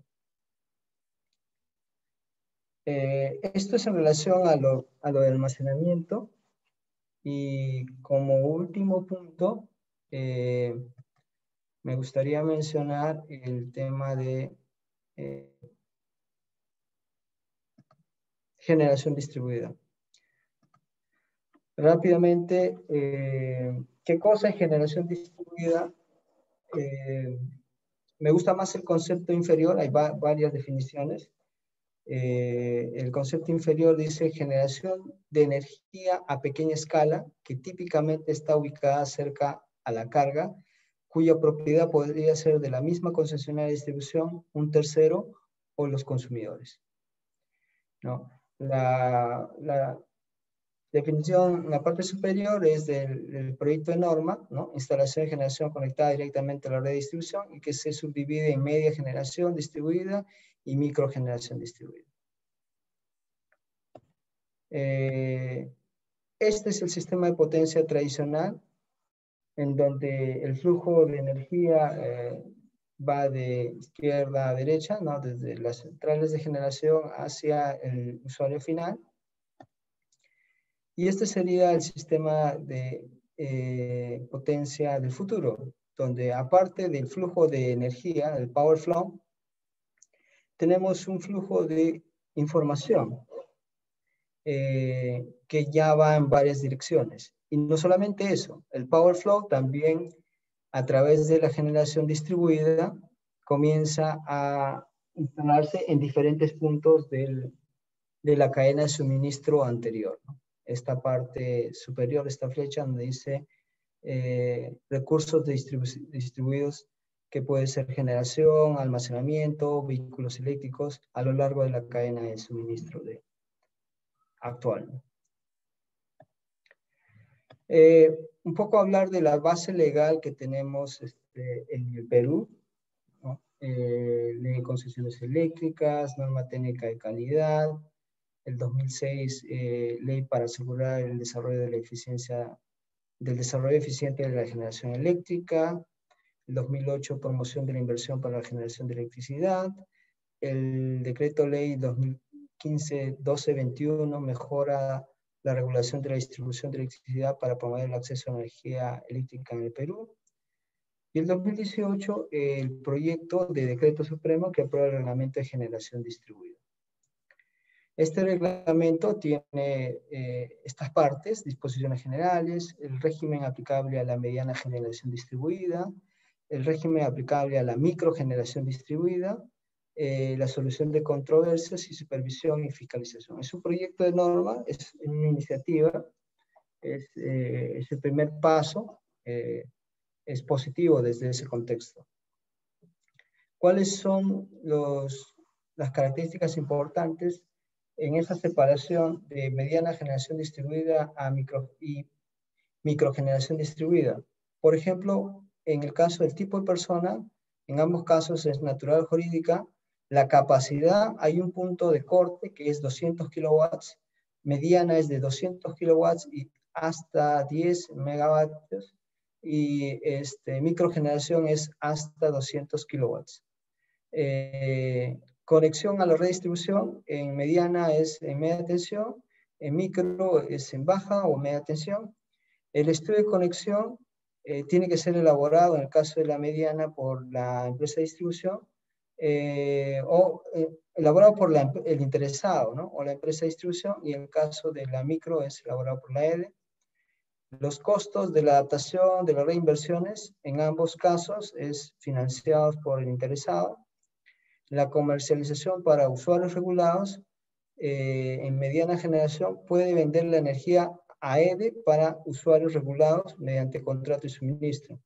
Eh, esto es en relación a lo, de almacenamiento. Y como último punto, eh, me gustaría mencionar el tema de eh, generación distribuida. Rápidamente, eh, ¿qué cosa es generación distribuida? Eh, me gusta más el concepto inferior, hay varias definiciones. Eh, el concepto inferior dice generación de energía a pequeña escala que típicamente está ubicada cerca a la carga, cuya propiedad podría ser de la misma concesionaria de distribución, un tercero o los consumidores. ¿No? La, la, Definición la parte superior es del, proyecto de norma, ¿no? instalación de generación conectada directamente a la red de distribución y que se subdivide en media generación distribuida y microgeneración distribuida. Eh, este es el sistema de potencia tradicional en donde el flujo de energía eh, va de izquierda a derecha, desde las centrales de generación hacia el usuario final y este sería el sistema de eh, potencia del futuro, donde aparte del flujo de energía, el power flow, tenemos un flujo de información eh, que ya va en varias direcciones. Y no solamente eso, el power flow también a través de la generación distribuida comienza a instalarse en diferentes puntos de la cadena de suministro anterior. Esta parte superior, esta flecha donde dice eh, recursos distribuidos que puede ser generación, almacenamiento, vehículos eléctricos a lo largo de la cadena de suministro actual. Eh, un poco hablar de la base legal que tenemos este, en el Perú, eh, ley de concesiones eléctricas, norma técnica de calidad, el 2006, eh, ley para asegurar el desarrollo del desarrollo eficiente de la generación eléctrica, el 2008, promoción de la inversión para la generación de electricidad, el decreto ley 2015-1221 mejora la regulación de la distribución de electricidad para promover el acceso a energía eléctrica en el Perú. Y el 2018, el proyecto de decreto supremo que aprueba el reglamento de generación distribuida. Este reglamento tiene eh, estas partes, disposiciones generales, el régimen aplicable a la mediana generación distribuida, el régimen aplicable a la microgeneración distribuida, eh, la solución de controversias y supervisión y fiscalización. Es un proyecto de norma, es una iniciativa, es, eh, el primer paso, eh, es positivo desde ese contexto. ¿Cuáles son las características importantes en esa separación de mediana generación distribuida a micro y microgeneración distribuida? Por ejemplo, en el caso del tipo de persona, en ambos casos es natural jurídica, la capacidad, hay un punto de corte que es 200 kilowatts, mediana es de 200 kilowatts y hasta 10 megavatios, y este, microgeneración es hasta 200 kilowatts. Eh, conexión a la redistribución en mediana es en media tensión, en micro es en baja o media tensión. El estudio de conexión eh, tiene que ser elaborado en el caso de la mediana por la empresa de distribución eh, o eh, elaborado por el interesado, ¿no? O la empresa de distribución, y en el caso de la micro es elaborado por la EDE. Los costos de la adaptación de las reinversiones, en ambos casos, es financiados por el interesado. La comercialización para usuarios regulados, eh, en mediana generación, puede vender la energía a EDE para usuarios regulados mediante contrato y suministro.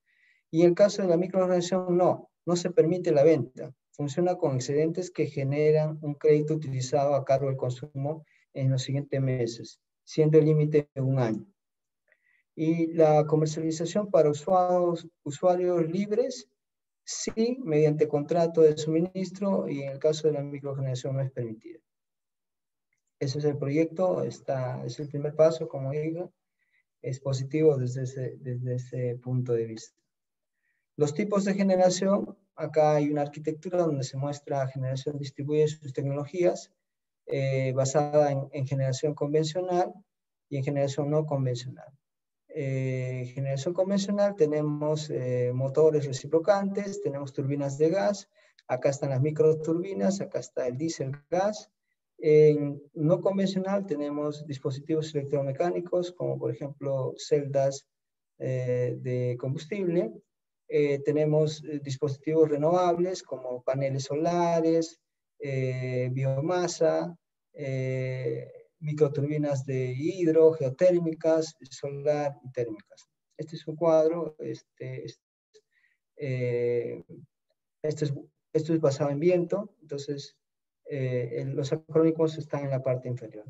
Y en el caso de la microgeneración, no, no se permite la venta funciona con excedentes que generan un crédito utilizado a cargo del consumo en los siguientes meses, siendo el límite de un año. Y la comercialización para usuarios, usuarios libres, sí, mediante contrato de suministro y en el caso de la microgeneración no es permitida. Ese es el proyecto, está, es el primer paso, como digo, es positivo desde ese, desde ese punto de vista. Los tipos de generación acá hay una arquitectura donde se muestra generación distribuida sus tecnologías eh, basada en, generación convencional y en generación no convencional. Eh, generación convencional tenemos eh, motores reciprocantes, tenemos turbinas de gas, acá están las microturbinas, acá está el diésel gas. En no convencional tenemos dispositivos electromecánicos como por ejemplo celdas de combustible eh, tenemos eh, dispositivos renovables como paneles solares, eh, biomasa, microturbinas de hidro, geotérmicas, solar y térmicas. Este es un cuadro, este, este, este es, esto es basado en viento, entonces los acrónicos están en la parte inferior.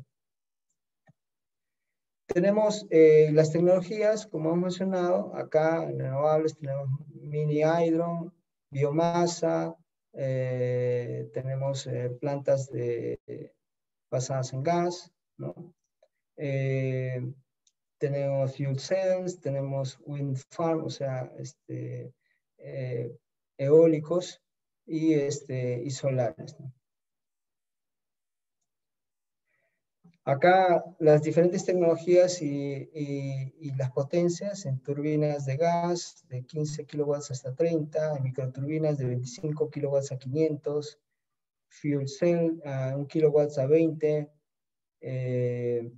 Tenemos eh, las tecnologías, como hemos mencionado, acá en renovables tenemos mini hydro, biomasa, eh, tenemos eh, plantas basadas en gas, ¿no? tenemos fuel cells, tenemos wind farm, o sea, este, eólicos y, este, y solares. ¿no? Acá las diferentes tecnologías y, las potencias en turbinas de gas de 15 kilowatts hasta 30, en microturbinas de 25 kilowatts a 500, fuel cell a 1 kilowatts a 20, eh,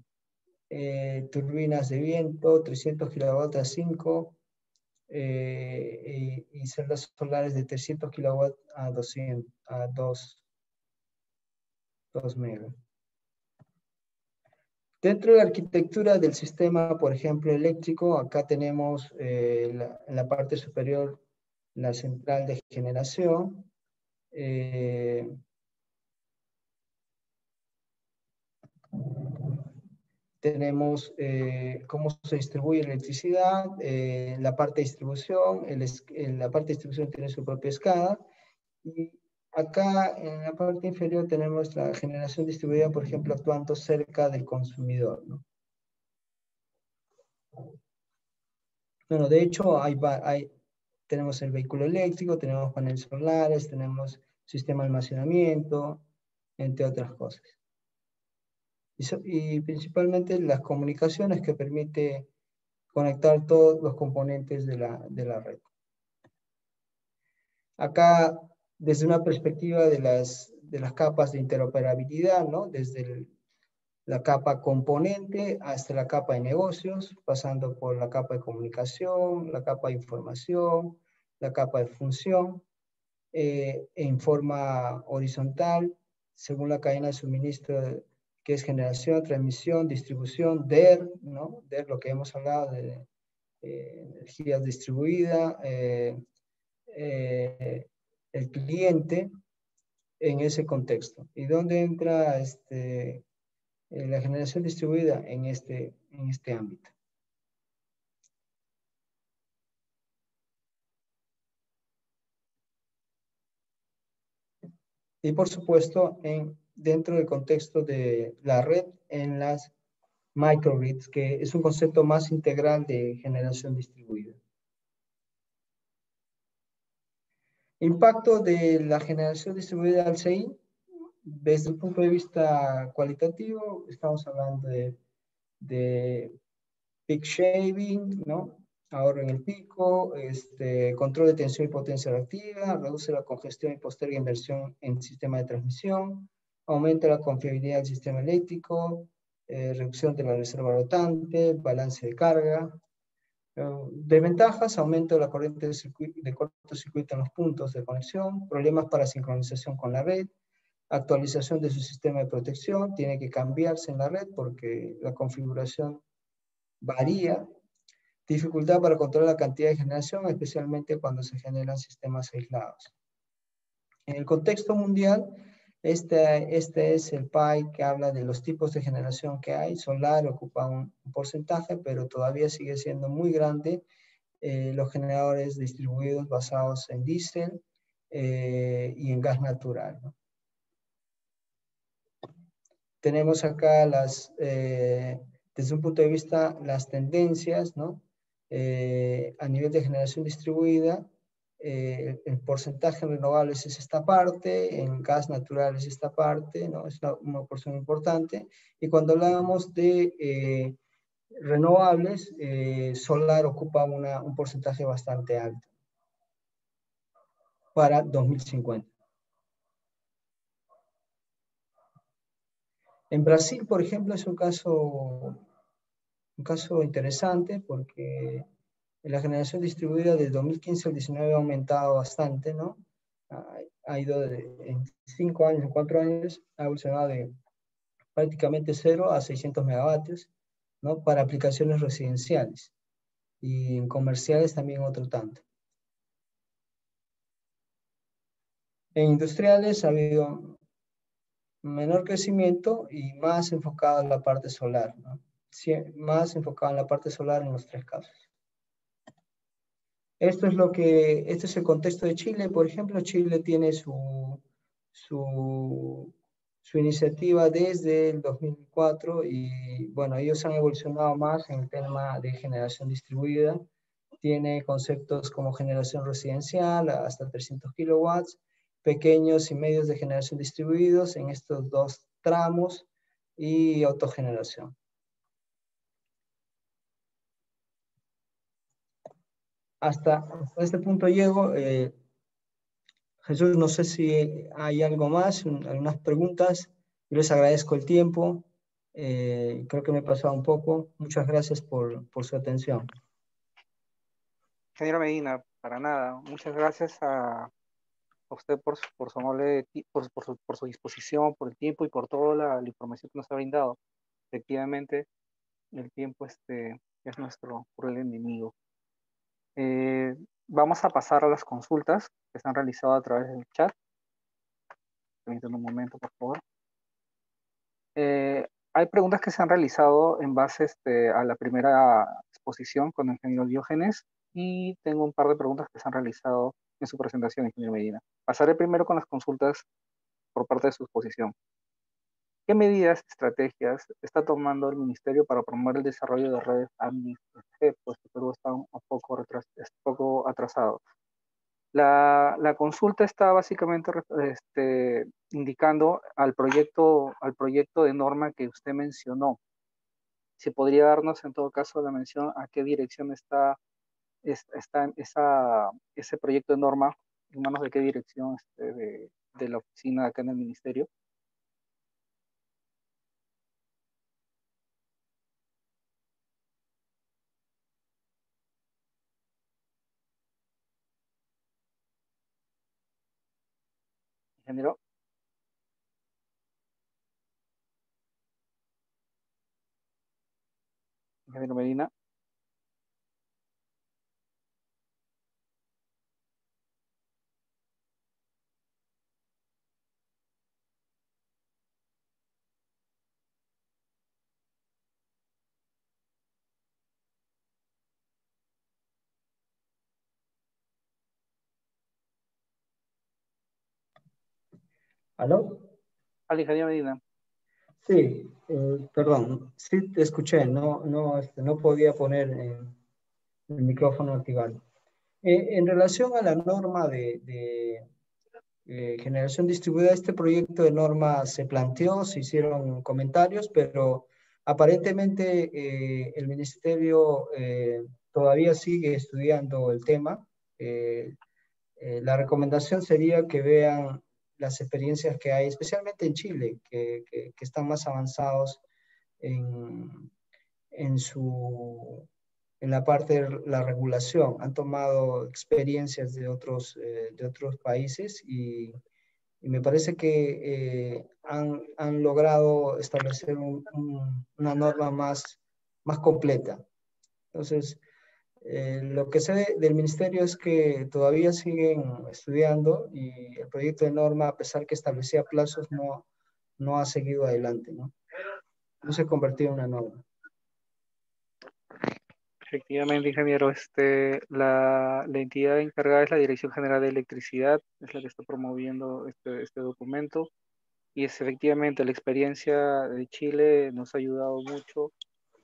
eh, turbinas de viento 300 kilowatts a 5 eh, y, celdas solares de 300 kilowatts a 200 a 2, 2 megas. Dentro de la arquitectura del sistema, por ejemplo, eléctrico, acá tenemos eh, en la parte superior la central de generación. Tenemos eh, cómo se distribuye la electricidad, eh, la parte de distribución, la parte de distribución tiene su propia escala, y acá en la parte inferior tenemos la generación distribuida, por ejemplo, actuando cerca del consumidor. Bueno, de hecho, hay, hay, tenemos el vehículo eléctrico, tenemos paneles solares, tenemos sistema de almacenamiento, entre otras cosas. Y, principalmente las comunicaciones que permite conectar todos los componentes de la, de la red. Acá, desde una perspectiva de las, de las capas de interoperabilidad, ¿no? desde la capa componente hasta la capa de negocios, pasando por la capa de comunicación, la capa de información, la capa de función, eh, en forma horizontal, según la cadena de suministro, que es generación, transmisión, distribución, DER, ¿no? DER, lo que hemos hablado de eh, energía distribuida, eh, el cliente en ese contexto. ¿Y dónde entra este, la generación distribuida en este, en este ámbito? y por supuesto en, dentro del contexto de la red en las microgrids, que es un concepto más integral de generación distribuida. Impacto de la generación distribuida al CI, desde el punto de vista cualitativo, estamos hablando de, de peak shaving, ¿no? ahorro en el pico, este, control de tensión y potencia reactiva, reduce la congestión y posterga inversión en sistema de transmisión, aumenta la confiabilidad del sistema eléctrico, eh, reducción de la reserva rotante, balance de carga. Uh, desventajas, aumento de la corriente de, de cortocircuito en los puntos de conexión, problemas para sincronización con la red, actualización de su sistema de protección, tiene que cambiarse en la red porque la configuración varía Dificultad para controlar la cantidad de generación, especialmente cuando se generan sistemas aislados. En el contexto mundial, este, este es el PI que habla de los tipos de generación que hay. Solar ocupa un, porcentaje, pero todavía sigue siendo muy grande eh, los generadores distribuidos basados en diésel eh, y en gas natural. Tenemos acá las, eh, desde un punto de vista, las tendencias, ¿no? Eh, a nivel de generación distribuida, eh, el porcentaje en renovables es esta parte, en gas natural es esta parte, ¿no? es una, porción importante. Y cuando hablamos de eh, renovables, solar ocupa un porcentaje bastante alto para 2050. En Brasil, por ejemplo, es un caso un caso interesante porque la generación distribuida del 2015 al 19 ha aumentado bastante, ¿no? Ha, ido en 5 años, en 4 años, ha evolucionado de prácticamente 0 a 600 megavatios, ¿no? Para aplicaciones residenciales y en comerciales también otro tanto. En industriales ha habido menor crecimiento y más enfocado en la parte solar, ¿no? más enfocado en la parte solar en los tres casos. Esto es lo que, este es el contexto de Chile, por ejemplo, Chile tiene su, su, su iniciativa desde el 2004 y bueno, ellos han evolucionado más en el tema de generación distribuida. Tiene conceptos como generación residencial hasta 300 kilowatts, pequeños y medios de generación distribuidos en estos dos tramos y autogeneración. Hasta, este punto llego. Eh, Jesús, no sé si hay algo más, algunas preguntas. Yo les agradezco el tiempo. Eh, creo que me he pasado un poco. Muchas gracias por, su atención. Señor Medina, para nada. Muchas gracias a, usted por, su amable, por, su, disposición, por el tiempo y por toda la, la, información que nos ha brindado. Efectivamente, el tiempo este, es nuestro cruel enemigo. Eh, vamos a pasar a las consultas que se han realizado a través del chat. Permítanme un momento, por favor. Eh, hay preguntas que se han realizado en base este, a la primera exposición con el ingeniero Diógenes y tengo un par de preguntas que se han realizado en su presentación, ingeniero Medina. Pasaré primero con las consultas por parte de su exposición. ¿Qué medidas, estrategias está tomando el Ministerio para promover el desarrollo de redes AMI? Pues Perú está un poco, poco atrasado. La, la, consulta está básicamente este, indicando al proyecto, al proyecto de norma que usted mencionó. Si podría darnos en todo caso la mención a qué dirección está, está esa, ese proyecto de norma, en manos de qué dirección este, de, de la oficina acá en el ministerio. Ingeniero. Ingeniero Medina. ¿Aló? Alejandro Medina. Sí, eh, perdón, sí te escuché, no, no, este, no podía poner eh, el micrófono activado. Eh, en relación a la norma de, de generación distribuida, este proyecto de norma se planteó, se hicieron comentarios, pero aparentemente el ministerio todavía sigue estudiando el tema. la recomendación sería que vean las experiencias que hay, especialmente en Chile, que, que, están más avanzados en, en, su, en la parte de la regulación. Han tomado experiencias de otros, eh, de otros países y, me parece que eh, han, han, logrado establecer una norma más, más completa. Entonces, eh, lo que sé del ministerio es que todavía siguen estudiando y el proyecto de norma, a pesar que establecía plazos, no, no ha seguido adelante, ¿no? No se ha convertido en una norma. Efectivamente, ingeniero, este, la, la, entidad encargada es la Dirección General de Electricidad, es la que está promoviendo este, este documento. Y es efectivamente la experiencia de Chile nos ha ayudado mucho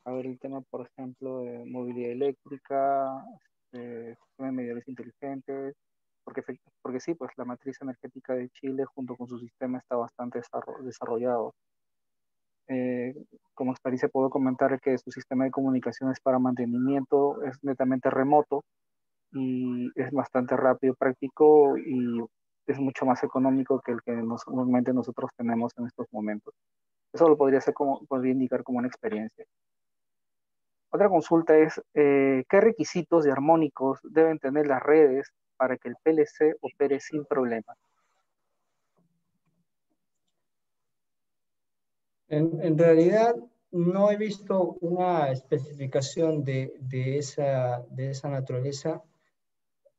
a ver el tema, por ejemplo, de movilidad eléctrica, de medidores inteligentes, porque, porque sí, pues la matriz energética de Chile junto con su sistema está bastante desarrollado. Eh, como experiencia puedo comentar que su sistema de comunicaciones para mantenimiento es netamente remoto y es bastante rápido, práctico y es mucho más económico que el que normalmente nosotros tenemos en estos momentos. Eso lo podría, ser como, podría indicar como una experiencia. Otra consulta es, eh, ¿qué requisitos de armónicos deben tener las redes para que el PLC opere sin problemas? En, realidad, no he visto una especificación de, esa, de esa naturaleza.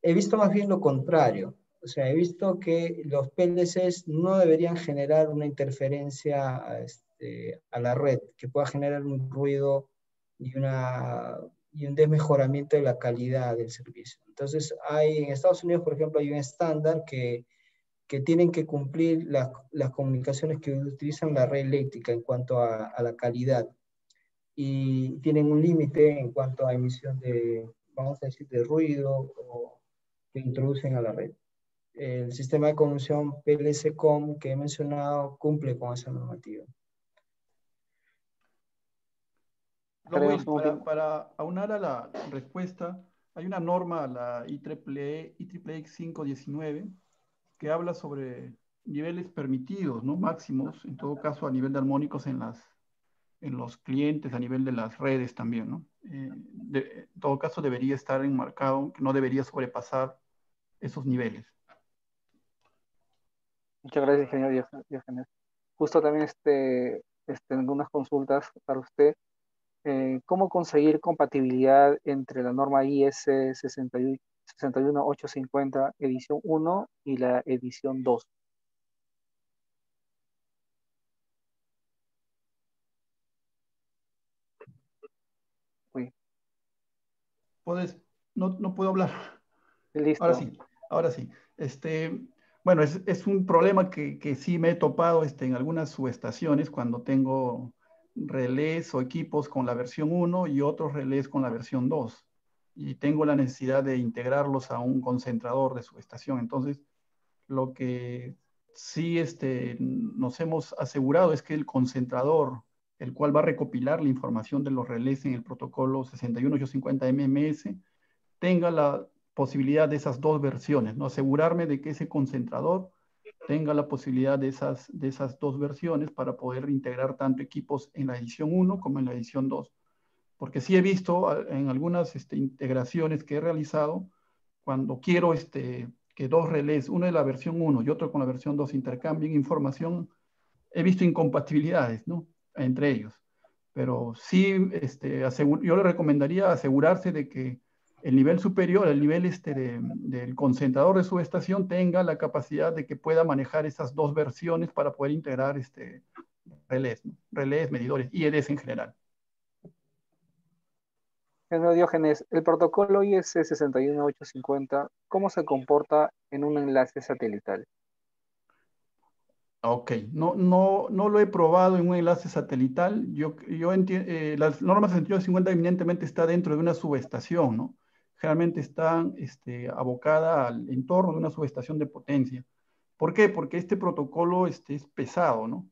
He visto más bien lo contrario. O sea, he visto que los PLCs no deberían generar una interferencia este, a la red, que pueda generar un ruido y, una, y un desmejoramiento de la calidad del servicio. Entonces, hay, en Estados Unidos, por ejemplo, hay un estándar que, que tienen que cumplir las, las comunicaciones que utilizan la red eléctrica en cuanto a, a la calidad. Y tienen un límite en cuanto a emisión de, vamos a decir, de ruido o que introducen a la red. El sistema de conducción PLC-COM que he mencionado cumple con esa normativa. Para, aunar a la respuesta, hay una norma, la IEEE, IEEE 519, que habla sobre niveles permitidos, ¿no? máximos, en todo caso a nivel de armónicos en, las, en los clientes, a nivel de las redes también. ¿no? Eh, en todo caso debería estar enmarcado, que no debería sobrepasar esos niveles. Muchas gracias, ingeniero. Justo también este, este, algunas consultas para usted. Eh, cómo conseguir compatibilidad entre la norma IS 61850 edición 1 y la edición 2. Puedes, no, no puedo hablar. Listo. Ahora sí, ahora sí. Este, bueno, es, es un problema que, que, sí me he topado este, en algunas subestaciones cuando tengo relés o equipos con la versión 1 y otros relés con la versión 2. Y tengo la necesidad de integrarlos a un concentrador de subestación. Entonces, lo que sí este, nos hemos asegurado es que el concentrador, el cual va a recopilar la información de los relés en el protocolo 61850 MMS, tenga la posibilidad de esas dos versiones, ¿no? Asegurarme de que ese concentrador tenga la posibilidad de esas, de esas dos versiones para poder integrar tanto equipos en la edición 1 como en la edición 2. Porque sí he visto en algunas este, integraciones que he realizado, cuando quiero este, que dos relés, uno de la versión 1 y otro con la versión 2 intercambien información, he visto incompatibilidades ¿no? entre ellos. Pero sí, este, yo le recomendaría asegurarse de que el nivel superior, el nivel este del concentrador de subestación tenga la capacidad de que pueda manejar esas dos versiones para poder integrar este, relés, relés, medidores y EDs en general. Señor Diógenes, el protocolo IS 61850, ¿cómo se comporta en un enlace satelital? Ok, no, no, no lo he probado en un enlace satelital. Yo, yo entiendo, eh, las normas 61850 evidentemente está dentro de una subestación, ¿no? Generalmente están este, al entorno de una subestación de potencia. ¿Por qué? Porque este protocolo este, es pesado, ¿no?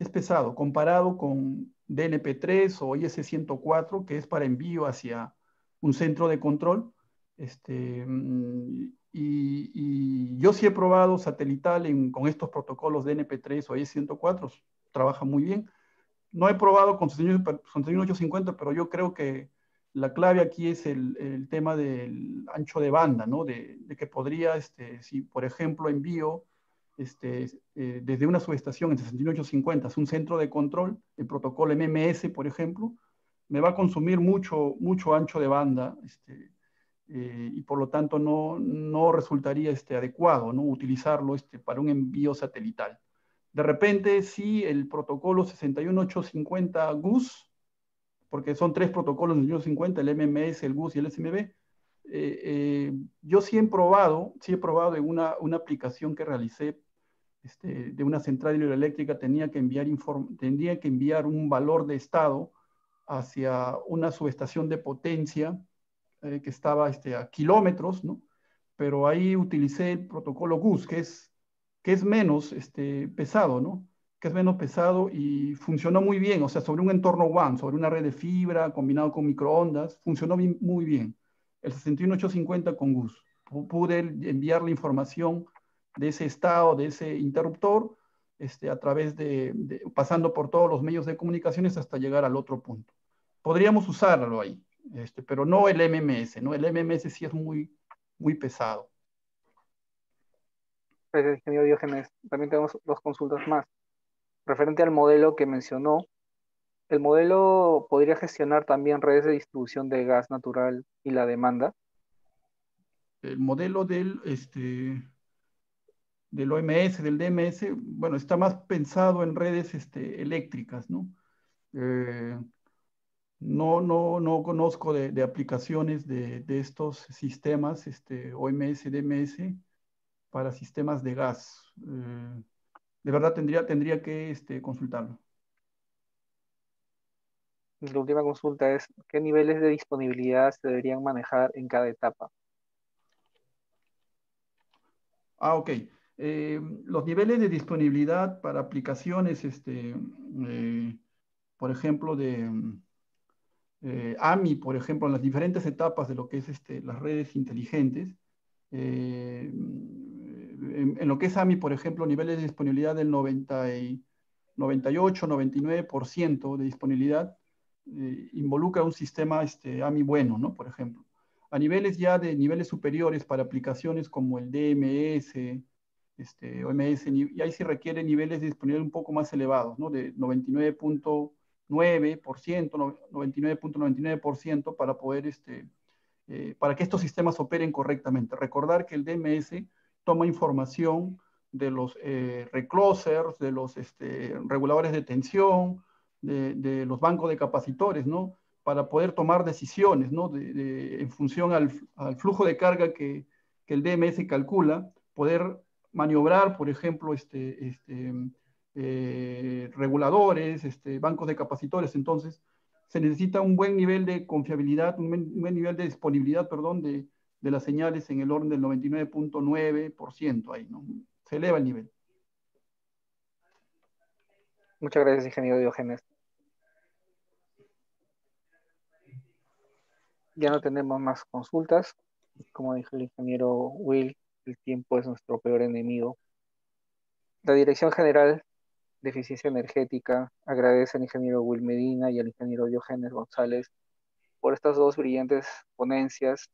Es pesado comparado con DNP3 o IS-104, que es para envío hacia un centro de control. Este, mm, y, yo sí he probado satelital con estos protocolos DNP3 o IS-104, trabaja muy bien. No he probado con 850, pero yo creo que la clave aquí es el, tema del ancho de banda, ¿no? De, que podría, este, si por ejemplo envío este, eh, desde una subestación en 61850 es un centro de control, el protocolo MMS, por ejemplo, me va a consumir mucho, mucho ancho de banda este, eh, y por lo tanto no, no resultaría este, adecuado ¿no? utilizarlo este, para un envío satelital. De repente, sí, el protocolo 61850 GUS, porque son tres protocolos en 61850, el MMS, el GUS y el SMB, eh, yo sí he probado, sí he probado en una, una aplicación que realicé este, de una central hidroeléctrica tenía que, enviar tenía que enviar un valor de estado hacia una subestación de potencia eh, que estaba este, a kilómetros, ¿no? Pero ahí utilicé el protocolo GUS, que es, que es menos este, pesado, ¿no? Que es menos pesado y funcionó muy bien, o sea, sobre un entorno WAN, sobre una red de fibra combinado con microondas, funcionó muy bien. El 61850 con GUS. Pude enviar la información de ese estado, de ese interruptor, este, a través de, pasando por todos los medios de comunicaciones hasta llegar al otro punto. Podríamos usarlo ahí, este, pero no el MMS, ¿no? El MMS sí es muy, muy pesado. Gracias, ingeniero Diógenes. También tenemos dos consultas más. Referente al modelo que mencionó, ¿el modelo podría gestionar también redes de distribución de gas natural y la demanda? El modelo del, este, del OMS, del DMS, bueno, está más pensado en redes este, eléctricas, ¿no? Eh, no, no, no conozco de, aplicaciones de, estos sistemas, este, OMS, DMS, para sistemas de gas. Eh, de verdad tendría, tendría que este, consultarlo. La última consulta es, ¿qué niveles de disponibilidad se deberían manejar en cada etapa? Ah, ok. Eh, los niveles de disponibilidad para aplicaciones, este, eh, por ejemplo, de eh, AMI, por ejemplo, en las diferentes etapas de lo que es este, las redes inteligentes, en, lo que es AMI, por ejemplo, niveles de disponibilidad del 90 y 98, 99% de disponibilidad, involucra un sistema este, AMI bueno, ¿no? Por ejemplo. A niveles ya de niveles superiores para aplicaciones como el DMS, este, OMS, y ahí sí requiere niveles de disponibilidad un poco más elevados, ¿no? de 99.9%, 99.99% para poder, este, eh, para que estos sistemas operen correctamente. Recordar que el DMS toma información de los eh, reclosers, de los este, reguladores de tensión, de, los bancos de capacitores, ¿no? para poder tomar decisiones, ¿no? en función al, flujo de carga que, el DMS calcula, poder maniobrar, por ejemplo, este, este, eh, reguladores, este, bancos de capacitores. Entonces, se necesita un buen nivel de confiabilidad, un buen, nivel de disponibilidad, perdón, de, de, las señales en el orden del 99.9% ahí, ¿no? Se eleva el nivel. Muchas gracias, ingeniero Diógenes. Ya no tenemos más consultas. Como dijo el ingeniero Will, el tiempo es nuestro peor enemigo. La Dirección General de Eficiencia Energética agradece al ingeniero Will Medina y al ingeniero Diógenes González por estas dos brillantes ponencias.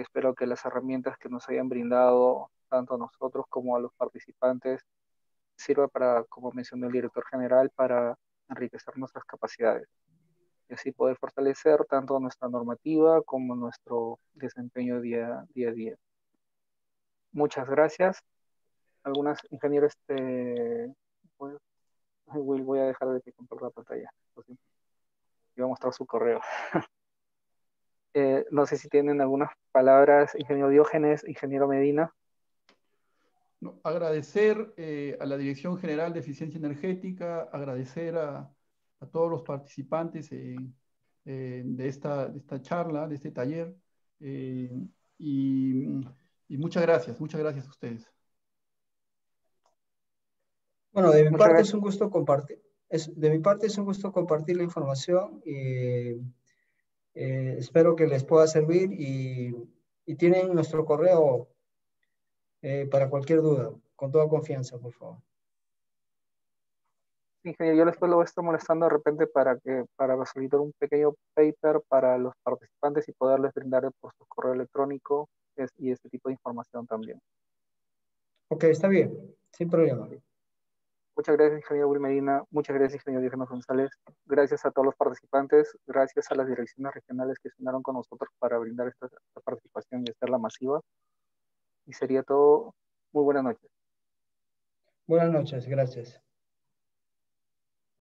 Espero que las herramientas que nos hayan brindado tanto a nosotros como a los participantes sirva para, como mencionó el director general, para enriquecer nuestras capacidades y así poder fortalecer tanto nuestra normativa como nuestro desempeño día, día a día. Muchas gracias. Algunas ingenieros, este, Will, voy a dejar de que comparta la pantalla. Y voy a mostrar su correo. Eh, no sé si tienen algunas palabras, ingeniero Diógenes, ingeniero Medina agradecer eh, a la Dirección General de Eficiencia Energética, agradecer a, todos los participantes de, esta, de, esta, charla, de este taller, eh, y, muchas gracias, muchas gracias a ustedes. Bueno, de mi parte es un gusto compartir, es, de mi parte es un gusto compartir la información y eh, espero que les pueda servir y, y tienen nuestro correo eh, para cualquier duda, con toda confianza, por favor. Ingeniero, yo después lo voy a estar molestando de repente para que para facilitar un pequeño paper para los participantes y poderles brindar por su correo electrónico y este tipo de información también. Ok, está bien, sin problema. Muchas gracias, ingeniero Will Medina. Muchas gracias, ingeniero Diego González. Gracias a todos los participantes. Gracias a las direcciones regionales que se unieron con nosotros para brindar esta, participación y hacerla masiva. Y sería todo. Muy buenas noches. Buenas noches, gracias.